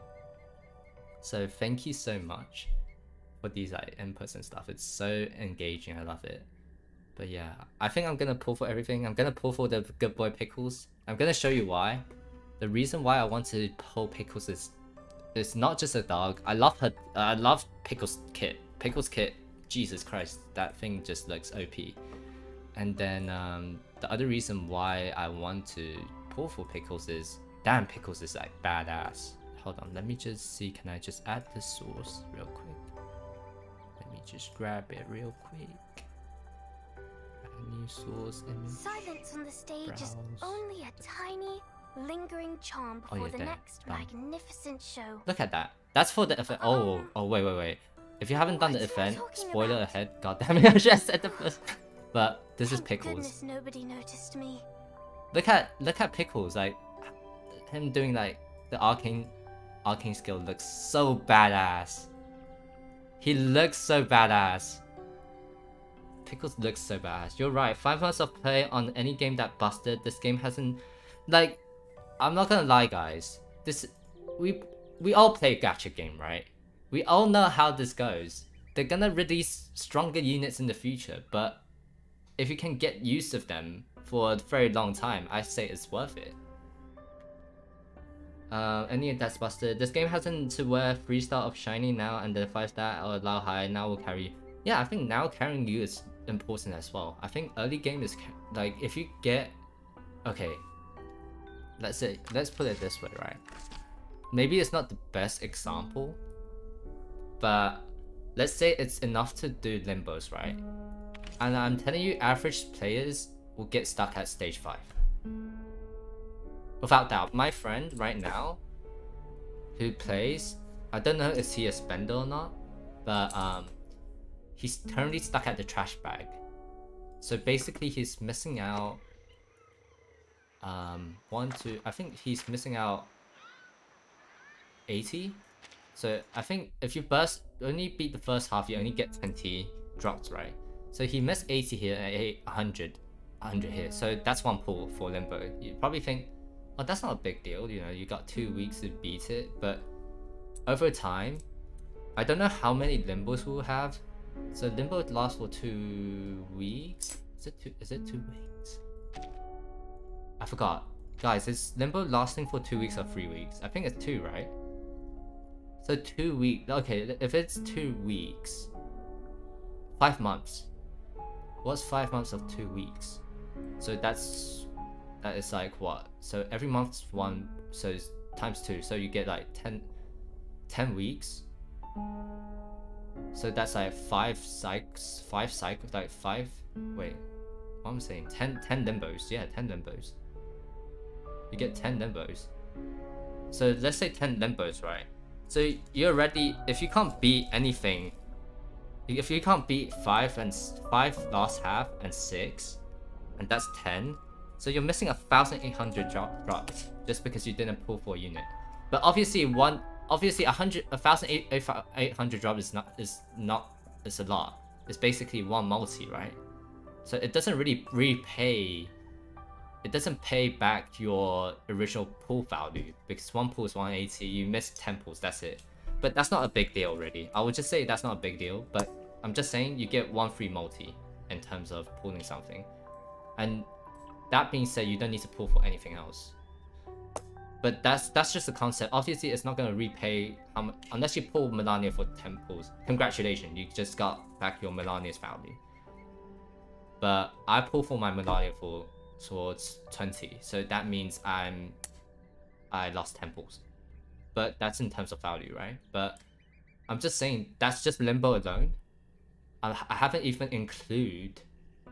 B: So thank you so much for these like inputs and stuff. It's so engaging. I love it. But yeah, I think I'm gonna pull for everything. I'm gonna pull for the good boy pickles. I'm gonna show you why. The reason why I want to pull pickles is it's not just a dog. I love her. I love pickles kit. Pickles kit. Jesus Christ, that thing just looks OP. And then um, the other reason why I want to pull for pickles is damn pickles is like badass. Hold on, let me just see. Can I just add the source real quick? Let me just grab it real quick. Add a new source image.
A: Silence on the stage is only a tiny, lingering charm
B: Oh,
A: before
B: yeah,
A: the
B: there.
A: next
B: Done.
A: magnificent show.
B: Look at that. That's for the event. Oh,
A: Um,
B: oh, wait, wait, wait. If you haven't done the
A: what are you
B: event, spoiler
A: about?
B: ahead. God damn it, I should have said the first. But this is pickles.
A: goodness nobody noticed me.
B: Look at look at pickles. Like him doing like the arcane arcane skill looks so badass. He looks so badass. Pickles looks so badass. You're right. Five months of play on any game that busted. This game hasn't like I'm not gonna lie guys. This we we all play gacha game, right? We all know how this goes. They're gonna release stronger units in the future, but if you can get use of them for a very long time, I say it's worth it. Uh, any that's busted. This game hasn't to wear three star of shiny now, and the five star or allow high now will carry. Yeah, I think now carrying you is important as well. I think early game is like if you get, okay, let's say let's put it this way, right? Maybe it's not the best example, but let's say it's enough to do limbos, right? And I'm telling you, average players will get stuck at stage 5. Without doubt, my friend right now, who plays, I don't know is he a spender or not, but um, he's currently stuck at the trash bag. So basically, he's missing out. Um, one, two. I think he's missing out. 80. So I think if you burst, only beat the first half, you only get 20 drops, right? So he missed 80 here and 100, 100 here. So that's one pull for Limbo. You probably think, oh, that's not a big deal. You know, you got two weeks to beat it. But over time, I don't know how many Limbos we'll have. So Limbo lasts for two weeks. Is it two? Is it two weeks? I forgot. Guys, is Limbo lasting for two weeks or three weeks? I think it's two, right? So two weeks. Okay, if it's two weeks, five months. What's five months of two weeks? So that's that is like what? So every month's one. So times two. So you get like 10, 10 weeks. So that's like five cycles. Five cycles. Like five. Wait, what am I saying? 10, 10 limbos. Yeah, ten limbos. You get ten limbos. So let's say ten limbos, right? So you're already if you can't beat anything, if you can't beat five and five last half and six, and that's ten, so you're missing a thousand eight hundred drop drops just because you didn't pull for a unit. But obviously one, obviously a hundred, a thousand eight eight hundred drop is not is not is a lot. It's basically one multi, right? So it doesn't really repay it doesn't pay back your original pool value because one pool is 180, you miss 10 pools, that's it. But that's not a big deal really. I would just say that's not a big deal, but I'm just saying you get one free multi in terms of pulling something. And that being said, you don't need to pull for anything else. But that's that's just a concept. Obviously, it's not going to repay mu- unless you pull Melania for 10 pulls. Congratulations, you just got back your Melania's value. But I pull for my Melania for towards 20 so that means i'm i lost 10 pulls but that's in terms of value right but i'm just saying that's just limbo alone I, I haven't even include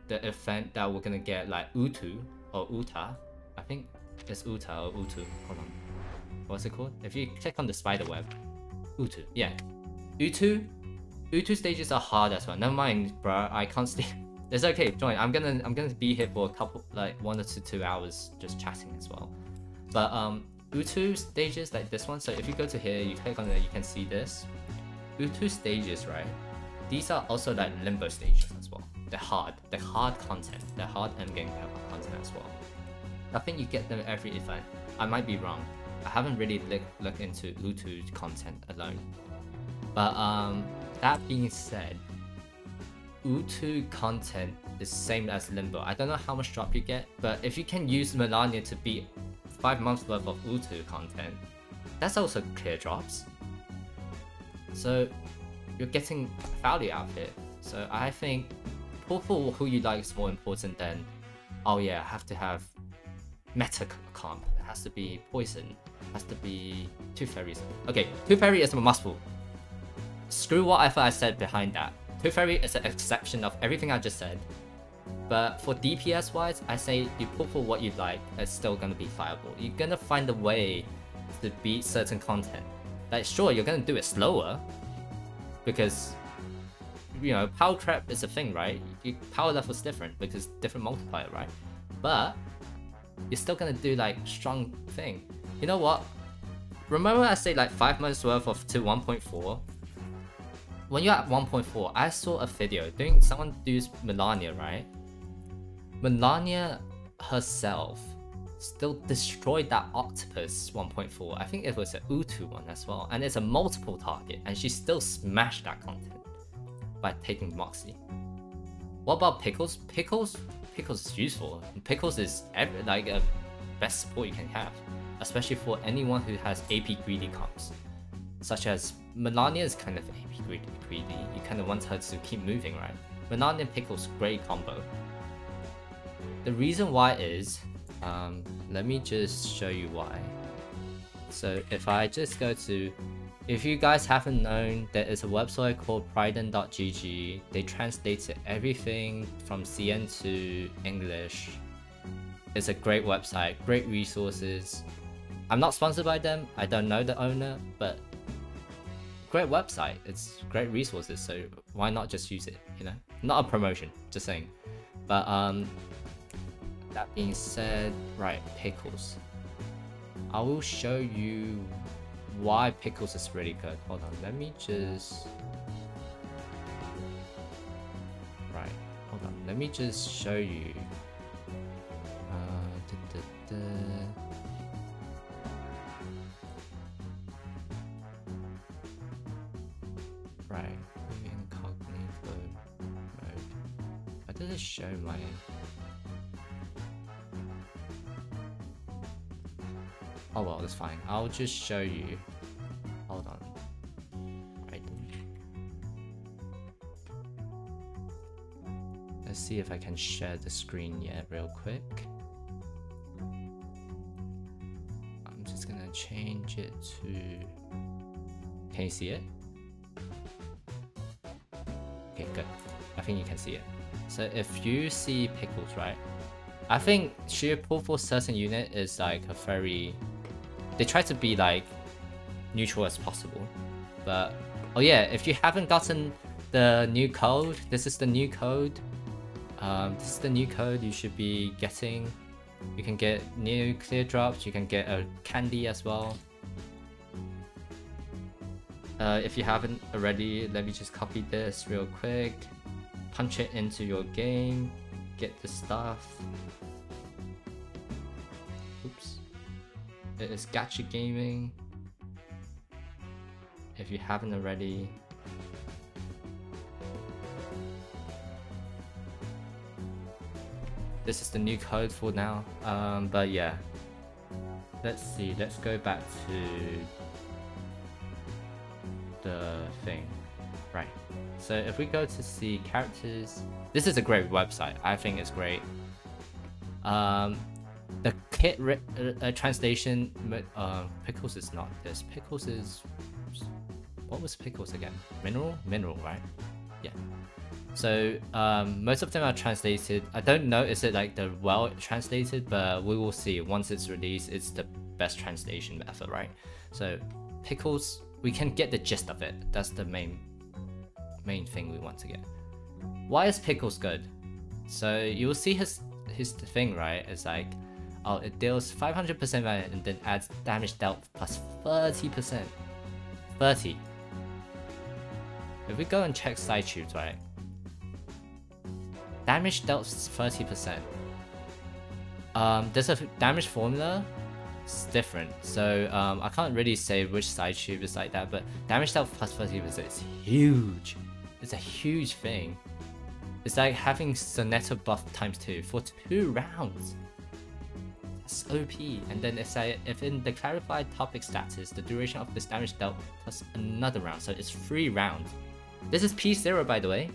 B: the event that we're gonna get like Utu or Uta. I think it's Uta or Utu. Hold on. What's it called? If you click on the spider web, Utu. Yeah, Utu. Utu stages are hard as well. Never mind, bro. I can't stay. It's okay. Join. I'm gonna I'm gonna be here for a couple like one or two two hours just chatting as well. But um, Utu stages like this one. So if you go to here, you click on it, you can see this. Utu stages, right? These are also like limbo stages as well. They're hard. They're hard content. They're hard endgame content as well. I think you get them every event. I might be wrong. I haven't really looked look into Utu content alone. But um, that being said, Utu content is the same as Limbo. I don't know how much drop you get, but if you can use Melania to beat 5 months worth of Utu content, that's also clear drops. So you're getting value out of it. So I think pull for who you like is more important than, oh yeah, I have to have meta comp. It has to be poison. It has to be Tooth Fairies. Okay, Tooth Fairy is a must pull. Screw whatever I said behind that. Fairy is an exception of everything I just said. But for DPS wise, I say you pull for what you like, it's still gonna be viable. You're gonna find a way to beat certain content. Like sure, you're gonna do it slower, because you know power trap is a thing, right? Your power is different because different multiplier, right? But you're still gonna do like strong thing. You know what? Remember I said like five months worth of to 1.4. When you're at 1.4, I saw a video. Doing someone does Melania, right? Melania herself still destroyed that octopus 1.4 i think it was a utu one as well. And it's a multiple target and she still smashed that content by taking moxie. What about pickles? Pickles pickles is useful. Pickles is every, like a best support you can have especially for anyone who has ap greedy comps such as melania is kind of ap greedy you kind of want her to keep moving right melania pickles great combo the reason why is um, let me just show you why. So if I just go to, if you guys haven't known, there is a website called Prydwen.gg. They translated everything from CN to English. It's a great website, great resources. I'm not sponsored by them. I don't know the owner, but great website. It's great resources. So why not just use it? You know, not a promotion, just saying. But um, that being said, right, pickles. I will show you why pickles is really good. Hold on, let me just... Right, hold on, let me just show you. Uh. Right, incognito mode. Why does it show my... Oh well, that's fine. I'll just show you. Hold on. Right. Let's see if I can share the screen yet real quick. I'm just gonna change it to... Can you see it? Okay, good. I think you can see it. So if you see pickles, right? I think sheer pull for certain unit is like a very they try to be like neutral as possible. But oh yeah, if you haven't gotten the new code, this is the new code. Um, this is the new code you should be getting. You can get new clear drops. You can get a candy as well. Uh, if you haven't already, let me just copy this real quick. Punch it into your game. Get the stuff. Oops. It is Gacha Gaming. If you haven't already, this is the new code for now. Um, but yeah, let's see. Let's go back to the thing. Right. So if we go to see characters, this is a great website. I think it's great. Um, the kit uh, uh, translation, uh, pickles is not this. Pickles is what was pickles again? Mineral, mineral, right? Yeah. So um, most of them are translated. I don't know is it like the well translated, but we will see once it's released. It's the best translation method, right? So pickles, we can get the gist of it. That's the main main thing we want to get. Why is pickles good? So you will see his his thing, right? It's like oh, it deals 500% damage and then adds damage dealt plus 30%. 30. If we go and check psychubes, right? Damage dealt 30%. Um, there's a damage formula. It's different, so um, I can't really say which psychube is like that, but damage dealt plus 30% is huge. It's a huge thing. It's like having Sonetto buff times 2 for 2 rounds. That's OP. And then it's like, if in the clarified topic status, the duration of this damage dealt plus another round, so it's 3 rounds. This is P0 by the way.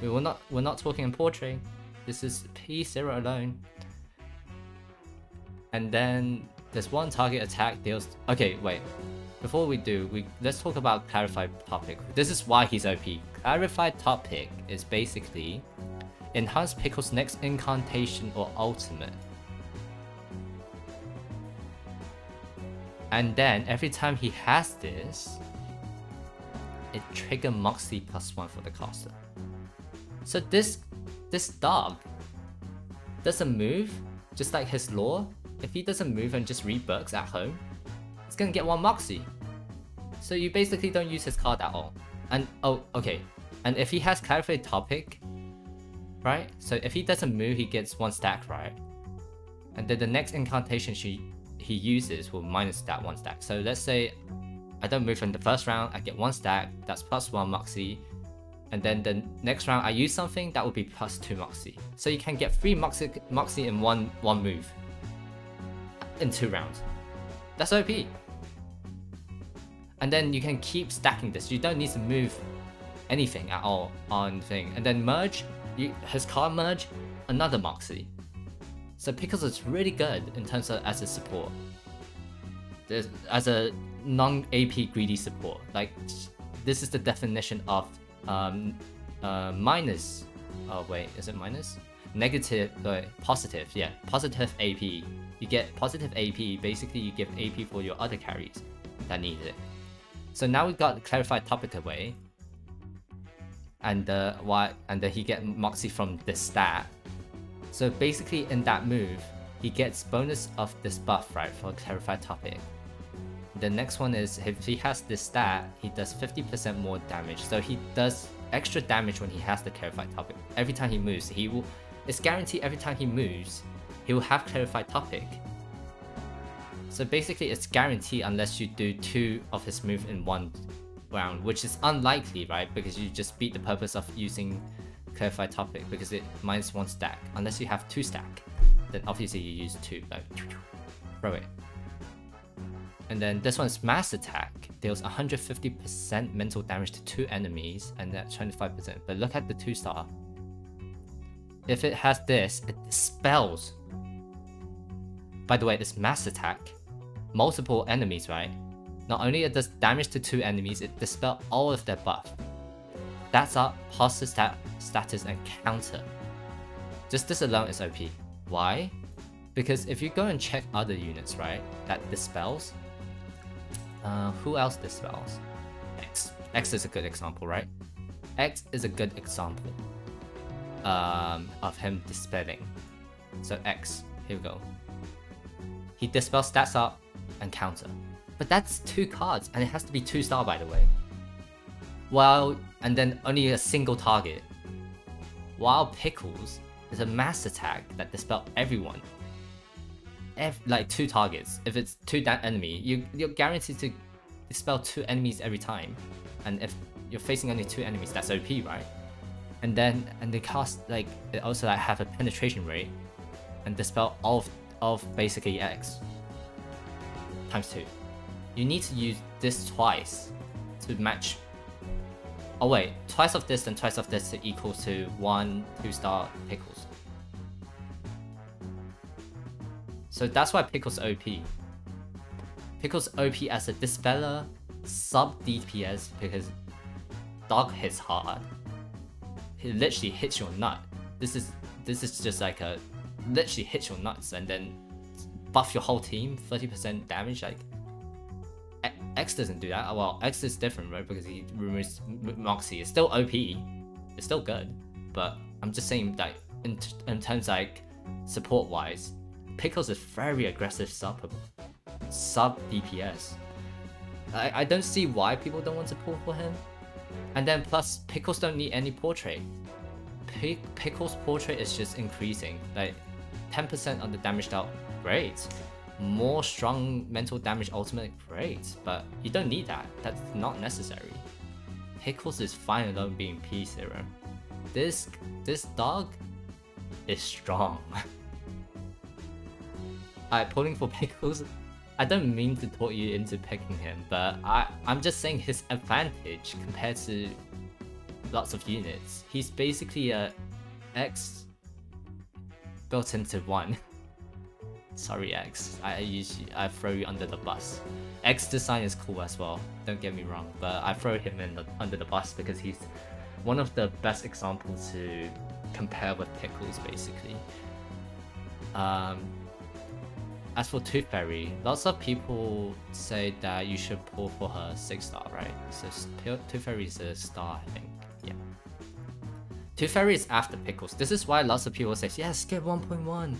B: We will not we're not talking in portrait. This is P0 alone. And then there's one target attack deals okay, wait. Before we do, we let's talk about clarified topic. This is why he's OP. Clarified topic is basically enhance Pickle's next incantation or ultimate. And then every time he has this, it trigger Moxie plus one for the caster. So this this dog doesn't move, just like his lore. If he doesn't move and just read books at home, he's gonna get one Moxie. So you basically don't use his card at all. And oh, okay. And if he has clarified topic, right? So if he doesn't move, he gets one stack, right? And then the next incantation she he uses will minus that one stack. So let's say I don't move in the first round, I get one stack, that's plus one Moxie. And then the next round I use something, that will be plus two Moxie. So you can get three Moxie, Moxie in one, one move. In two rounds. That's OP. And then you can keep stacking this. You don't need to move anything at all on thing. And then merge, you, his card merge, another Moxie. So Pickles is really good in terms of as a support. As a non-AP greedy support. Like this is the definition of um, uh, minus. Oh wait, is it minus? Negative, uh, positive. Yeah, positive AP. You get positive AP. Basically, you give AP for your other carries that need it. So now we got clarified topic away, and uh, why? And then he get Moxie from this stat. So basically, in that move, he gets bonus of this buff right for clarified topic. The next one is if he has this stat, he does 50% more damage. So he does extra damage when he has the clarified topic. Every time he moves, he will. It's guaranteed every time he moves, he will have clarified topic. So basically, it's guaranteed unless you do two of his move in one round, which is unlikely, right? Because you just beat the purpose of using clarified topic because it minus one stack. Unless you have two stack, then obviously you use two, like throw it. And then this one's Mass Attack, deals 150% mental damage to two enemies and that's 25%. But look at the 2 star. If it has this, it dispels. By the way, this Mass Attack, multiple enemies, right? Not only it does damage to two enemies, it dispels all of their buff. That's our positive stat status and counter. Just this alone is OP. Why? Because if you go and check other units, right, that dispels, uh, who else dispels? X. X is a good example, right? X is a good example um, of him dispelling. So X, here we go. He dispels stats up and counter. But that's two cards, and it has to be two star by the way. While, and then only a single target. While Pickles is a mass attack that dispel everyone like two targets. If it's two that enemy, you you're guaranteed to dispel two enemies every time. And if you're facing only two enemies, that's OP, right? And then and they cast like it also like have a penetration rate and dispel all of, of basically X times two. You need to use this twice to match. Oh wait, twice of this and twice of this to equals to one two star pickles. So that's why Pickle's OP. Pickle's OP as a dispeller, sub DPS because dog hits hard. It literally hits your nut. This is this is just like a literally hits your nuts and then buff your whole team 30% damage. Like X doesn't do that. Oh, well, X is different, right? Because he removes Moxie. It's still OP. It's still good, but I'm just saying that in, in terms like support wise, Pickles is very aggressive sub sub DPS. I, I don't see why people don't want to pull for him. And then plus Pickles don't need any portrait. Pick, Pickles portrait is just increasing. Like 10% on the damage out, great. More strong mental damage ultimate, great. But you don't need that. That's not necessary. Pickles is fine alone being P0. This this dog is strong. I pulling for Pickles. I don't mean to talk you into picking him, but I, I'm just saying his advantage compared to lots of units. He's basically a X built into one. Sorry X, I usually I throw you under the bus. X design is cool as well, don't get me wrong, but I throw him in the, under the bus because he's one of the best examples to compare with Pickles basically. Um, as for Tooth Fairy, lots of people say that you should pull for her 6 star, right? So Tooth Fairy is a star, I think. Yeah. Tooth Fairy is after Pickles. This is why lots of people say, yes, get 1.1.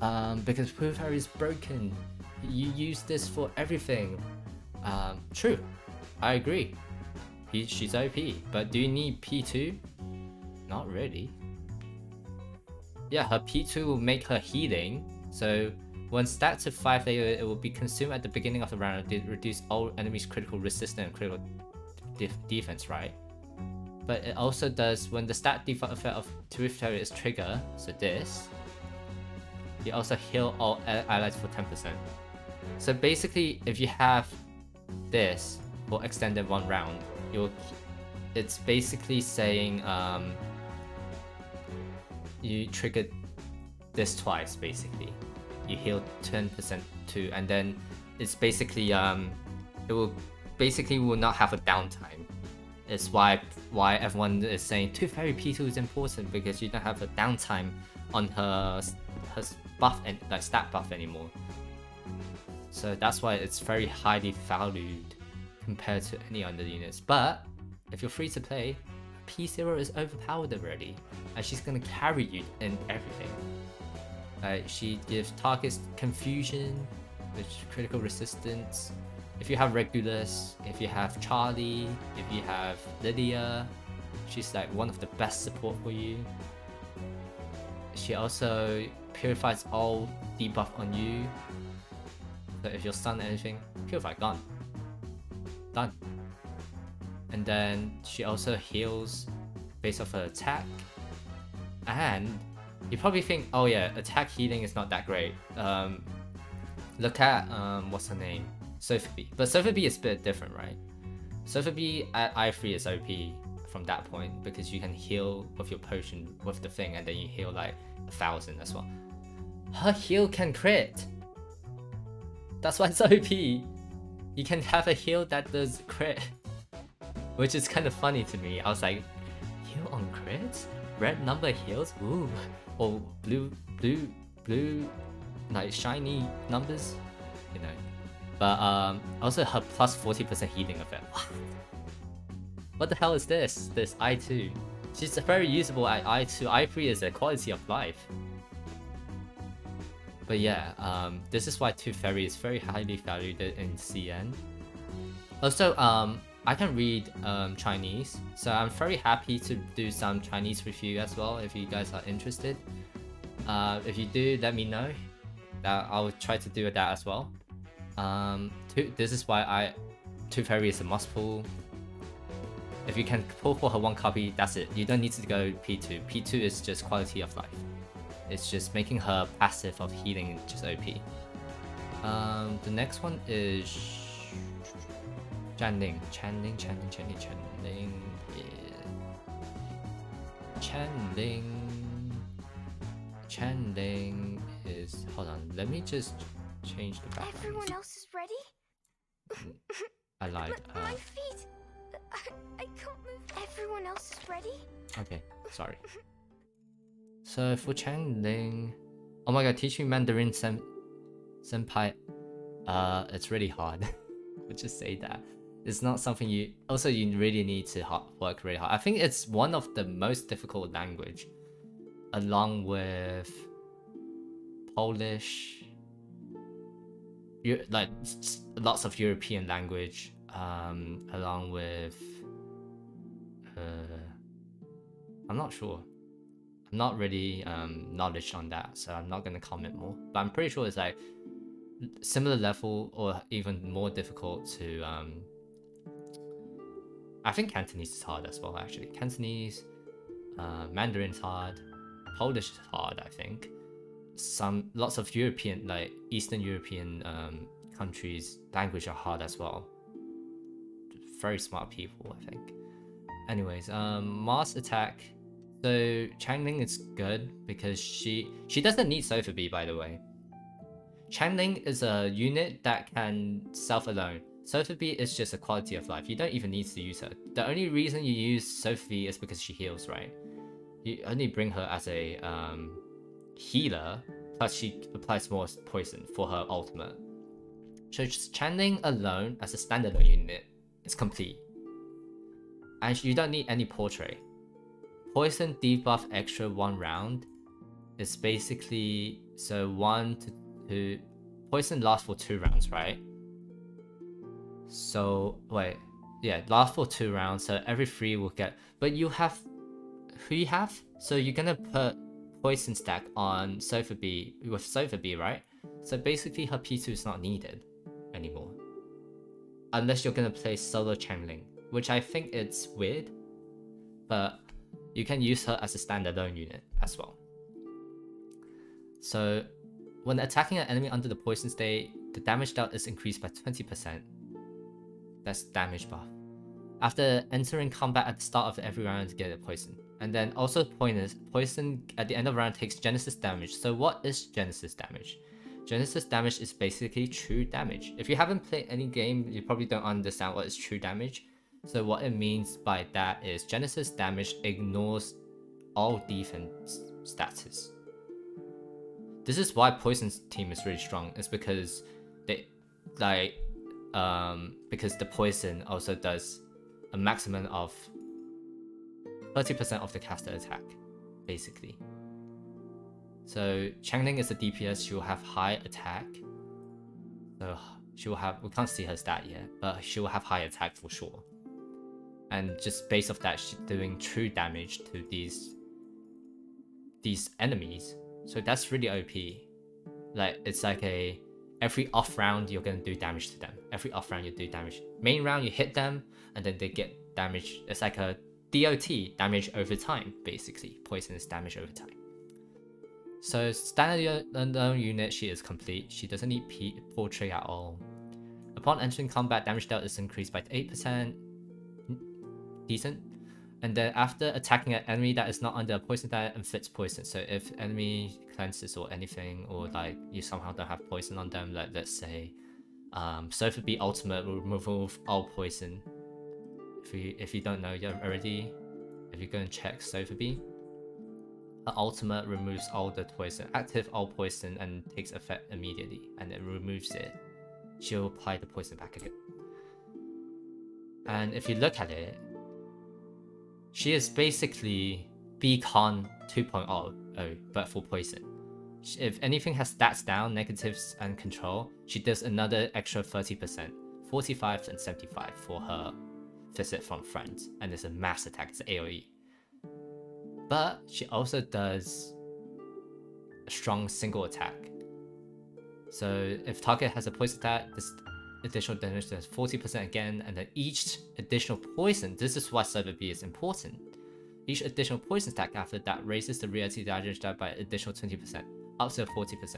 B: Um, because Tooth Fairy is broken. You use this for everything. Um, true. I agree. He, she's OP. But do you need P2? Not really. Yeah, her P2 will make her healing. So when stacked to 5 layer, it will be consumed at the beginning of the round to reduce all enemies' critical resistance and critical def defense, right? But it also does when the stat default effect of Tooth Fairy is trigger, so this, you also heal all allies for 10%. So basically, if you have this for extended one round, you'll it's basically saying um, you triggered this twice basically you heal 10% too and then it's basically um it will basically will not have a downtime it's why why everyone is saying Tooth Fairy P2 is important because you don't have a downtime on her her buff and like stat buff anymore. So that's why it's very highly valued compared to any other units. But if you're free to play P0 is overpowered already and she's gonna carry you in everything. Like she gives targets confusion, which critical resistance. If you have Regulus, if you have Charlie, if you have Lilya, she's like one of the best support for you. She also purifies all debuff on you. So if you're stunned anything, purify gone. Done. And then she also heals based off her attack. And you probably think, oh yeah, attack healing is not that great. Um, look at um, what's her name, Sophie. But Sophie is a bit different, right? Sophie at I3 is OP from that point because you can heal with your potion with the thing, and then you heal like a thousand as well. Her heal can crit. That's why it's OP. You can have a heal that does crit, which is kind of funny to me. I was like, heal on crits? Red number heals? Ooh or blue blue blue like shiny numbers you know but um also her plus 40% healing effect what? the hell is this this i2 she's very usable at i2 i3 is a quality of life but yeah um this is why Tooth Fairy is very highly valued in cn also um I can read um, Chinese, so I'm very happy to do some Chinese review as well if you guys are interested. Uh, if you do, let me know. That I'll try to do that as well. Um, two, this is why I Tooth Fairy is a must pull. If you can pull for her one copy, that's it. You don't need to go P2. P2 is just quality of life. It's just making her passive of healing just OP. Um, the next one is Channing, Channing, Channing, Channing, Channing, yeah. Channing, Channing is. Hold on, let me just change the background.
A: Everyone else is ready?
B: I lied.
A: My,
B: Uh,
A: my feet. I, I can't move. Everyone else is ready?
B: Okay, sorry. So for Changeling, oh my god, teaching Mandarin sen senpai, uh, it's really hard. I'll just say that. It's not something you, also you really need to hard, work really hard. I think it's one of the most difficult language, along with Polish, like lots of European language, um, along with, uh, I'm not sure. I'm not really um, knowledge on that, so I'm not gonna comment more. But I'm pretty sure it's like similar level or even more difficult to. Um, I think Cantonese is hard as well. Actually, Cantonese, uh, hard, Polish is hard. I think some lots of European, like Eastern European um, countries, language are hard as well. Very smart people, I think. Anyways, um, Mars attack. So Changeling is good because she she doesn't need Sophie, by the way. Changeling is a unit that can self alone. Sophie is just a quality of life. You don't even need to use her. The only reason you use Sophie is because she heals, right? You only bring her as a um, healer, plus she applies more poison for her ultimate. So just Changeling alone as a standalone unit is complete. And you don't need any portrait. Poison debuff extra one round is basically so one to two poison lasts for two rounds, right? So wait, yeah, lasts for two rounds, so every three will get but you have who you have? So you're gonna put poison stack on Sotheby with Sotheby, right? So basically her P2 is not needed anymore. Unless you're gonna play solo Changeling, which I think it's weird. But you can use her as a standalone unit as well. So when attacking an enemy under the poison state, the damage dealt is increased by 20%. That's damage buff. After entering combat at the start of every round, get a poison. And then also poison, poison at the end of round takes Genesis damage. So what is Genesis damage? Genesis damage is basically true damage. If you haven't played any game, you probably don't understand what is true damage. So what it means by that is Genesis damage ignores all defense status. This is why Poison's team is really strong. It's because they like um because the poison also does a maximum of 30% of the caster attack, basically. So Changeling is a DPS, she will have high attack. So she will have we can't see her stat yet, but she will have high attack for sure. And just based off that, she's doing true damage to these these enemies. So that's really OP. Like it's like a every off round you're gonna do damage to them. Every off round you do damage. Main round you hit them and then they get damage. It's like a DOT damage over time, basically. Poison is damage over time. So standard unit, she is complete. She doesn't need P portrait at all. Upon entering combat, damage dealt is increased by 8%. Decent. And then after attacking an enemy that is not under a poison and fits poison. So if enemy cleanses or anything, or like you somehow don't have poison on them, like let's say um Sotheby ultimate will remove all poison. If you if you don't know already, if you go and check B, her ultimate removes all the poison, active all poison and takes effect immediately, and it removes it. She'll apply the poison back again. And if you look at it, she is basically Beacon 2.0, but for poison. If anything has stats down, negatives, and control, she does another extra 30%, 45 and 75 for her visit from front, and it's a mass attack, it's AoE. But she also does a strong single attack. So if target has a poison attack, this additional damage does 40% again, and then each additional poison, this is why Sotheby is important. Each additional poison stack after that raises the reality damage die by additional 20%, up to 40%.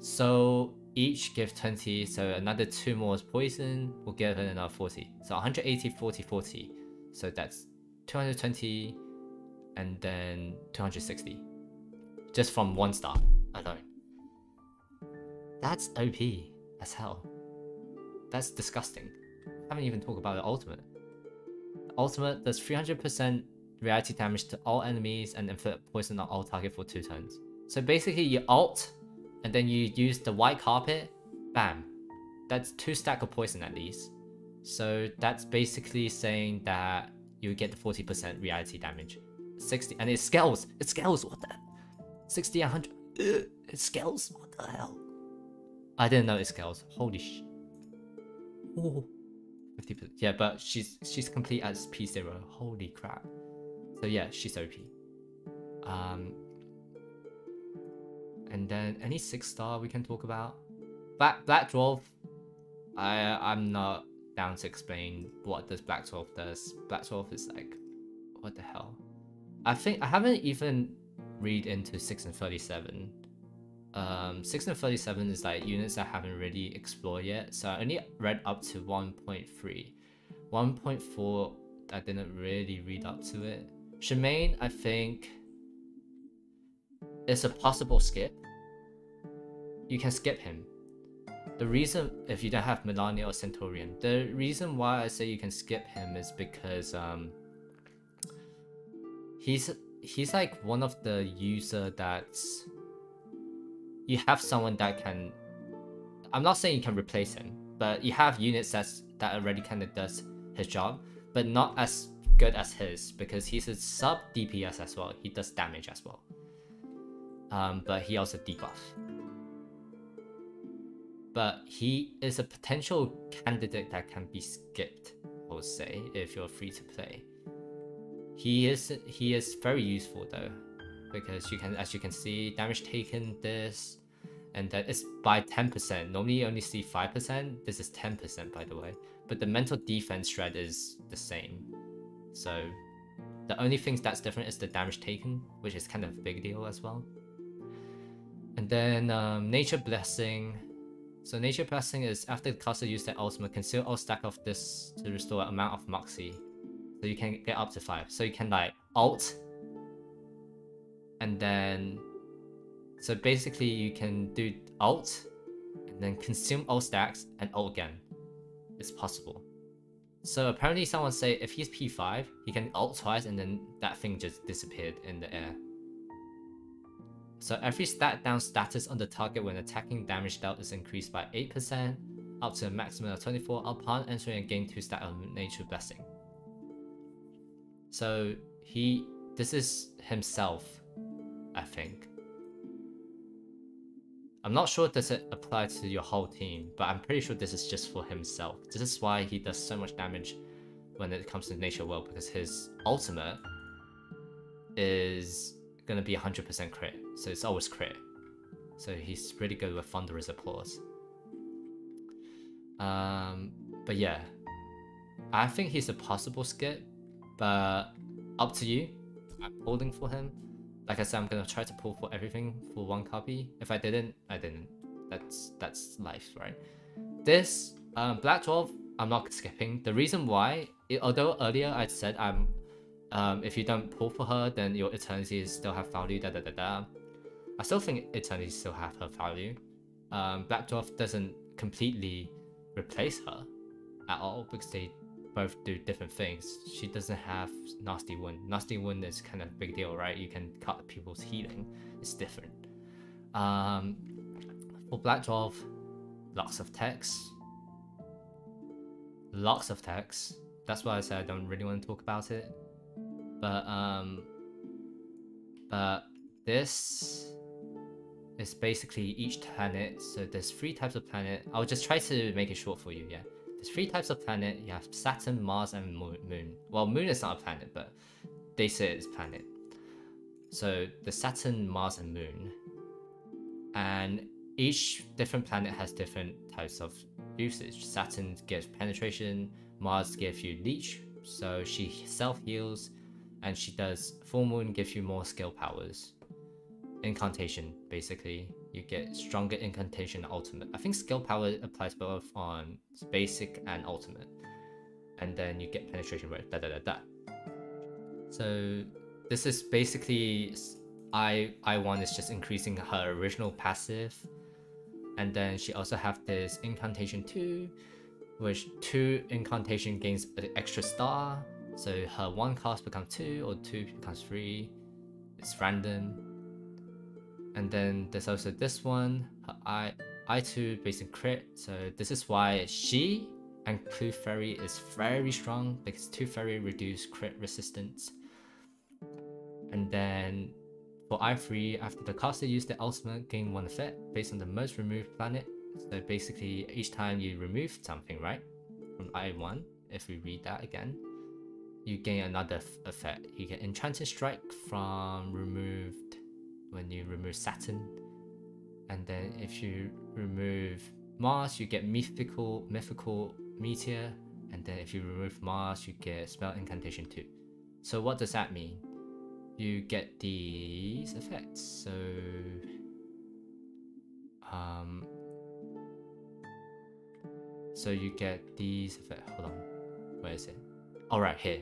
B: So each give 20, so another two more is poison will give another 40. So 180, 40, 40. So that's 220 and then 260. Just from one star alone. That's OP as hell. That's disgusting. haven't even talked about the ultimate. ultimate does 300% reality damage to all enemies and inflict poison on all target for two turns. So basically you ult, and then you use the white carpet, bam. That's two stack of poison at least. So that's basically saying that you get the 40% reality damage. 60, and it scales, it scales, what the? 60, 100, ugh, it scales, what the hell? I didn't know it scales, holy sh... Oh. 50%. Yeah, but she's she's complete as P0. Holy crap. So yeah, she's OP. Um and then any six star we can talk about. Black Black Dwarf. I I'm not down to explain what this Black Dwarf does. Black Dwarf is like what the hell? I think I haven't even read into 6 and 37 um, 6 and 37 is like units I haven't really explored yet, so I only read up to 1.3. 1.4, I didn't really read up to it. Shamane, I think, is a possible skip. You can skip him. The reason, if you don't have Melania or Centurion, the reason why I say you can skip him is because um, he's he's like one of the user that's you have someone that can I'm not saying you can replace him, but you have units that's that already kind of does his job, but not as good as his because he's a sub DPS as well. He does damage as well. Um, but he also debuff. But he is a potential candidate that can be skipped, I would say, if you're free to play. He is he is very useful though because you can, as you can see, damage taken this, and that is by 10%. Normally you only see 5%, this is 10% by the way. But the mental defense shred is the same. So the only things that's different is the damage taken, which is kind of a big deal as well. And then um, Nature Blessing. So Nature Blessing is after the caster used their ultimate, conceal all stack of this to restore amount of Moxie. So you can get up to 5. So you can like alt and then so basically you can do alt and then consume all stacks and alt again. It's possible. So apparently someone say if he's P5, he can alt twice and then that thing just disappeared in the air. So every stat down status on the target when attacking damage dealt is increased by 8%, up to a maximum of 24 upon entering a gain 2 stat of Nature Blessing. So he, this is himself I think. I'm not sure does it apply to your whole team, but I'm pretty sure this is just for himself. This is why he does so much damage when it comes to Nature World, because his ultimate is gonna be 100% crit, so it's always crit. So he's really good with Thunderous Applause. Um, but yeah, I think he's a possible skip, but up to you. I'm holding for him. Like I said, I'm gonna try to pull for everything for one copy. If I didn't, I didn't. That's that's life, right? This um, Black Dwarf, I'm not skipping. The reason why, it, although earlier I said I'm, um, if you don't pull for her, then your eternities still have value. Da da da da. I still think eternities still have her value. Um, Black Dwarf doesn't completely replace her at all because they both do different things. She doesn't have Nasty Wound. Nasty Wound is kind of big deal, right? You can cut people's healing. It's different. Um, for Black Dwarf, lots of text. Lots of text. That's why I said I don't really want to talk about it. But um, but this is basically each planet. So there's three types of planet. I'll just try to make it short for you. Yeah. There's three types of planet. You have Saturn, Mars, and Moon. Well, Moon is not a planet, but they say it's planet. So the Saturn, Mars, and Moon. And each different planet has different types of usage. Saturn gives penetration, Mars gives you leech, so she self heals, and she does full moon gives you more skill powers. Incantation, basically you get stronger incantation ultimate. I think skill power applies both on basic and ultimate. And then you get penetration rate, da da da da. So this is basically I I1 is just increasing her original passive. And then she also have this incantation 2, which 2 incantation gains an extra star. So her one cast becomes two or two becomes three. It's random. And then there's also this one, her I I2 based in crit. So this is why she and Clue Fairy is very strong because Tooth Fairy reduce crit resistance. And then for I3, after the caster used the ultimate, gain one effect based on the most removed planet. So basically, each time you remove something, right, from I1, if we read that again, you gain another effect. You get Enchanted Strike from removed when you remove Saturn. And then if you remove Mars, you get Mythical Mythical Meteor. And then if you remove Mars, you get Spell Incantation 2. So what does that mean? you get these effects. So, um, so you get these effects. Hold on, where is it? All oh, here.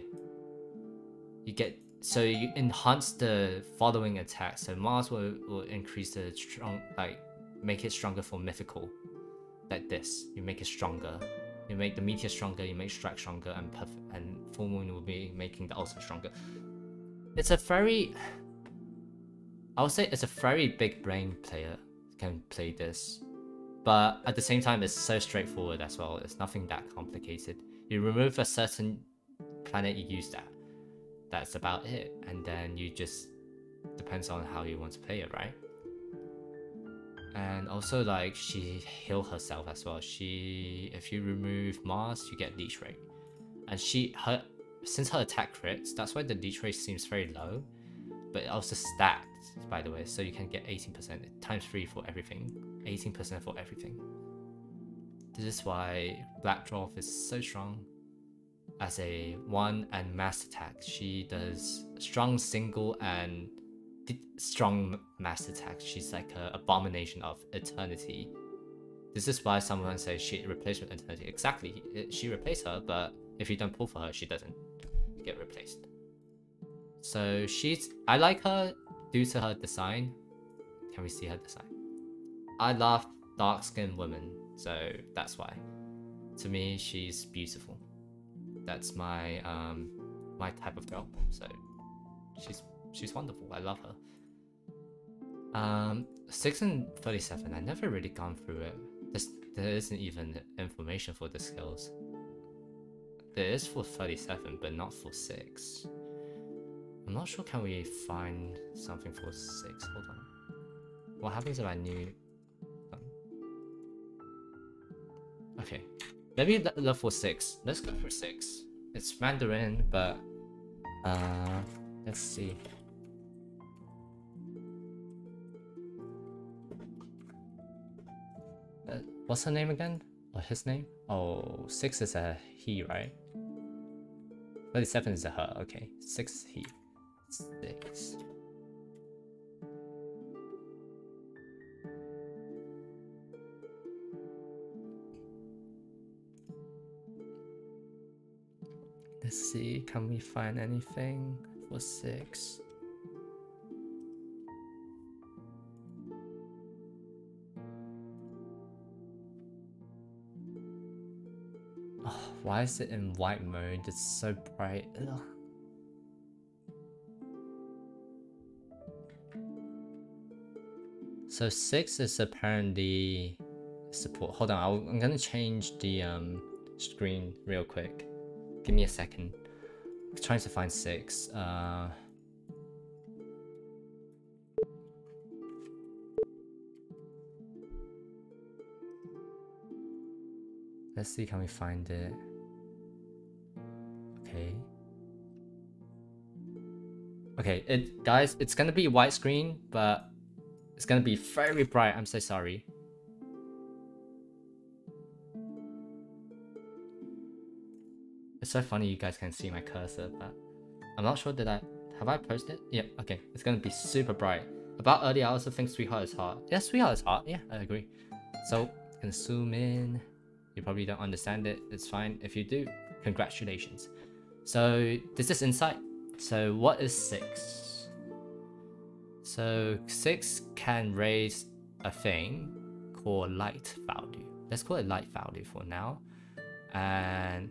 B: You get so you enhance the following attack. So Mars will will increase the strong, like make it stronger for mythical, like this. You make it stronger. You make the meteor stronger. You make strike stronger, and perfect. And full moon will be making the ultimate stronger it's a very I would say it's a very big brain player can play this. But at the same time it's so straightforward as well. It's nothing that complicated. You remove a certain planet, you use that. That's about it. And then you just depends on how you want to play it, right? And also like she heal herself as well. She if you remove Mars, you get leech rate. And she her since her attack crits, that's why the leech rate seems very low, but it also stacked, by the way, so you can get 18%, times 3 for everything, 18% for everything. This is why Black Dwarf is so strong. As a 1 and mass attack, she does strong single and strong mass attack. She's like an abomination of eternity. This is why someone says she replaced with eternity. Exactly, she replaced her, but if you don't pull for her, she doesn't get replaced. So she's I like her due to her design. Can we see her design? I love dark skinned women, so that's why. To me, she's beautiful. That's my um my type of girl. So she's she's wonderful. I love her. Um, six and thirty-seven. I never really gone through it. There's, there isn't even information for the skills. There is for 37, but not for 6. I'm not sure can we find something for 6. Hold on. What happens if I knew... Okay. Maybe level 6. Let's go for 6. It's Mandarin, but... Uh, let's see. Uh, what's her name again? Or his name? Oh, 6 is a he, right? 37 is a her, okay. 6 he. 6. Let's see, can we find anything for 6? Why is it in white mode? It's so bright. Ugh. So 6 is apparently support. Hold on, i am gonna change the um, screen real quick. Give me a second. I'm trying to find 6. Uh, let's see, can we find it? Okay. Okay, it guys, it's gonna be widescreen, but it's gonna be very bright. I'm so sorry. So funny you guys can see my cursor, but I'm not sure that I have I posted? Yep, okay. It's gonna be super bright. About earlier, I also think Sweetheart is hot. Yeah, Sweetheart is hot. Yeah, I agree. So, can zoom in. You probably don't understand it. It's fine. If you do, congratulations. So this is insight. So what is 6? So 6 can raise a thing called light value. Let's call it light value for now. And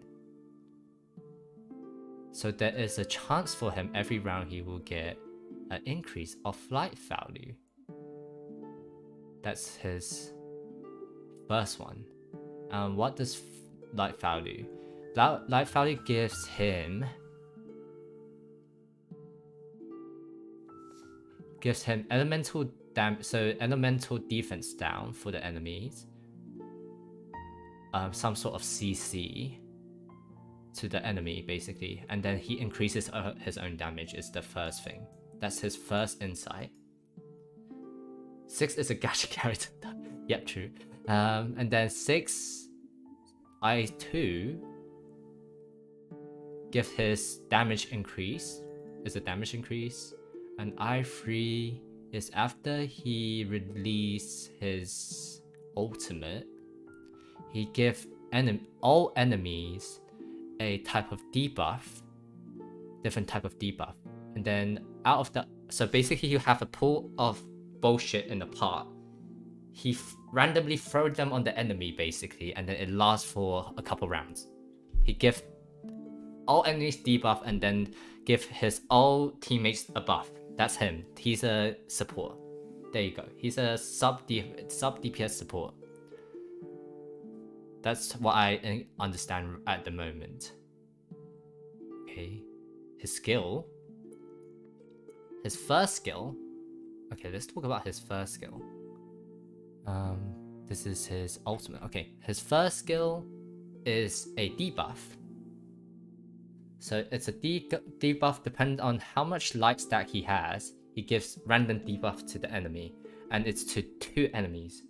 B: So there is a chance for him every round he will get an increase of light value. That's his first one. And what does light value? Light value gives him gives him elemental dam so elemental defense down for the enemies. Um, some sort of CC to the enemy basically, and then he increases uh, his own damage. Is the first thing. That's his first insight. Six is a gacha character. yep, true. Um, and then six, I two, give his damage increase. Is a damage increase, and I three is after he release his ultimate. He give enem all enemies a type of debuff, different type of debuff, and then out of the so basically you have a pool of bullshit in the pot. He randomly throw them on the enemy basically, and then it lasts for a couple rounds. He give all enemies debuff and then give his all teammates a buff. That's him. He's a support. There you go. He's a sub sub DPS support. That's what I understand at the moment. Okay. His skill. His first skill. Okay, let's talk about his first skill. Um, this is his ultimate. Okay, his first skill is a debuff. So it's a de debuff depending on how much light stack he has. He gives random debuff to the enemy, and it's to two enemies.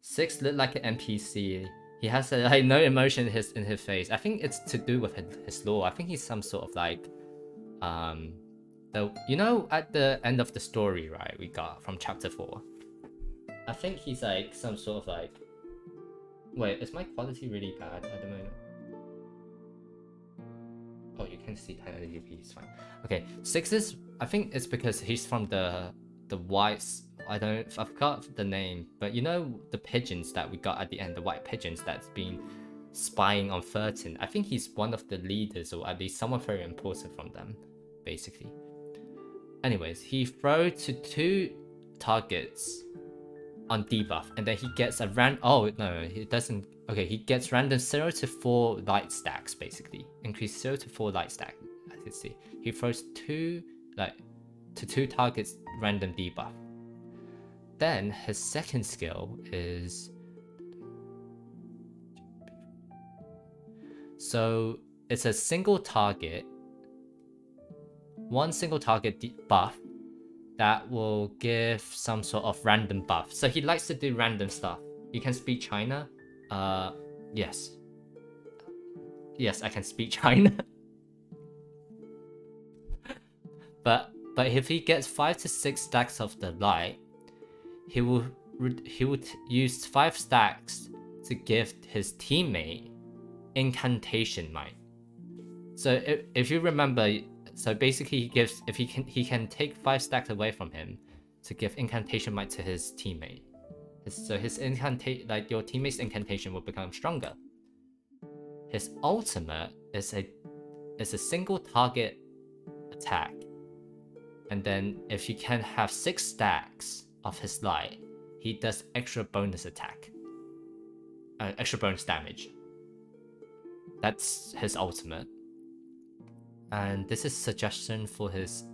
B: Six look like an NPC he has a, like no emotion in his in his face. I think it's to do with his, his lore. I think he's some sort of like, um, the you know at the end of the story, right? We got from chapter four. I think he's like some sort of like. Wait, is my quality really bad at the moment? Oh, you can see 1080p. It's fine. Okay, six is. I think it's because he's from the the white I don't I forgot the name, but you know the pigeons that we got at the end, the white pigeons that's been spying on Thirteen. I think he's one of the leaders, or at least someone very important from them, basically. Anyways, he throw to two targets on debuff, and then he gets a random. Oh no, he doesn't. Okay, he gets random zero to four light stacks, basically. Increase zero to four light stack. As you see, he throws two like to two targets random debuff. Then his second skill is so it's a single target, one single target buff that will give some sort of random buff. So he likes to do random stuff. You can speak China. Uh, yes. Yes, I can speak China. but but if he gets five to six stacks of the light, he will he would use five stacks to give his teammate incantation might. So if, if you remember, so basically he gives if he can he can take five stacks away from him to give incantation might to his teammate. So his incantation like your teammate's incantation will become stronger. His ultimate is a is a single target attack. And then if you can have six stacks of his light, he does extra bonus attack. Uh, extra bonus damage. That's his ultimate. And this is suggestion for his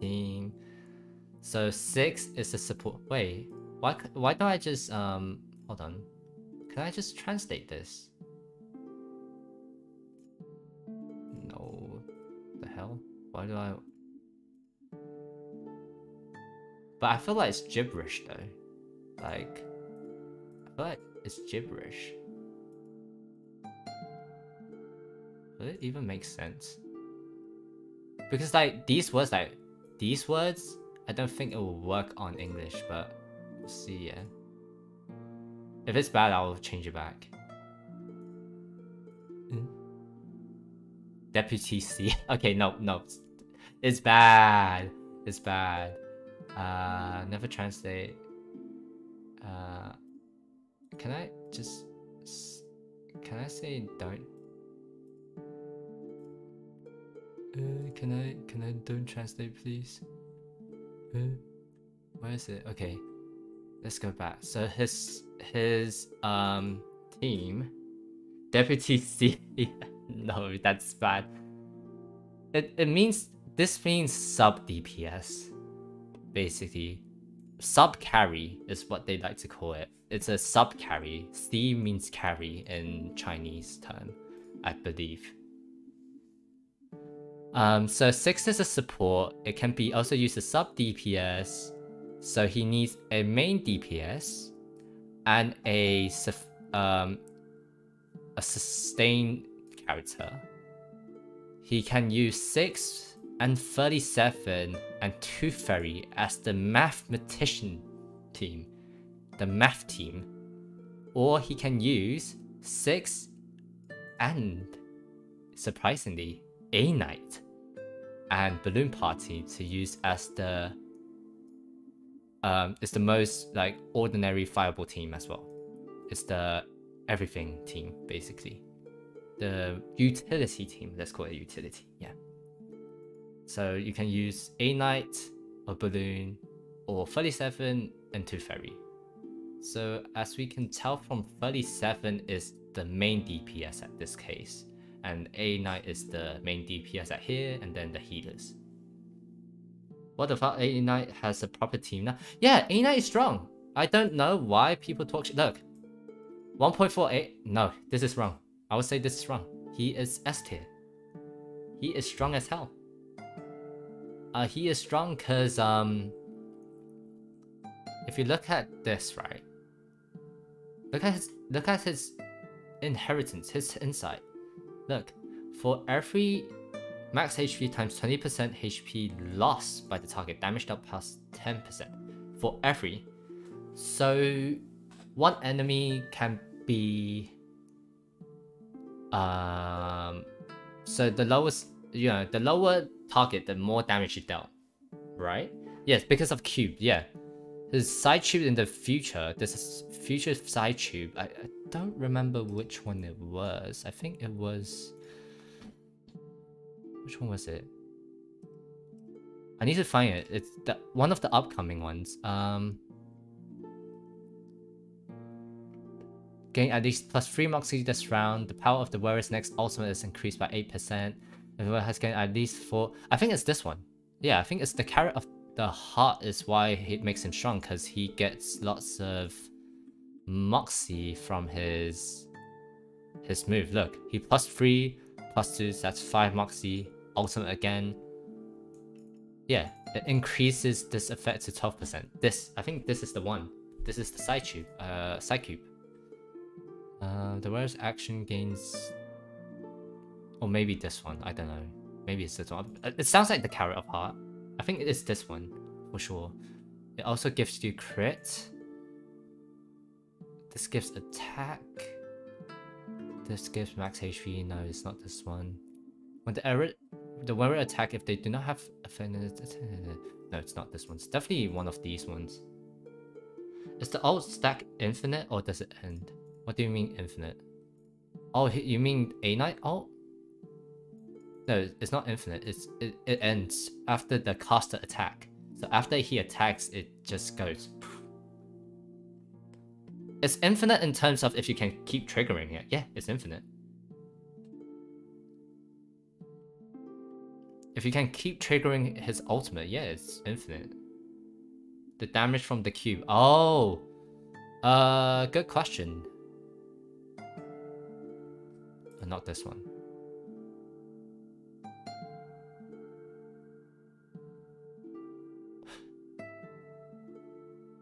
B: team. So six is the support. Wait, why why don't I just um hold on? Can I just translate this? No, the hell? Why do I? But I feel like it's gibberish though. Like, I feel like it's gibberish. Will it even make sense? Because like these words, like these words, I don't think it will work on English, but we'll see. Yeah. If it's bad, I'll change it back. Deputy C. Okay, no, no, it's bad. It's bad. Uh, never translate. Uh, can I just, can I say don't? Uh, can I can I don't translate please? Uh, where is it? Okay, let's go back. So his his um team, deputy C. no, that's bad. It it means this means sub DPS, basically. Sub carry is what they like to call it. It's a sub carry. C means carry in Chinese term, I believe. Um, so 6 is a support. It can be also used as sub DPS. So he needs a main DPS and a um, a sustain character. He can use 6 and 37 and Tooth Fairy as the mathematician team, the math team. Or he can use 6 and, surprisingly, A Knight and Balloon Party to use as the um, it's the most like ordinary fireball team as well. It's the everything team basically. The utility team, let's call it utility, yeah. So you can use A Knight a Balloon or 37 and Tooth Fairy. So as we can tell from 37 is the main DPS at this case and A Knight is the main DPS at here, and then the healers. What the fuck? A Knight has a proper team now. Yeah, A Knight is strong. I don't know why people talk. Look, 1.48. No, this is wrong. I would say this is wrong. He is S tier. He is strong as hell. Uh, he is strong because um, if you look at this right, look at his look at his inheritance, his insight. Look, for every max HP times 20% HP lost by the target, damage dealt plus 10%. For every. So one enemy can be um so the lowest you know the lower target the more damage you dealt right yes because of cube yeah his psychube in the future this is future psychube I, I don't remember which one it was. I think it was. Which one was it? I need to find it. It's the one of the upcoming ones. Um. Gain at least plus 3 Moxie this round. The power of the warrior's next ultimate is increased by 8%. The has gained at least 4... I think it's this one. Yeah, I think it's the carrot of the heart is why it makes him strong. Because he gets lots of Moxie from his his move. Look, he plus 3, plus 2, so that's 5 Moxie. Ultimate again. Yeah, it increases this effect to 12%. This, I think this is the one. This is the psychube, uh, psychube. Uh, the warrior's action gains... Or maybe this one, I don't know. Maybe it's this one. Uh, it sounds like the Carrot of Heart. I think it is this one, for sure. It also gives you crit. This gives attack. This gives max HP. No, it's not this one. When the error, the warrior attack, if they do not have infinite no, it's not this one. It's definitely one of these ones. Is the ult stack infinite or does it end? What do you mean infinite? Oh, you mean A Knight ult? No, it's not infinite. It's it, it ends after the caster attack. So after he attacks, it just goes. It's infinite in terms of if you can keep triggering it. Yeah, it's infinite. If you can keep triggering his ultimate, yeah, it's infinite. The damage from the cube. Oh! Uh, good question. But not this one.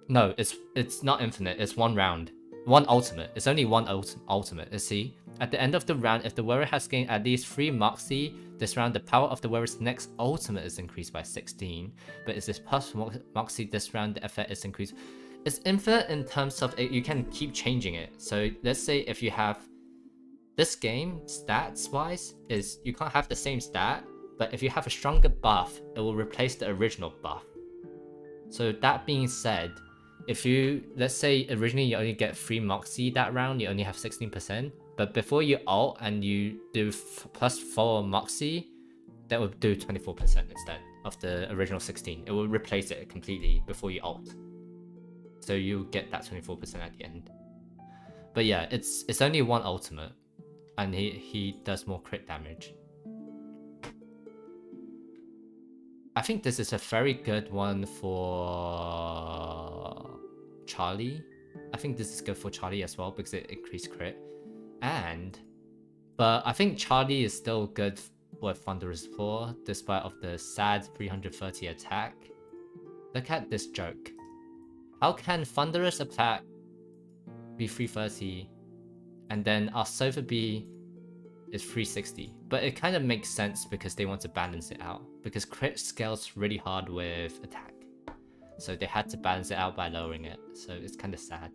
B: No, it's it's not infinite. It's one round. One ultimate. It's only one ult ultimate. You see? At the end of the round, if the warrior has gained at least 3 Moxie, this round the power of the warrior's next ultimate is increased by 16. But is this plus Moxie this round, the effect is increased. It's infinite in terms of it, you can keep changing it. So let's say if you have this game, stats wise, is you can't have the same stat, but if you have a stronger buff, it will replace the original buff. So that being said, if you, let's say originally you only get 3 Moxie that round, you only have 16%, but before you ult and you do plus 4 Moxie, that would do 24% instead of the original 16. It will replace it completely before you ult. So you get that 24% at the end. But yeah, it's it's only one ultimate, and he he does more crit damage. I think this is a very good one for Charlie. I think this is good for Charlie as well because it increased crit. And but I think Charlie is still good with Thunderous 4 despite of the sad 330 attack. Look at this joke. How can Thunderous attack be 330 and then our Sotheby is 360? But it kind of makes sense because they want to balance it out because crit scales really hard with attack. So they had to balance it out by lowering it. So it's kind of sad.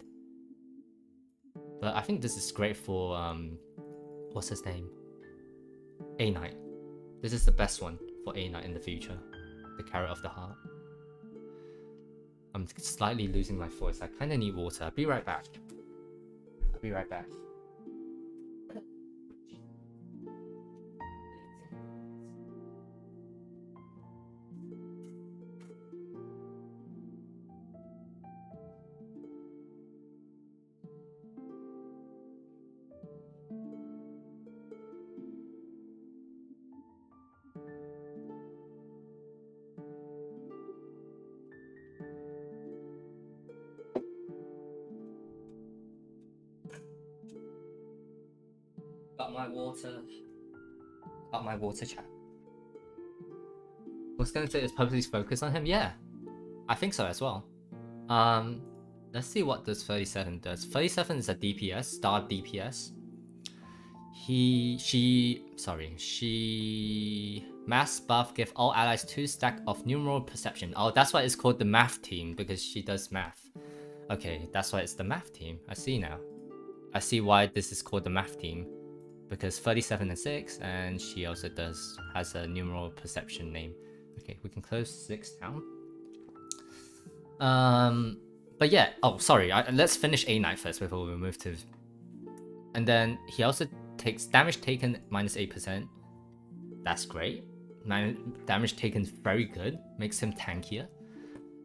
B: But I think this is great for um what's his name? A Knight. This is the best one for A Knight in the future. The Carrot of the Heart. I'm slightly losing my voice. I kinda need water. I'll be right back. I'll be right back. Water chat. Was gonna say is purposely focused on him? Yeah. I think so as well. Um let's see what this 37 does. 37 is a DPS, star DPS. He she sorry, she mass buff give all allies two stack of numeral perception. Oh that's why it's called the math team, because she does math. Okay, that's why it's the math team. I see now. I see why this is called the math team because 37 and 6 and she also does has a numeral perception name. Okay we can close 6 down. Um but yeah oh sorry I, let's finish A Knight first before we move to and then he also takes damage taken minus 8% that's great. Man damage taken very good makes him tankier.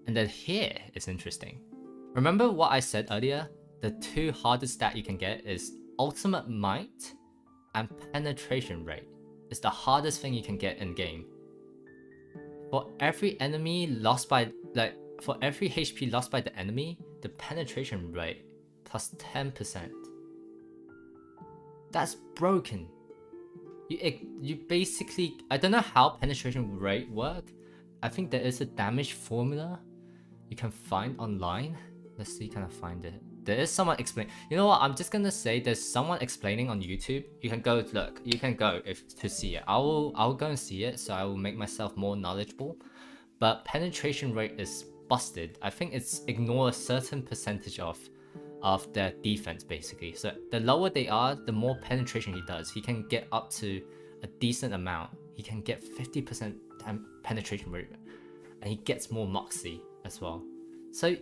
B: And then here is interesting. Remember what i said earlier? The two hardest stat you can get is ultimate might and penetration rate is the hardest thing you can get in game. For every enemy lost by like for every HP lost by the enemy, the penetration rate plus 10%. That's broken. You you basically I don't know how penetration rate work. I think there is a damage formula you can find online. Let's see, can I find it? There is someone explain. You know what? I'm just gonna say there's someone explaining on YouTube. You can go look. You can go if to see it. I will. I'll go and see it. So I will make myself more knowledgeable. But penetration rate is busted. I think it's ignore a certain percentage of of their defense basically. So the lower they are, the more penetration he does. He can get up to a decent amount. He can get 50% um, penetration rate, and he gets more moxie as well. So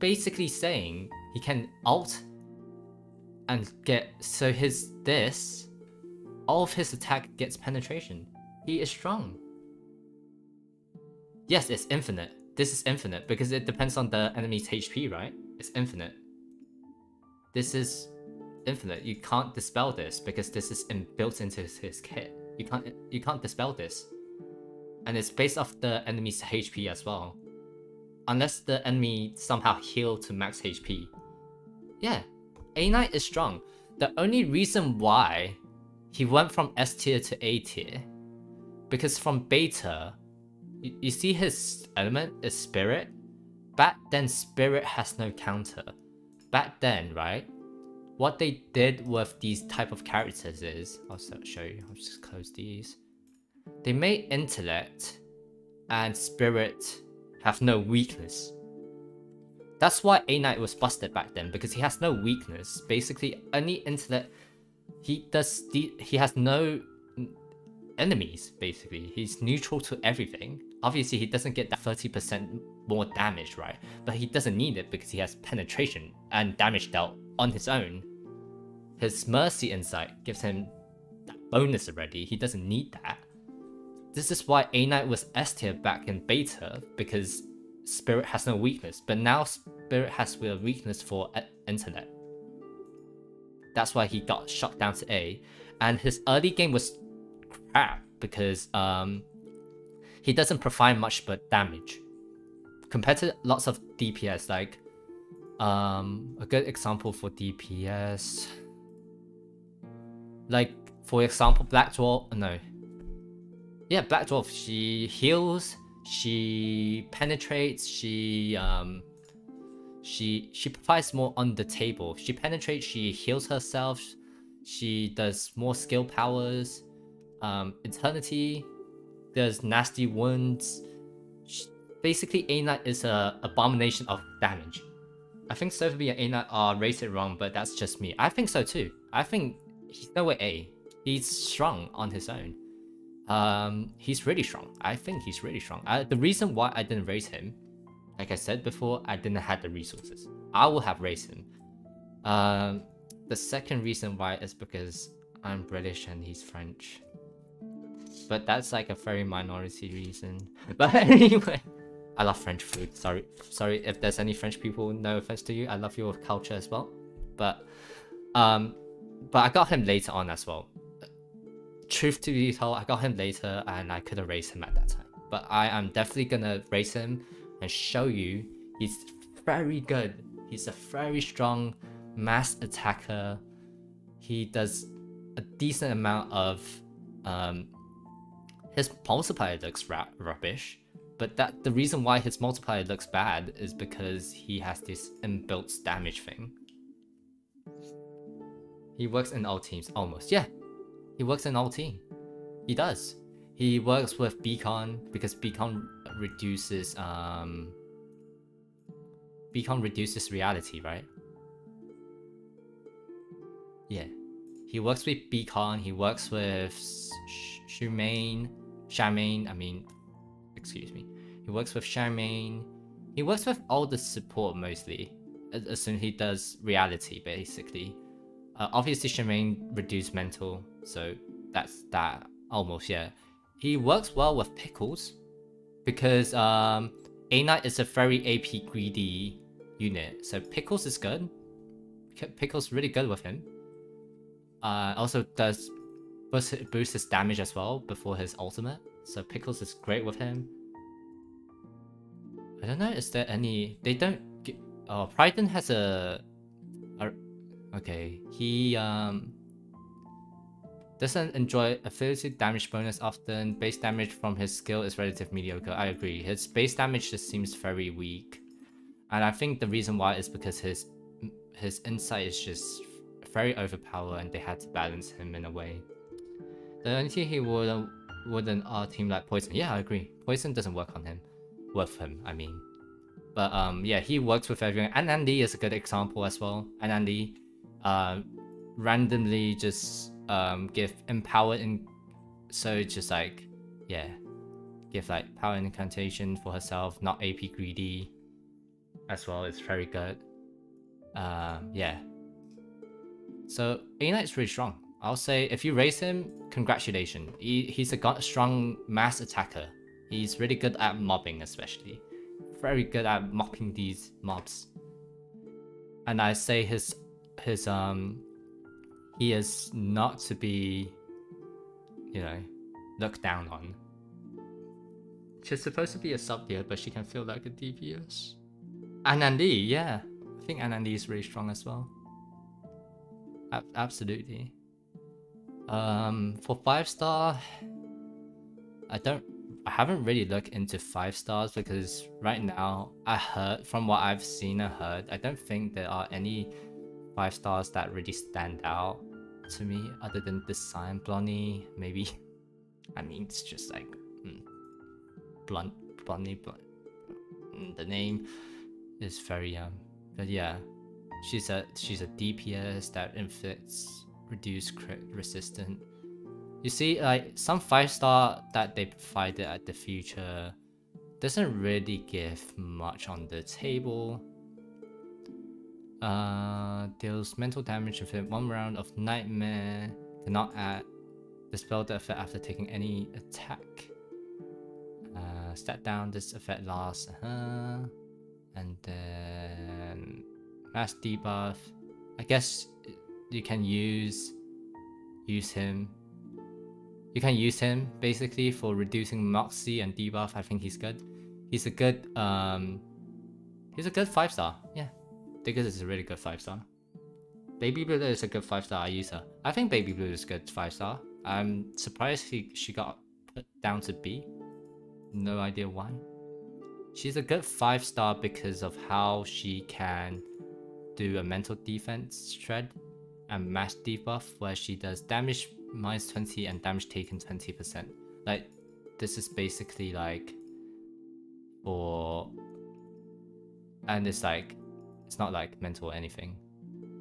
B: basically saying he can alt and get so his this all of his attack gets penetration. He is strong. Yes, it's infinite. This is infinite because it depends on the enemy's HP, right? It's infinite. This is infinite. You can't dispel this because this is in, built into his, his kit. You can't you can't dispel this. And it's based off the enemy's HP as well unless the enemy somehow heal to max HP. Yeah, A Knight is strong. The only reason why he went from S tier to A tier, because from beta, you, you see his element is spirit. Back then, spirit has no counter. Back then, right? What they did with these type of characters is, I'll show you. I'll just close these. They made intellect and spirit have no weakness. That's why A Knight was busted back then, because he has no weakness. Basically, any intellect, he does, he has no enemies, basically. He's neutral to everything. Obviously, he doesn't get that 30% more damage, right? But he doesn't need it because he has penetration and damage dealt on his own. His Mercy Insight gives him that bonus already. He doesn't need that. This is why A Knight was S tier back in beta because Spirit has no weakness, but now Spirit has a weakness for intellect. That's why he got shot down to A, and his early game was crap because um he doesn't provide much but damage compared to lots of DPS. Like um a good example for DPS, like for example, Black Dwarf. No, yeah, Black Dwarf. She heals, she penetrates, she um, she she provides more on the table. She penetrates, she heals herself, she does more skill powers. Um, Eternity does nasty wounds. She, basically, A Knight is a abomination of damage. I think Sophie and A Knight are rated wrong, but that's just me. I think so too. I think he's nowhere A. He's strong on his own. Um, he's really strong. I think he's really strong. I, the reason why I didn't raise him, like I said before, I didn't have the resources. I would have raised him. Um, the second reason why is because I'm British and he's French. But that's like a very minority reason. But anyway, I love French food. Sorry, sorry if there's any French people. No offense to you. I love your culture as well. But um, but I got him later on as well truth to be told, I got him later and I could have raised him at that time. But I am definitely gonna raise him and show you he's very good. He's a very strong mass attacker. He does a decent amount of um, his multiplier looks ra rubbish, but that the reason why his multiplier looks bad is because he has this inbuilt damage thing. He works in all teams almost. Yeah, he works in all team. He does. He works with Beacon because Beacon reduces um Beacon reduces reality, right? Yeah. He works with Beacon, he works with Shumain, Charmaine, I mean excuse me. He works with Charmaine. He works with all the support mostly. As soon he does reality basically. Uh, obviously, Charmaine reduced mental, so that's that almost, yeah. He works well with Pickles because um, A Knight is a very AP greedy unit, so Pickles is good. Pickles really good with him. Uh, also does boost, boost his damage as well before his ultimate, so Pickles is great with him. I don't know, is there any... They don't... Get... Oh, Prydwen has a... a Okay, he um doesn't enjoy affiliated damage bonus often. Base damage from his skill is relatively mediocre. I agree. His base damage just seems very weak. And I think the reason why is because his his insight is just very overpowered and they had to balance him in a way. The only thing he wouldn't wouldn't uh team like Poison. Yeah, I agree. Poison doesn't work on him. With him, I mean. But um yeah, he works with everyone. And Andy is a good example as well. And Andy uh, randomly just um, give empower and so just like yeah give like power incantation for herself not ap greedy as well it's very good. Um yeah. So a is really strong. I'll say if you raise him congratulations he, he's a strong mass attacker. He's really good at mobbing especially. Very good at mopping these mobs. And i say his his um he is not to be you know looked down on. She's supposed to be a sub tier, but she can feel like a DPS. An-an Lee, yeah. I think An-an Lee is really strong as well. A absolutely. Um, for five star, I don't, I haven't really looked into five stars because right now I heard from what I've seen and heard, I don't think there are any five stars that really stand out to me other than design Blondie. Maybe, I mean, it's just like mm, blunt, Blondie, but mm, the name is very um. But yeah, she's a she's a DPS that inflicts reduced crit resistant. You see, like some five star that they provided at the future doesn't really give much on the table. Uh, deals mental damage within one round of Nightmare. Cannot add dispel the effect after taking any attack. Uh, stat down, this effect lasts. Uh, and then mass debuff. I guess you can use use him. You can use him basically for reducing moxie and debuff. I think he's good. He's a good um he's a good five star. Yeah. it's a really good five star. Baby Blue is a good five star I use her. I think Baby Blue is good five star. I'm surprised he, she got put down to B. No idea why. She's a good five star because of how she can do a mental defense shred and mass debuff where she does damage minus 20 and damage taken 20%. Like this is basically like for and it's like it's not like mental or anything.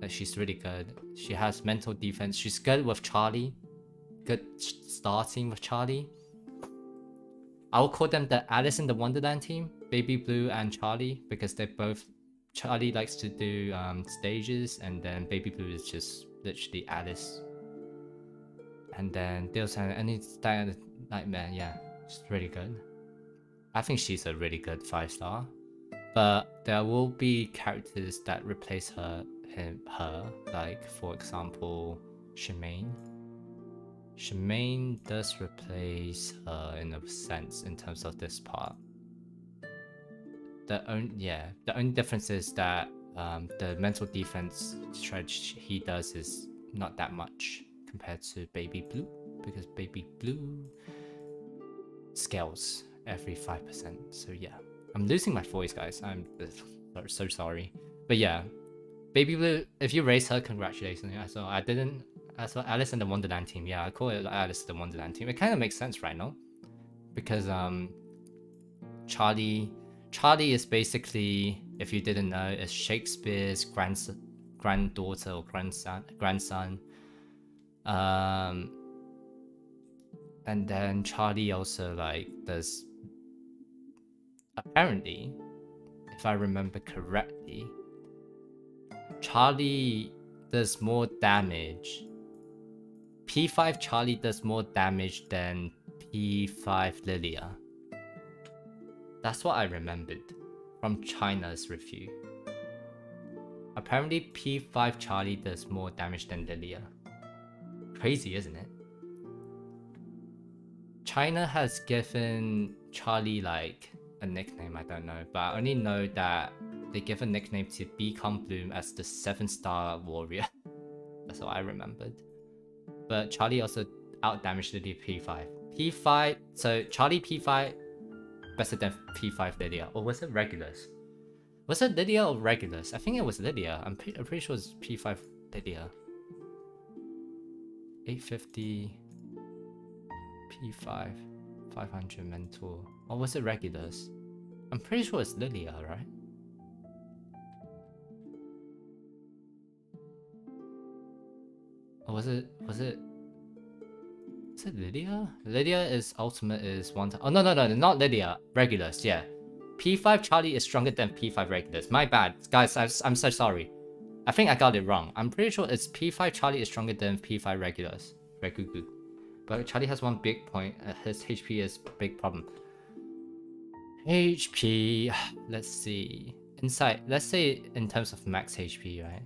B: Like she's really good. She has mental defense. She's good with Charlie. Good starting with Charlie. I'll call them the Alice in the Wonderland team, Baby Blue and Charlie, because they both. Charlie likes to do um, stages, and then Baby Blue is just literally Alice. And then Deus and any Nightmare, yeah, she's really good. I think she's a really good five star. But there will be characters that replace her him her, like for example Shamane. Shamane does replace her in a sense in terms of this part. The only yeah, the only difference is that um, the mental defense stretch he does is not that much compared to Baby Blue because Baby Blue scales every 5%. So yeah, I'm losing my voice guys. I'm so sorry. But yeah, Baby Blue, if you raise her, congratulations. Yeah, so I didn't. Saw Alice and the Wonderland team. Yeah, I call it Alice in the Wonderland team. It kind of makes sense, right? No, because um, Charlie, Charlie is basically, if you didn't know, is Shakespeare's grandson, granddaughter or grandson, grandson. Um, and then Charlie also like does. Apparently, if I remember correctly, Charlie does more damage. P5 Charlie does more damage than P5 Lilya. That's what I remembered from China's review. Apparently P5 Charlie does more damage than Lilya. Crazy, isn't it? China has given Charlie like a nickname, I don't know, but I only know that they give a nickname to Bkornblume as the 7 star warrior. That's all I remembered. But Charlie also outdamaged the P5. P5, so Charlie P5 better than P5 Lilya. Or was it Regulus? Was it Lydia or Regulus? I think it was Lydia. I'm, pre I'm pretty sure it was P5 Lydia. 850 P5 500 mentor. Or was it Regulus? I'm pretty sure it's Lilya, right? Or was it was it is it Lilya? Lilya is ultimate is one time. Oh no no no not Lydia. Regulus, yeah. P5 Charlie is stronger than P5 Regulus. My bad. Guys, I, I'm so sorry. I think I got it wrong. I'm pretty sure it's P5 Charlie is stronger than P5 Regulus. Regugu. But Charlie has one big point. Uh, his HP is big problem. HP. Let's see. Inside. Let's say in terms of max HP, right?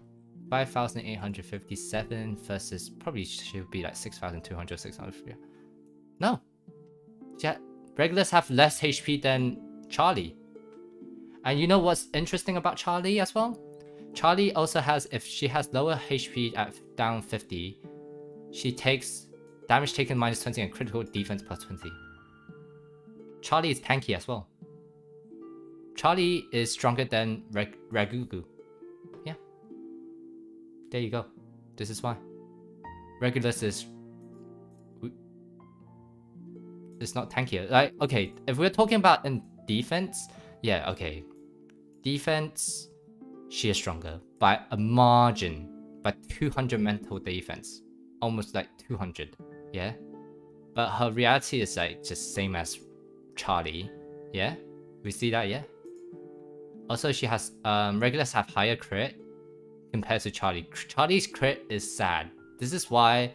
B: 5,857 versus probably should be like 6,200, 600. No. Yeah, Regulus have less HP than Charlie. And you know what's interesting about Charlie as well? Charlie also has, if she has lower HP at down 50, she takes damage taken minus 20 and critical defense plus 20. Charlie is tanky as well. Charlie is stronger than Reg Ragugu. Yeah. There you go. This is why. Regulus is... It's not tankier. Like, okay, if we're talking about in defense, yeah, okay. Defense, she is stronger by a margin, by 200 mental defense. Almost like 200, yeah? But her reality is like just same as Charlie, yeah? We see that, yeah? Also, she has, um, Regulus have higher crit compared to Charlie. Charlie's crit is sad. This is why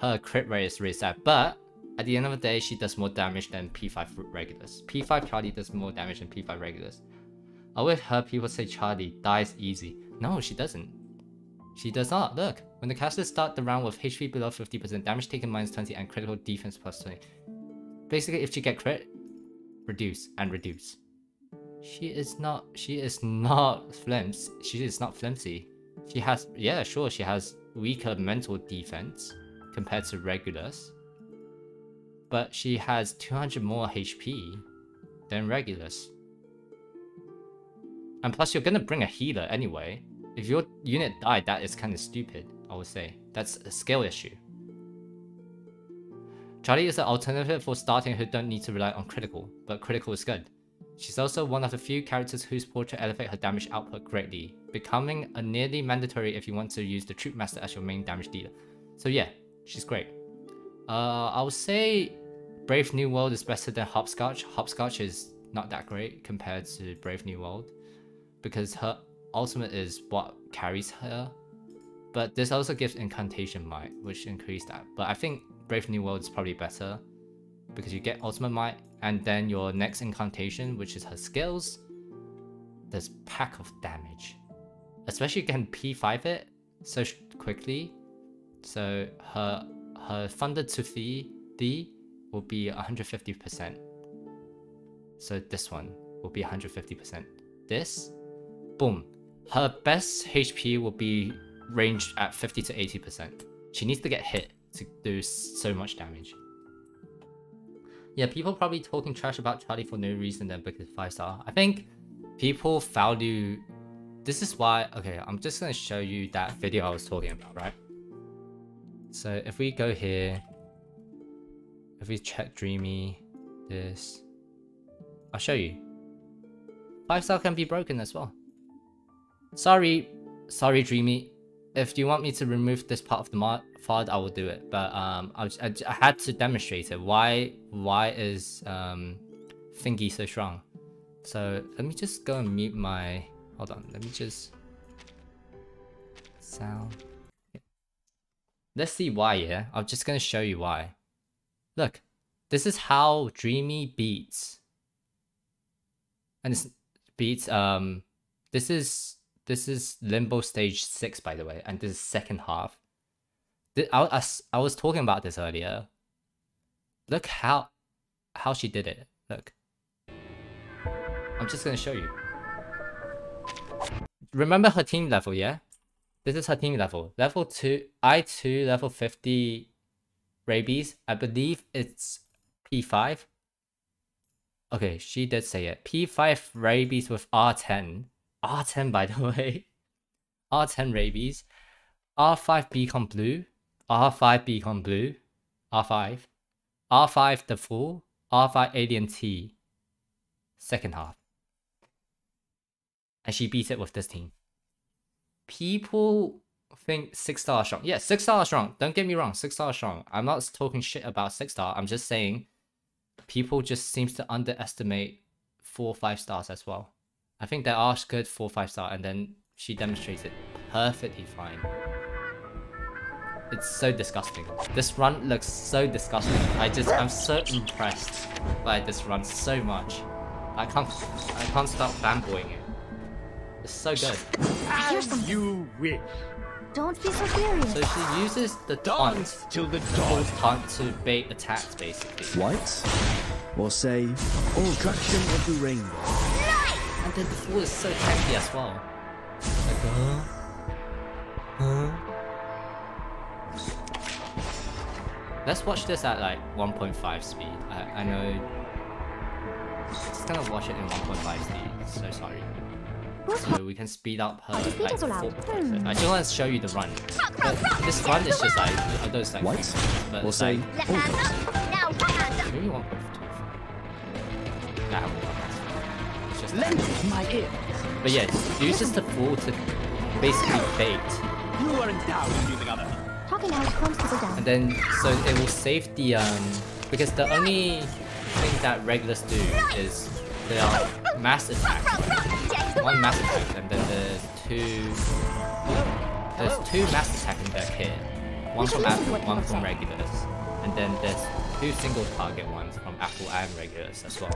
B: her crit rate is really sad. But At the end of the day, she does more damage than P5 Regulus. P5 Charlie does more damage than P5 Regulus. I always heard people say Charlie dies easy. No, she doesn't. She does not. Look, when the casters start the round with HP below 50%, damage taken minus 20, and critical defense plus 20. Basically, if she get crit, reduce and reduce. She is not. She is not flimsy. She is not flimsy. She has. Yeah, sure. She has weaker mental defense compared to Regulus, but she has 200 more HP than Regulus. And plus, you're gonna bring a healer anyway. If your unit died, that is kind of stupid, I would say. That's a skill issue. Charlie is an alternative for starting who don't need to rely on critical, but critical is good. She's also one of the few characters whose portrait elevate her damage output greatly, becoming a nearly mandatory if you want to use the Troop Master as your main damage dealer. So yeah, she's great. Uh, I would say Brave New World is better than Hopscotch. Hopscotch is not that great compared to Brave New World because her ultimate is what carries her. But this also gives Incantation Might, which increase that. But I think Brave New World is probably better because you get Ultimate Might and then your next Incantation, which is her skills, does pack of damage. Especially you can P5 it so quickly. So her her Thunder to the D will be 150%. So this one will be 150%. This, boom. Her best HP will be ranged at 50 to 80%. She needs to get hit to do so much damage. Yeah, people probably talking trash about Charlie for no reason then because 5 star. I think people value... This is why... Okay, I'm just to show you that video I was talking about, right? So if we go here, if we check Dreamy, this, I'll show you. 5 star can be broken as well. Sorry, sorry Dreamy. If you want me to remove this part of the mod file, I will do it. But um, I, I, I had to demonstrate it. Why why is um, Thingy so strong? So let me just go and mute my. Hold on. Let me just sound. Let's see why. Yeah, I'm just gonna show you why. Look, this is how Dreamy beats. And this beats um this is this is Limbo stage 6 by the way and this is second half. I, I, I was talking about this earlier. Look how how she did it. Look. I'm just gonna show you. Remember her team level, yeah? This is her team level. Level 2, I2, level 50 rabies. I believe it's P5. Okay, she did say it. P5 rabies with R10. R10 by the way. R10 rabies. R5 Bkornblume. R5 Bkornblume. R5. R5 the full. R5 alien T. Second half. And she beat it with this team. People think six star strong. Yeah, six star strong. Don't get me wrong, six star strong. I'm not talking shit about six star. I'm just saying people just seems to underestimate four five stars as well. I think there are good four five star, and then she demonstrates it perfectly fine. It's so disgusting. This run looks so disgusting. I just I'm so impressed by this run so much. I can't I can't stop fanboying it. It's so good.
E: As you wish.
D: Don't be so serious.
B: So she uses the taunt,
E: Dance till the
B: the
E: dawn.
B: taunt to bait attacks basically.
G: White? Or say, all traction of the rainbow.
B: And then the fool is so tacky as well. Like, huh? Huh? Let's watch this at like 1.5 speed. I, I know. Just gonna watch it in 1.5 speed. So sorry. So we can speed up her like
D: is allowed.
B: full. I just want to show you the run. But this run is just like although it's like
G: White?
B: but
G: Or
B: it's
G: say,
B: like
G: all
D: Now,
B: maybe 1.25. Nah,
E: Lend my ear.
B: but yeah, uses the fool to basically bait.
E: You are endowed with using other.
D: Talking out calms people down.
B: And then, so it will save the, um, because the only thing that Regulus do is they are mass attack. One mass attack, and then there's two, there's two mass attack in their kit. One from, ad- one from Regulus. And then there's two single target ones from Apple and Regulus as well.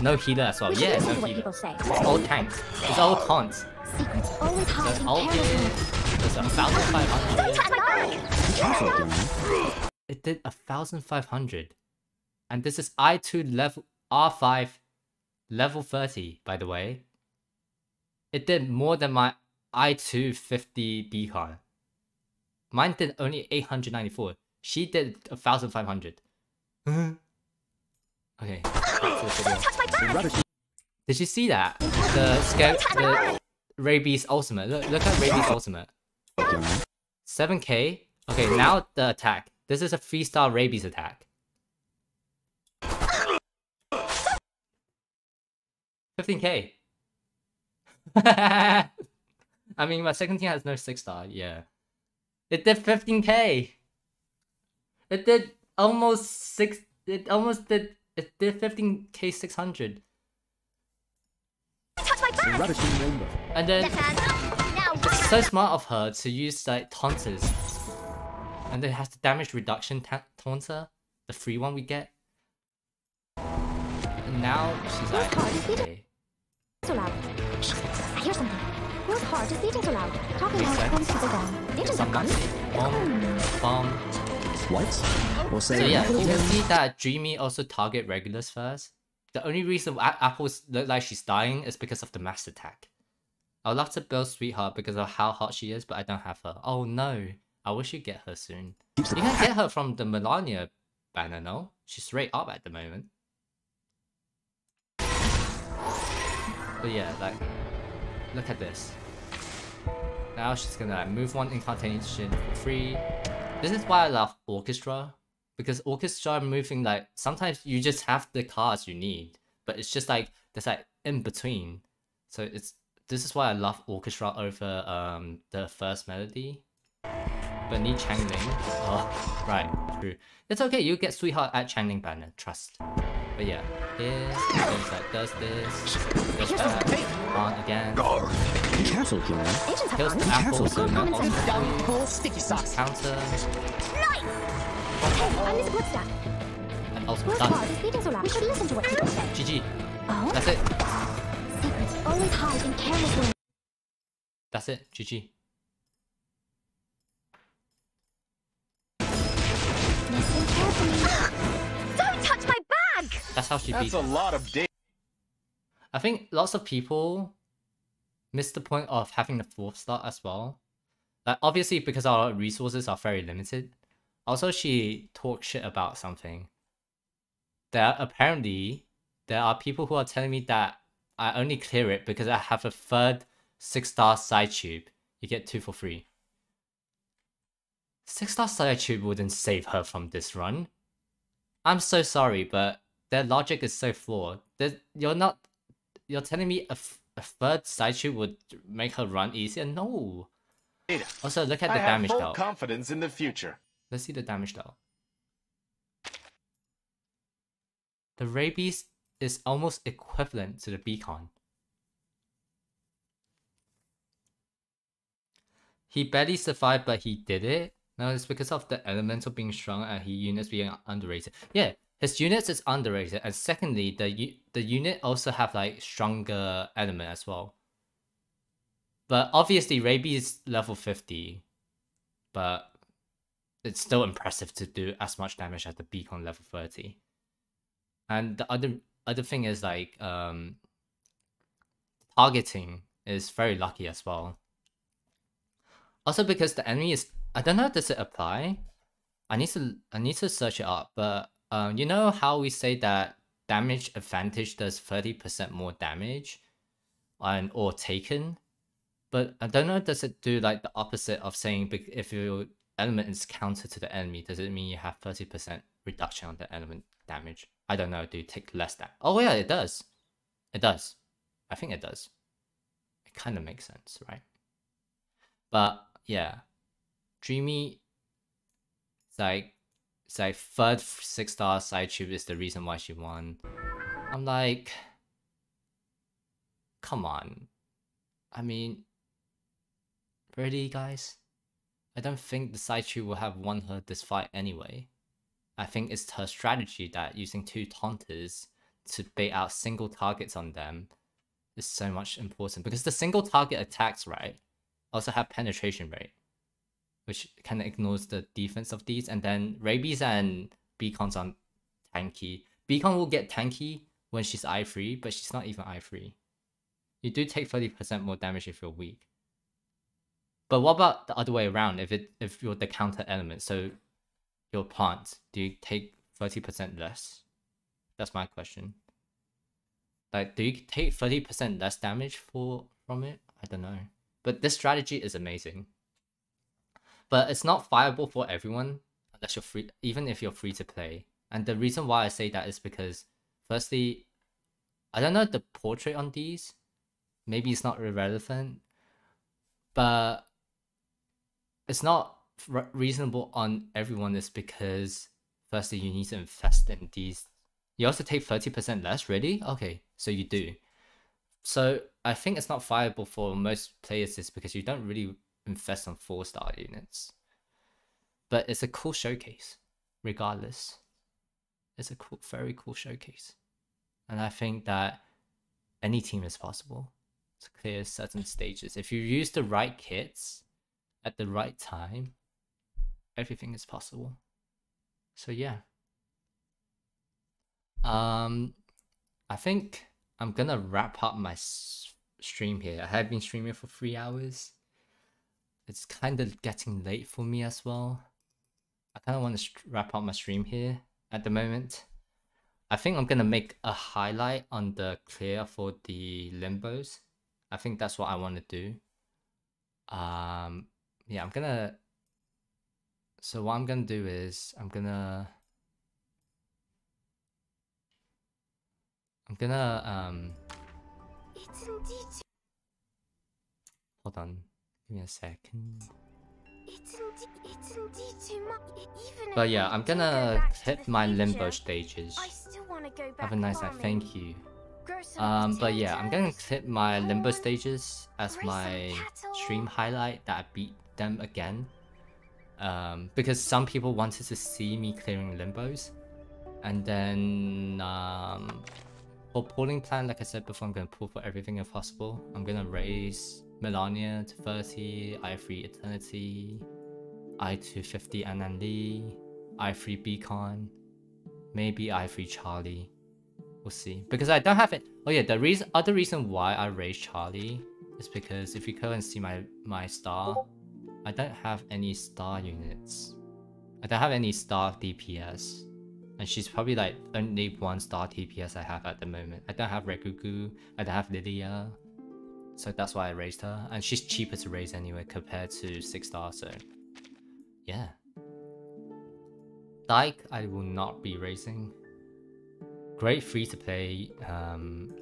B: No healer as well.
D: We
B: Yeah, no healer. It's all tanks. It's all taunts.
D: Secrets always hide
B: So
D: in
B: all
D: careless
B: in
D: hands.
B: is a thousand five hundred.
D: Touch my back!
G: Careful,
B: It did a thousand five hundred. And this is I2 level R5 level 30, by the way. It did more than my I2 50 beacon. Mine did only 894. She did a thousand five hundred. Mm-hmm. okay. video.
G: Eradicate.
B: Did you see that? The scare the rabies ultimate. Look, look at rabies ultimate. 7k. Okay, now the attack. This is a star rabies attack. 15k. I mean, my second team has no six star. Yeah, it did 15k. It did almost six. It almost did. It did 15k 600. And then
D: Hands up! Now
B: it's so smart of her to use like taunters. And then it has the damage reduction ta- taunter, the free one we get. And now she's like, okay.
D: so loud. I hear something. Whose heart is beating so loud? Talking
B: Makes
D: loud
B: sense.
D: comes people down. Angels have
B: Sometimes.
D: guns.
B: Bomb, bomb.
G: Or
B: So
G: say
B: yeah, you can see that Dreamy also target Regulus first. The only reason why Apple's look like she's dying is because of the mass attack. I would love to build Sweetheart because of how hot she is, but I don't have her. Oh no. I wish you get her soon. You can get her from the Melania banner, no? She's straight up at the moment. But yeah, like, look at this. Now she's gonna like, move one incantation for free. This is why I love Orchestra. Because Orchestra moving like sometimes you just have the cards you need, but it's just like there's like in between. So it's this is why I love Orchestra over um the first melody. But need Changeling. Oh, right, true. It's okay, you get Sweetheart at Changeling banner, trust. But yeah, here, goes like does this, does that, on again.
G: Be careful, Demon.
D: Angels have
B: Kills the
D: guns.
B: apple,
G: careful,
B: so no
D: Common sense.
B: ultimate
E: Full sticky socks.
B: counter,
D: Hey, I'm Miss Woodstack.
B: and ultimate done.
D: heart so loud? We should listen to what people say.
B: GG.
D: Oh?
B: That's it.
D: Secrets always hide in careless hands.
B: That's it. GG.
D: Listen carefully. Don't touch my bag!
B: That's how she beat.
E: That's a lot of data.
B: I think lots of people miss the point of having the fourth slot as well. Like obviously because our resources are very limited. Also, she talked shit about something. There apparently there are people who are telling me that I only clear it because I have a third six star psychube. You get two for free. Six star psychube wouldn't save her from this run. I'm so sorry, but their logic is so flawed. There's, you're not you're telling me a, a third psychube would make her run easier? No. Also, look at the
E: I
B: the
E: have
B: damage
E: full
B: though.
E: confidence in the future.
B: Let's see the damage though. The rabies is almost equivalent to the beacon. He barely survived, but he did it. No, it's because of the elemental being strong and he units being underrated. Yeah, his units is underrated, and secondly, the the unit also have like stronger element as well. But obviously, rabies is level fifty, but it's still impressive to do as much damage as the beacon level 30 and the other other thing is like um targeting is very lucky as well. Also because the enemy is i don't know does it apply? I need to i need to search it up but um you know how we say that damage advantage does 30% more damage and or taken but I don't know, does it do like the opposite of saying if your element is counter to the enemy, does it mean you have 30% reduction on the element damage? I don't know, do you take less that? Oh yeah, it does. It does. I think it does. It kind of makes sense, right? But yeah, Dreamy, it's like, like third six star psychube is the reason why she won. I'm like, come on. I mean, really, guys? I don't think the psychube will have won her this fight anyway. I think it's her strategy that using two taunters to bait out single targets on them is so much important because the single target attacks, right, also have penetration rate, which kind of ignores the defense of these. And then rabies and beacons on tanky. Beacon will get tanky when she's eye free, but she's not even eye free. You do take 30% more damage if you're weak. But what about the other way around? If it if you're the counter element, so your plant, do you take 30% less? That's my question. Like, do you take 30% less damage for from it? I don't know. But this strategy is amazing. But it's not viable for everyone unless you're free even if you're free to play. And the reason why I say that is because firstly, I don't know the portrait on these. Maybe it's not irrelevant. But it's not reasonable on everyone is because firstly you need to invest in these you also take 30% less really okay so you do so i think it's not viable for most players is because you don't really invest on four star units but it's a cool showcase regardless it's a cool very cool showcase and i think that any team is possible to clear certain stages if you use the right kits at the right time everything is possible. So yeah. Um, I think I'm gonna wrap up my stream here. I have been streaming for three hours. It's kind of getting late for me as well. I kind of want to wrap up my stream here at the moment. I think I'm gonna make a highlight on the clear for the limbos. I think that's what I want to do. Um, yeah, I'm gonna so what I'm gonna do is I'm gonna I'm gonna um hold on give me a second. But yeah I'm gonna hit my limbo stages. Have a nice night thank you. Um but yeah I'm gonna hit my limbo stages as my stream highlight that I beat them again. Um, because some people wanted to see me clearing limbos. And then um, for pulling plan, like I said before, I'm going to pull for everything if possible. I'm going to raise Melania to 30, i3 Eternity, i2 50 Lee, i3 Beacon, maybe i3 Charlie. We'll see. Because I don't have it. Oh yeah, the reason, other reason why I raised Charlie is because if you go and see my, my star, I don't have any star units. I don't have any star DPS. And she's probably like only one star DPS I have at the moment. I don't have Regugu, I don't have Lilya. So that's why I raised her. And she's cheaper to raise anyway compared to 6 star, so yeah. Dikke I will not be raising. Great free to play. Um,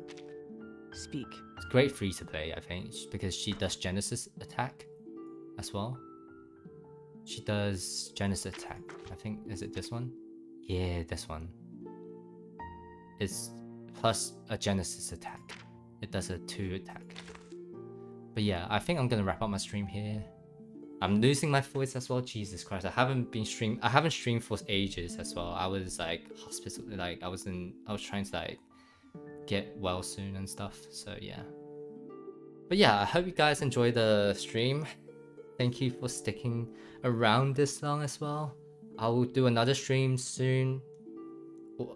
I: Speak.
B: It's great free to play, I think, because she does Genesis attack as well. She does Genesis attack. I think is it this one? Yeah, this one. It's plus a Genesis attack. It does a two attack. But yeah, I think I'm gonna wrap up my stream here. I'm losing my voice as well. Jesus Christ, I haven't been stream. I haven't streamed for ages as well. I was like hospital, like I was in. I was trying to like get well soon and stuff. So yeah. But yeah, I hope you guys enjoy the stream. Thank you for sticking around this long as well. I will do another stream soon.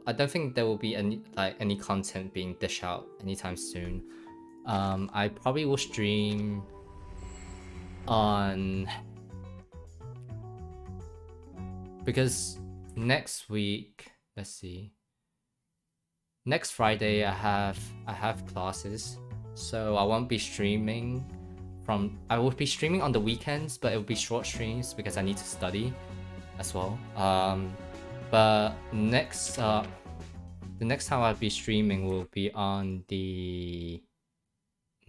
B: I don't think there will be any like any content being dished out anytime soon. Um, I probably will stream on because next week. Let's see. Next Friday, I have I have classes, so I won't be streaming from I will be streaming on the weekends, but it will be short streams because I need to study as well. Um, but next uh, the next time I'll be streaming will be on the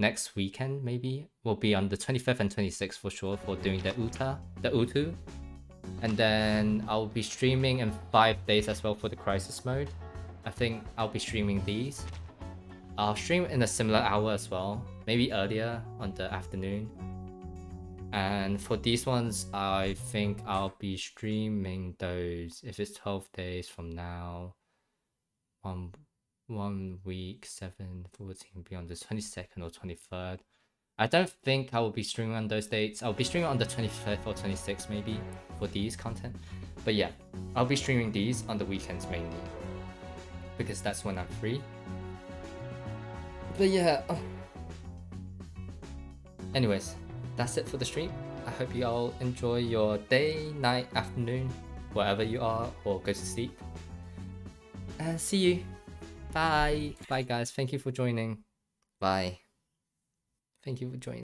B: next weekend maybe will be on the 25th and 26th for sure for doing the Uta, the Utu. And then I'll be streaming in five days as well for the crisis mode. I think I'll be streaming these. I'll stream in a similar hour as well maybe earlier on the afternoon. And for these ones, I think I'll be streaming those if it's 12 days from now. One, one week, 7, 14, beyond the 22nd or 23rd. I don't think I will be streaming on those dates. I'll be streaming on the 25th or 26th maybe for these content. But yeah, I'll be streaming these on the weekends mainly. Because that's when I'm free. But yeah. oh. Anyways, that's it for the stream. I hope you all enjoy your day, night, afternoon, wherever you are, or go to sleep. And see you. Bye. Bye, guys. Thank you for joining. Bye. Thank you for joining.